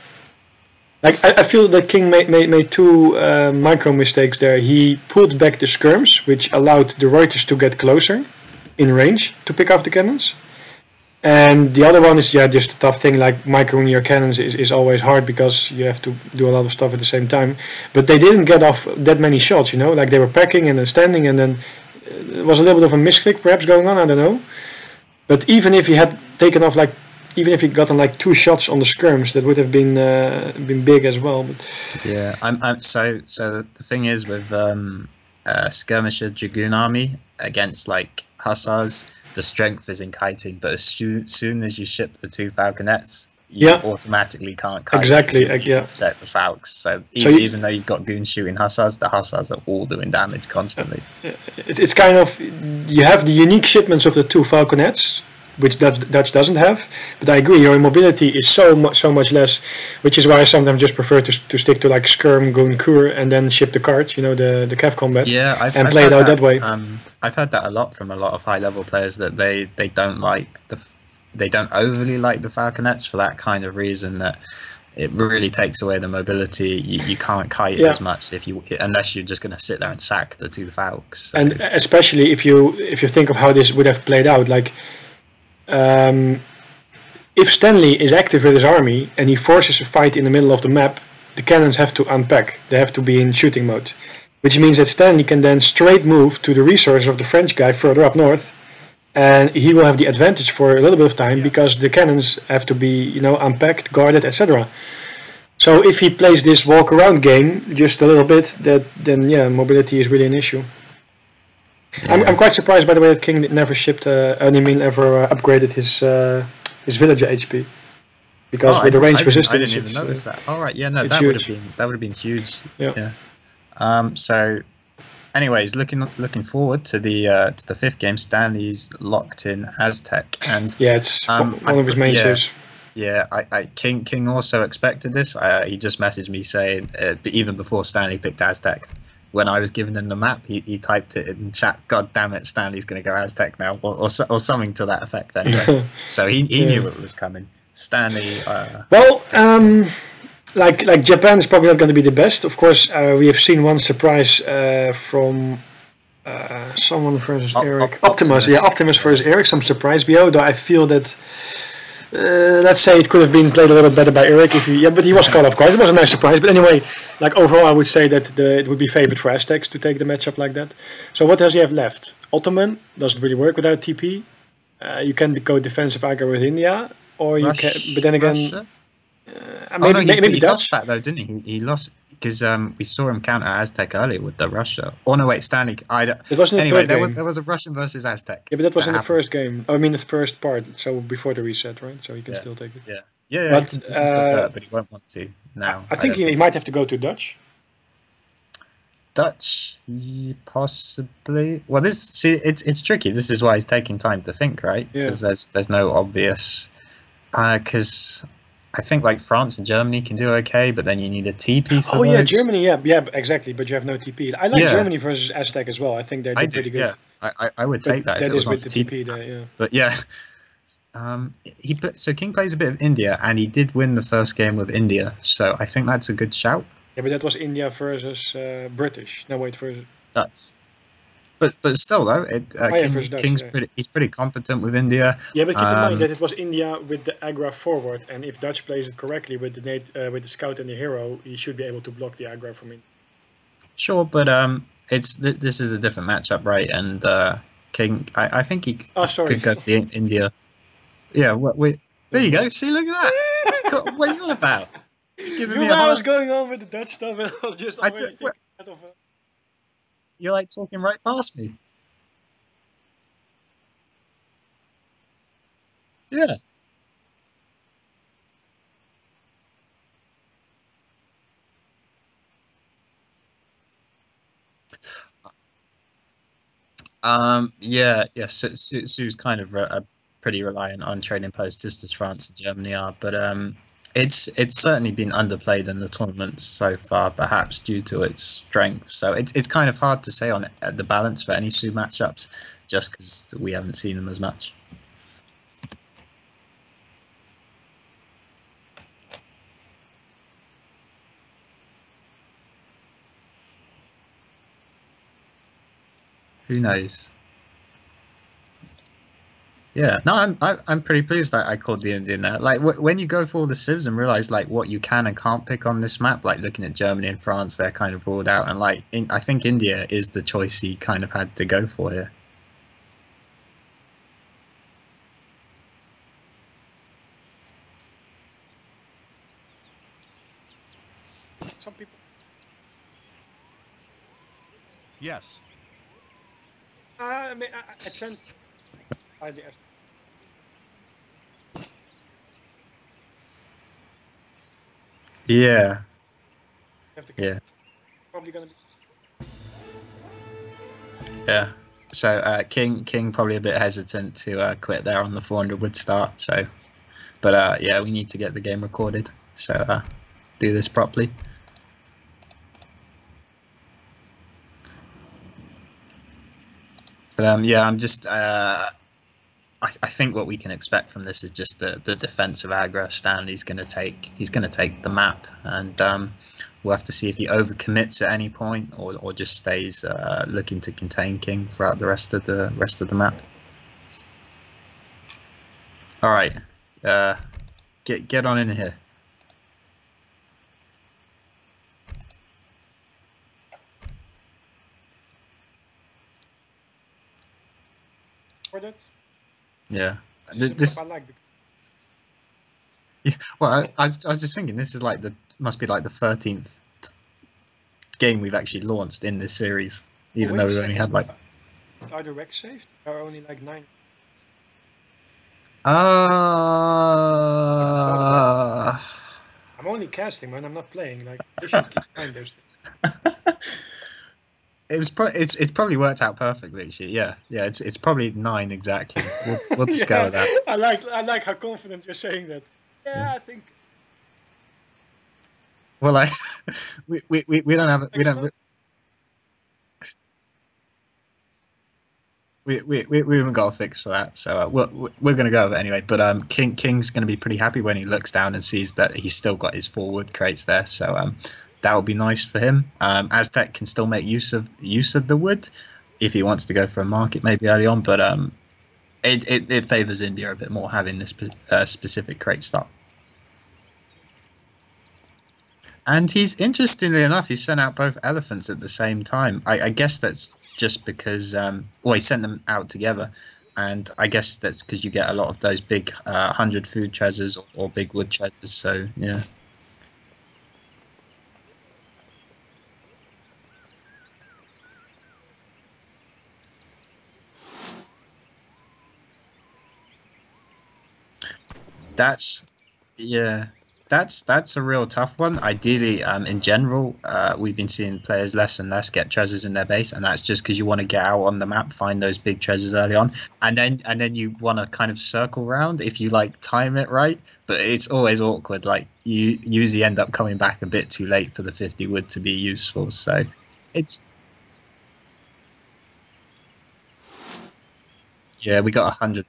like I, I feel that King made made, made two uh, micro mistakes there. He pulled back the skirms, which allowed the Ruyters to get closer in range to pick off the cannons. And the other one is yeah, just a tough thing. Like microing your cannons is, is always hard because you have to do a lot of stuff at the same time. But they didn't get off that many shots, you know. Like they were packing and then standing, and then uh, it was a little bit of a misclick perhaps going on. I don't know. But even if he had taken off like, even if he gotten like two shots on the skirms, that would have been uh, been big as well. But Yeah, I'm. I'm so so. The, the thing is with um, uh, skirmisher dragoon army against like hussars, the strength is in kiting, but as soon, soon as you ship the two falconets, you Yeah. automatically can't kite Exactly, uh, yeah. to protect the falcons. So, So even, you- even though you've got goons shooting hussars, the hussars are all doing damage constantly. it's, it's kind of you have the unique shipments of the two falconets, which Dutch, Dutch doesn't have. But I agree, your mobility is so much so much less, which is why I sometimes just prefer to, to stick to like skirm, goon, kur, and then ship the cart. You know the the cav combat. Yeah, I've, and I've play it heard out that way. Um, I've heard that a lot from a lot of high level players that they they don't like the they don't overly like the falconets for that kind of reason that it really takes away the mobility. You, you can't kite Yeah. as much if you unless you're just going to sit there and sack the two falcons. So- and especially if you if you think of how this would have played out like um, if stanley is active with his army and he forces a fight in the middle of the map the cannons have to unpack. They have to be in shooting mode. Which means that stanley can then straight move to the resources of the french guy further up north and he will have the advantage for a little bit of time because the cannons have to be you know unpacked guarded etc so if he plays this walk around game just a little bit that then yeah mobility is really an issue I'm, I'm quite surprised, by the way, that King never shipped, uh, I mean, ever uh, upgraded his uh, his villager HP, because Oh, with the range I resistance, I didn't even uh, notice that. All right, yeah, no, that would have been that would have been huge. Yeah. Um. So, anyways, looking looking forward to the uh, to the fifth game. Stanley's locked in Aztec, and yeah, it's Um, one one of his I- main yeah. saves. Yeah, I, I King King also expected this. Uh, he just messaged me saying, uh, even before Stanley picked Aztec, when I was giving him the map, he, he typed it in chat. God damn it, Stanley's going to go Aztec now, or, or or something to that effect. Anyway, so he he knew it was coming. Stanley, uh, Well, um, like like Japan is probably not going to be the best. Of course, uh, we have seen one surprise uh, from uh, someone versus Op- Eric Op- Optimus. Optimus. Yeah, Optimus versus Eric. Some surprise BO. Though I feel that Uh, let's say it could have been played a little bit better by Eric if he, yeah, but he was caught off guard. It was a nice surprise. But anyway, like overall, I would say that the, it would be favored for Aztecs to take the matchup like that. So what does he have left? Ottoman doesn't really work without TP. Uh, you can go defensive aggro with India, or you Russia- can. But then again, Russia? Uh, Oh, no, he, maybe, he Dutch. lost that though, didn't he? He lost because um, we saw him counter Aztec earlier with the Russia. Oh no, wait, Stanley. I don't- It wasn't the anyway, third there game. was there was a Russian versus Aztec. yeah, but that was in the first game. Oh, I mean the first part. So before the reset, right? So he can Yeah. still take it. Yeah, yeah, But, he can, he can still uh, hurt, but he won't want to now. I think don't he, he might have to go to Dutch. Dutch, possibly. Well, this see, it's it's tricky. This is why he's taking time to think, right? Yeah. Because there's there's no obvious. Because I think like France and Germany can do okay, but then you need a TP for Oh yeah. Germany. Yeah, yeah, exactly. But you have no TP. I like Yeah. Germany versus Aztec as well. I think they're I do, pretty good. yeah. I, I, I would But take that. that it is with the TP there. Yeah. But yeah, um, he put, so King plays a bit of India, and he did win the first game with India. So I think that's a good shout. Yeah, but that was India versus uh, British. No, wait, versus Dutch. But but still though, it, uh, Oh, yeah, King, Dutch, King's yeah. pretty he's pretty competent with India. Yeah, but keep in Um, mind that it was India with the aggro forward, and if Dutch plays it correctly with the nat- uh, with the scout and the hero, he should be able to block the aggro from India. Sure, but um, it's th- this is a different matchup, right? And uh, King, I, I think he Oh, sorry. could go for the In- India. Yeah, we there you go. See, look at that. Co- what are you on about? Giving You me know I was going on with the Dutch stuff, and I was just I did- what- thinking of a- You're like talking right past me. Yeah. Um. Yeah. Yeah. Su- Su- Sioux's kind of re- uh, pretty reliant on trading posts, just as France and Germany are. But um, it's it's certainly been underplayed in the tournament so far, perhaps due to its strength. So it's it's kind of hard to say on the balance for any Sioux matchups, just because we haven't seen them as much. Who knows? Yeah, no, I'm I, I'm pretty pleased that I called the Indian there. Like wh- when you go for all the civs and realize like what you can and can't pick on this map, like looking at Germany and France, they're kind of ruled out, and like in, I think India is the choice he kind of had to go for here. Some people. Yes. Uh, I mean, I, I I sent. I the Yeah, yeah, probably gonna be. yeah. So uh, King King probably a bit hesitant to uh, quit there on the 400 wood start. So, but uh, yeah, we need to get the game recorded. So uh, do this properly. But um, yeah, I'm just. Uh, I, I think what we can expect from this is just the the defensive aggro. Stanley's going to take. He's going to take the map, and um, we'll have to see if he overcommits at any point or, or just stays uh, looking to contain King throughout the rest of the rest of the map. All right, uh, get get on in here. That. Yeah. This Th- is This, what I well, I, I, was, I was just thinking this is like the must be like the thirteenth game we've actually launched in this series, even wait though we've only had like Are the Rex saved? Are only like nine. Uh, I'm only casting, man. I'm not playing. Like, they should keep those. it was pro- it's it's probably worked out perfectly. Actually, yeah, yeah. It's it's probably nine exactly. We'll, we'll just go with that. I like I like how confident you're saying that. Yeah, I think. Well, I we, we, we we don't have we don't we, we, we, we haven't got a fix for that, so uh, we're, we're going to go with it anyway. But um, King King's going to be pretty happy when he looks down and sees that he's still got his forward crates there. So um, that would be nice for him. Um, Aztec can still make use of use of the wood if he wants to go for a market maybe early on, but um, it, it, it favors India a bit more having this uh, specific crate stop. And he's interestingly enough, he sent out both elephants at the same time. I, I guess that's just because, um, well, he sent them out together, and I guess that's because you get a lot of those big uh, hundred food treasures or, or big wood treasures. So yeah. That's yeah. That's that's a real tough one. Ideally, um, in general, uh, we've been seeing players less and less get treasures in their base, and that's just because you want to get out on the map, find those big treasures early on, and then and then you want to kind of circle round if you like time it right. But it's always awkward. Like you usually end up coming back a bit too late for the fifty wood to be useful. So it's yeah, we got a hundred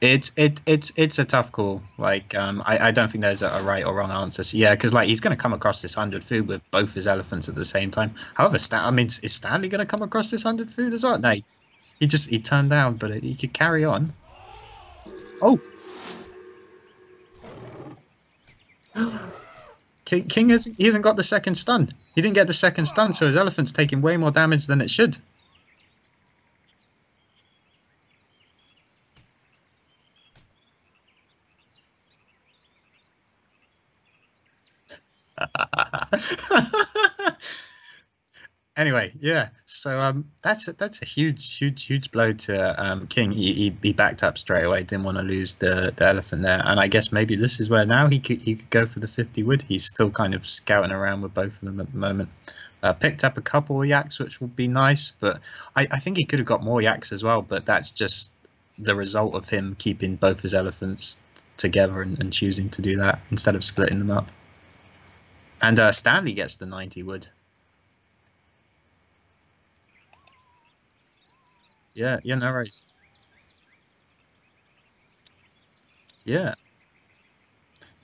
It's it it's it's a tough call. Like um, I, I don't think there's a, a right or wrong answer. So, yeah, because like he's going to come across this hundred food with both his elephants at the same time. However, Stan- I mean, is Stanley going to come across this hundred food as well? No, he just he turned down, but he could carry on. Oh, King, King has he hasn't got the second stun. He didn't get the second stun, so his elephant's taking way more damage than it should. anyway, yeah. So um, that's a, that's a huge, huge, huge blow to um, King. He, he, he backed up straight away. Didn't want to lose the, the elephant there. And I guess maybe this is where now he could he could go for the fifty wood. He's still kind of scouting around with both of them at the moment. Uh, picked up a couple of yaks, which would be nice, but I, I think he could have got more yaks as well. But that's just the result of him keeping both his elephants together and, and choosing to do that instead of splitting them up. And uh, Stanley gets the 90 wood. Yeah, yeah, no worries. Yeah.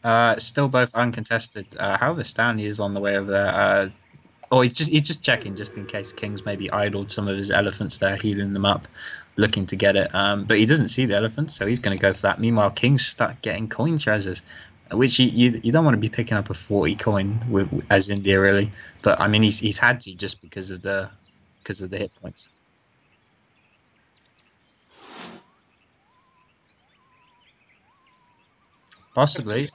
Uh, still both uncontested. Uh, however, Stanley is on the way over there. Uh, oh, he's just he's just checking just in case King's maybe idled some of his elephants there, healing them up, looking to get it. Um, but he doesn't see the elephants, so he's going to go for that. Meanwhile, King's stuck getting coin treasures which you, you, you don't want to be picking up a 40 coin with as India really. But I mean he's he's had to just because of the because of the hit points. Possibly.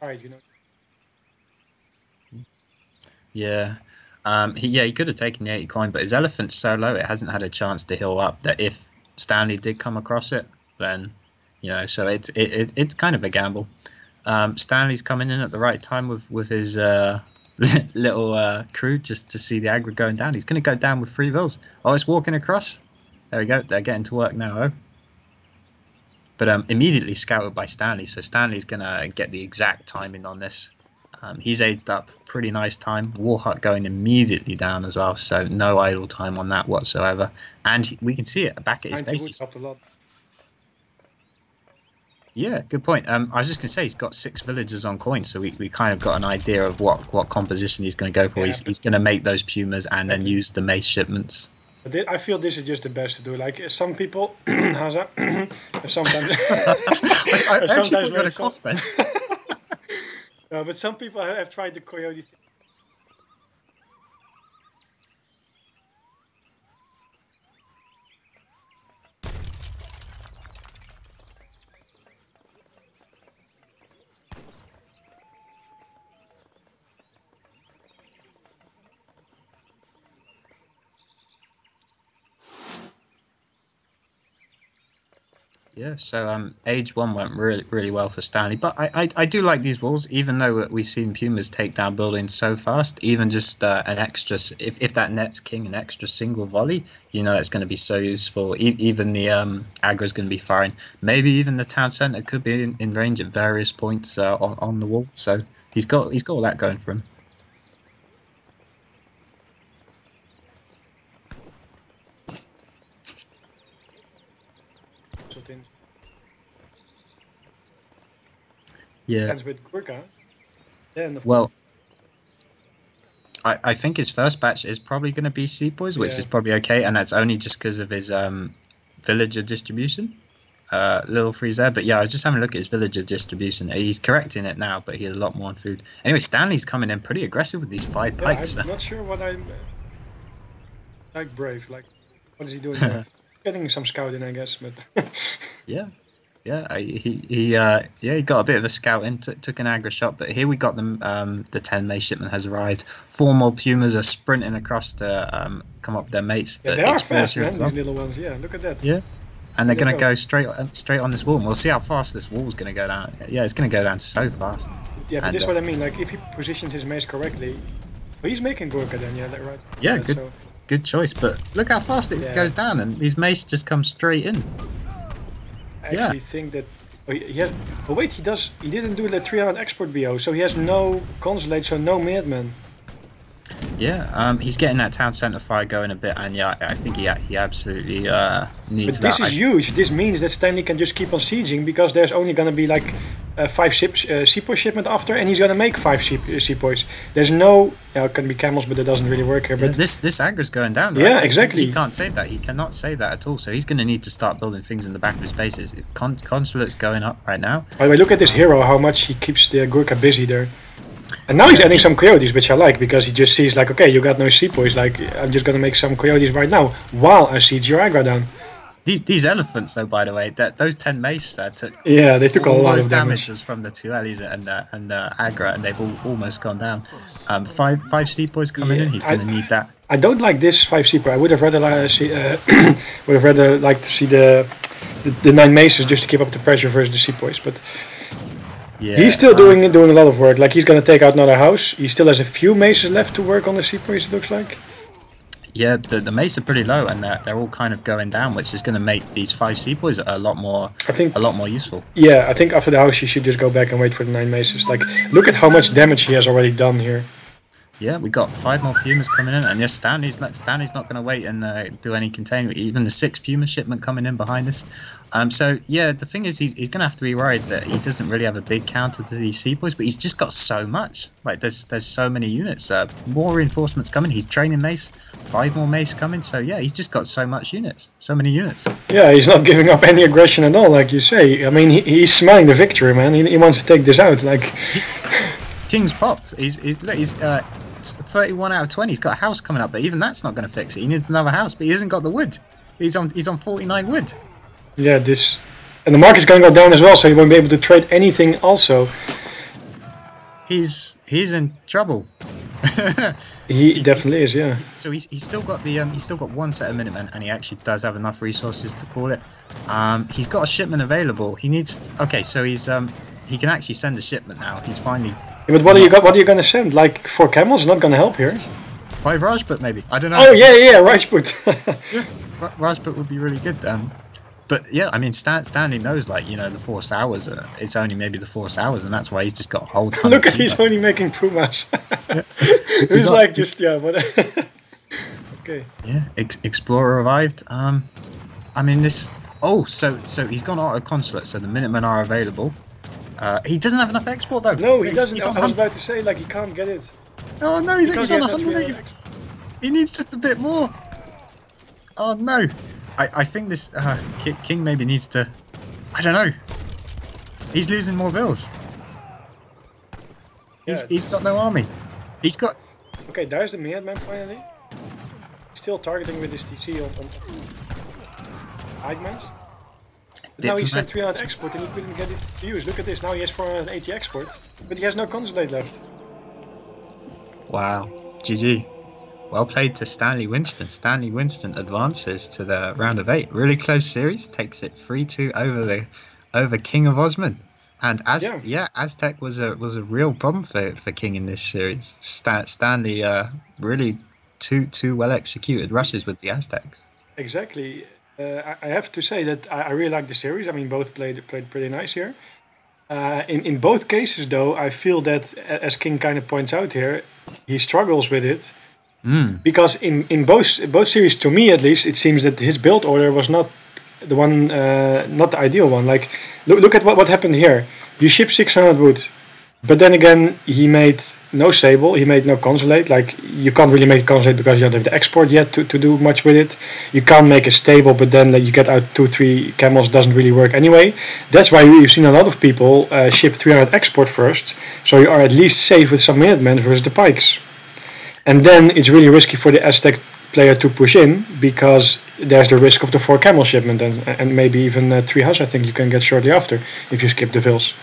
All right, you know. yeah. Um he, yeah he could have taken the 80 coin but his elephant's so low it hasn't had a chance to heal up that if Stanley did come across it then you know so it's it, it, it's kind of a gamble. Um, stanley's coming in at the right time with with his uh, little uh, crew just to see the aggro going down. He's going to go down with three vills. oh it's walking across. There we go. They're getting to work now oh. But um, immediately scouted by stanley. So stanley's going to get the exact timing on this. Um, he's aged up. Pretty nice time. War Hut going immediately down as well. So no idle time on that whatsoever. And we can see it back at his base helped a lot. Yeah, good point. Um, I was just gonna say he's got six villagers on coin, so we, we kind of got an idea of what, what composition he's gonna go for. Yeah, he's, he's gonna make those pumas and then use the mace shipments. But I feel this is just the best to do. Like some people, Haza, sometimes. I, I Sometimes got a cough then. no, but some people have have tried the coyote. thing. Yeah, so um, age one went really really well for Stanley, but I, I, I do like these walls, even though we've seen Pumas take down buildings so fast. Even just uh, an extra, if, if that nets King an extra single volley, you know it's going to be so useful. E- even the um, aggro is going to be firing. Maybe even the town center could be in, in range at various points uh, on, on the wall. So he's got he's got all that going for him. soort in. Yeah. With. Yeah, and Well, I, I think his first batch is probably going to be Sepoys, which Yeah. is probably okay, and that's only just because of his um, villager distribution. Uh, little freeze there, but yeah, I was just having a look at his villager distribution. He's correcting it now, but he had a lot more on food. Anyway, Stanley's coming in pretty aggressive with these five Yeah, pikes. I'm not sure what I'm like brave. Like, what is he doing? Getting some scouting, I guess, but Yeah, yeah. He he uh, yeah he got a bit of a scout in, t- took an aggro shot, but here we got them. Um, the ten May shipment has arrived. Four more pumas are sprinting across to um, come up with their mates. yeah, the they are fast, man. well. These little ones. Yeah, look at that. Yeah. And they're going to go. straight on- straight on this wall. And we'll see how fast this wall's going to go down. Yeah, it's going to go down so fast. Yeah, but And, this is uh, what I mean. Like, if he positions his mace correctly, well, he's making Gurkha then. Yeah, that right. Yeah, Right, good. So, Good choice. But look how fast it Yeah. goes down, and these mace just come straight in. I Yeah. actually think that. Oh, he, he oh wait, he does. He didn't do the 300 export BO, so he has no consulate, so no madman. Yeah, um, he's getting that town centre fire going a bit, and yeah, I think he he absolutely uh, But needs this that. is I- huge. This means that Stanley can just keep on sieging because there's only gonna be like uh, five ships, uh, sepoy shipment after, and he's gonna make five sheep, uh, sepoys. There's no, yeah, it can be camels, but that doesn't really work here. Yeah, But this this aggro's going down. Right? Yeah, exactly. He, can't save that. He cannot save that at all. So he's going to need to start building things in the back of his bases. Con- consulate's going up right now. by the way, look at this hero, how much he keeps the Gurkha busy there. And now he's adding some coyotes, which I like because he just sees like, okay, you got no sepoys, like I'm just gonna make some coyotes right now while I siege your aggro down. These these elephants, though, by the way, that those ten mace uh, took Yeah, they took a all lot those of damage damage. was from the two Ellies and uh, and uh, Agra, and they've all, almost gone down. Um, five five sepoys coming in. He's going to need that. I don't like this five sepoy. I would have rather like see, uh, would have rather liked to see the, the the nine maces just to keep up the pressure versus the sepoys. But Yeah, he's still um, doing doing a lot of work. Like he's gonna take out another house. He still has a few maces left to work on the sepoys. It looks like. Yeah, the, the mace are pretty low, and they're, they're all kind of going down, which is going to make these five sepoys a lot more I think a lot more useful. yeah. I think after the house, he should just go back and wait for the nine maces. Like look at how much damage he has already done here. Yeah, we got five more pumas coming in, and yes, Stanley's not Stanley's not going to wait and uh, do any containment. Even the six puma shipment coming in behind us. Um, so yeah, the thing is, he's, he's going to have to be worried that he doesn't really have a big counter to these sepoys, but he's just got so much. Like there's there's so many units. Uh, more reinforcements coming. He's training mace, five more mace coming. So yeah, he's just got so much units, so many units. Yeah, he's not giving up any aggression at all, like you say. I mean, he, he's smelling the victory, man. He, he wants to take this out. Like King's popped. He's he's, he's uh, 31 out of 20. He's got a house coming up, but even that's not going to fix it. He needs another house, but he hasn't got the wood. He's on he's on 49 wood. Yeah, this. And the market's going to go down as well, so he won't be able to trade anything also. He's he's in trouble. He definitely is, yeah. so he's, he's still got the um, he's still got one set of Minutemen, and he actually does have enough resources to call it. Um, he's got a shipment available. He needs okay, so he's um he can actually send a shipment now. He's finally Yeah, But what are you got? What are you going to send? Like four camels? Not going to help here. five Rajput maybe. I don't know. Oh yeah, yeah, Rajput. Ra- Rajput would be really good. Um, but yeah, I mean Stan, Stanley knows like you know the four sowars. Uh, it's only maybe the four sowars, and that's why he's just got a whole ton. Look at he's only making pumas. He He's like just yeah, but okay. Yeah, Ex- Explorer arrived. Um, I mean this. Oh, so so he's gone out of consulate, so the Minutemen are available. Uh, he doesn't have enough export though. No, he He's- doesn't. He's I was 100 about to say like he can't get it. oh no, he's, he's on has no 180. He needs just a bit more. Oh no, I I think this uh, Ki- King maybe needs to. I don't know. He's losing more vills. He's Yeah. he's got no army. He's got Okay, there's the madman finally. Still targeting with his TC on, on. But now he sent 300 export and he couldn't get it to use. Look at this, now he has 480 export, but he has no consulate left. Wow, GG. Well played to Stanley Winston. Stanley Winston advances to the round of eight. Really close series, takes it three two over the over King of Osmane. And as Yeah. yeah. Aztec was a was a real problem for, for King in this series. Stan, Stanley uh, really two two well executed rushes with the Aztecs. Exactly. Uh, I, I have to say that I, I really like the series. I mean, both played played pretty nice here. Uh, in in both cases, though, I feel that as King kind of points out here, he struggles with it Mm. because in in both both series, to me at least, it seems that his build order was not the one, uh, not the ideal one. Like, look look at what what happened here. You ship 600 wood, but then again, he made no Sable, he made no Consulate. Like, you can't really make Consulate because you don't have the export yet to, to do much with it. You can't make a Stable, but then you get out two, three camels, doesn't really work anyway. That's why you've seen a lot of people uh, ship 300 export first, so you are at least safe with some Minutemen versus the Pikes. And then it's really risky for the Aztec player to push in because there's the risk of the four camel shipment and, and maybe even uh, three house I think you can get shortly after if you skip the vills.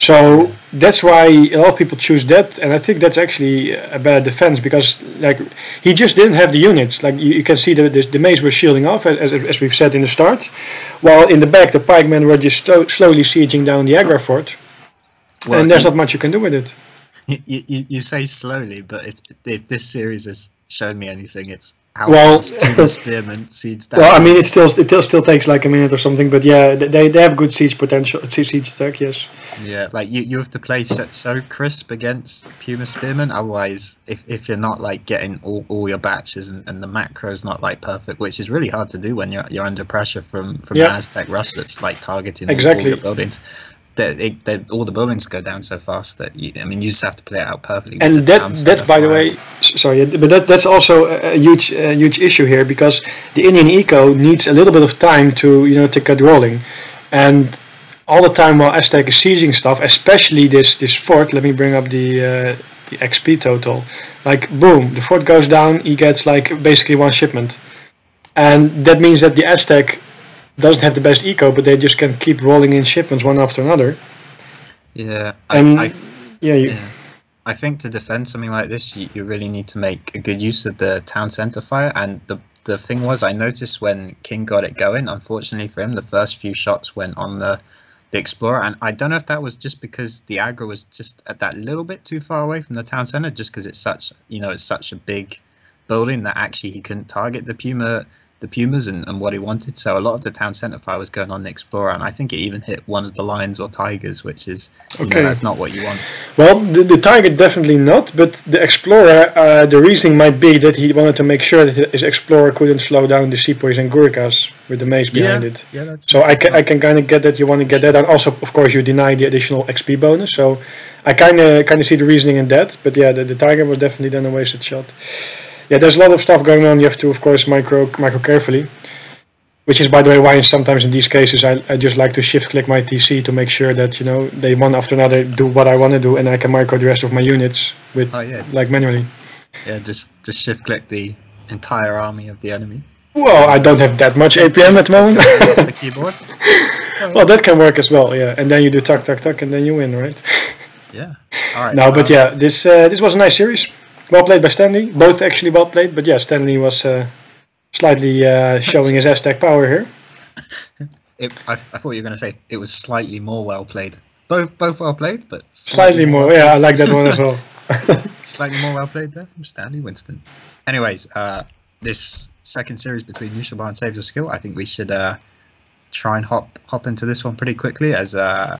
So that's why a lot of people choose that, and I think that's actually a better defense because like he just didn't have the units. Like you, you can see the, the the maze were shielding off as, as we've said in the start, while in the back the pikemen were just slowly sieging down the aggro fort, Well, and there's not much you can do with it. You, you, you say slowly, but if if this series has shown me anything, it's how Well- Spearman seeds down. Well, I mean, it still it still, still takes like a minute or something, but yeah, they, they have good siege potential, siege attack, yes. yeah, like you, you have to play so, so crisp against Puma Spearman. Otherwise, if, if you're not like getting all, all your batches and, and the macro's not like perfect, which is really hard to do when you're you're under pressure from from Yeah. Aztec rush that's like targeting Exactly. all your buildings. That it, that all the buildings go down so fast that you, I mean you just have to play it out perfectly. and that that's by the way sorry but that that's also a, a huge a huge issue here because the indian eco needs a little bit of time to you know to get rolling and all the time while aztec is seizing stuff especially this this fort let me bring up the uh, the xp total like boom the fort goes down he gets like basically one shipment and that means that the aztec doesn't have the best eco but they just can keep rolling in shipments one after another Yeah, I, and I yeah you, Yeah. I think to defend something like this, you, you really need to make a good use of the town centre fire. And the the thing was, I noticed when King got it going, unfortunately for him, the first few shots went on the the explorer, and I don't know if that was just because the aggro was just at that little bit too far away from the town centre, just because it's such you know it's such a big building that actually he couldn't target the puma the pumas and, and what he wanted so a lot of the town centre fire was going on the explorer and i think it even hit one of the lions or tigers which is you Okay. know that's not what you want Well, the, the target definitely not, but the Explorer, uh, the reasoning might be that he wanted to make sure that his Explorer couldn't slow down the Sepoys and Gurkhas with the maze behind it. yeah that's So I can, I can kind of get that you want to get that, and also of course you deny the additional XP bonus. So I kind of kind of see the reasoning in that, but yeah, the, the target was definitely then a wasted shot. Yeah, there's a lot of stuff going on. You have to of course micro micro carefully, which is by the way why sometimes in these cases I, I just like to shift click my TC to make sure that you know they one after another do what I want to do, and I can micro the rest of my units with oh yeah like manually. yeah just just shift click the entire army of the enemy Well, I don't have that much APM at the moment. the keyboard well, that can work as well. Yeah, and then you do tuck tuck tuck, and then you win, right? yeah all right No, but um, yeah, this uh, this was a nice series. Well played by Stanley. Both actually well played, but yeah, Stanley was uh, slightly uh, showing his Aztec power here. it, I, I thought you were going to say it was slightly more well played both both well played but Slightly more. Yeah, I like that one as well. slightly more well played there from Stanley Winston. Anyways, uh, this second series between Yushabar and Save Your Skill, I think we should uh, try and hop hop into this one pretty quickly as uh,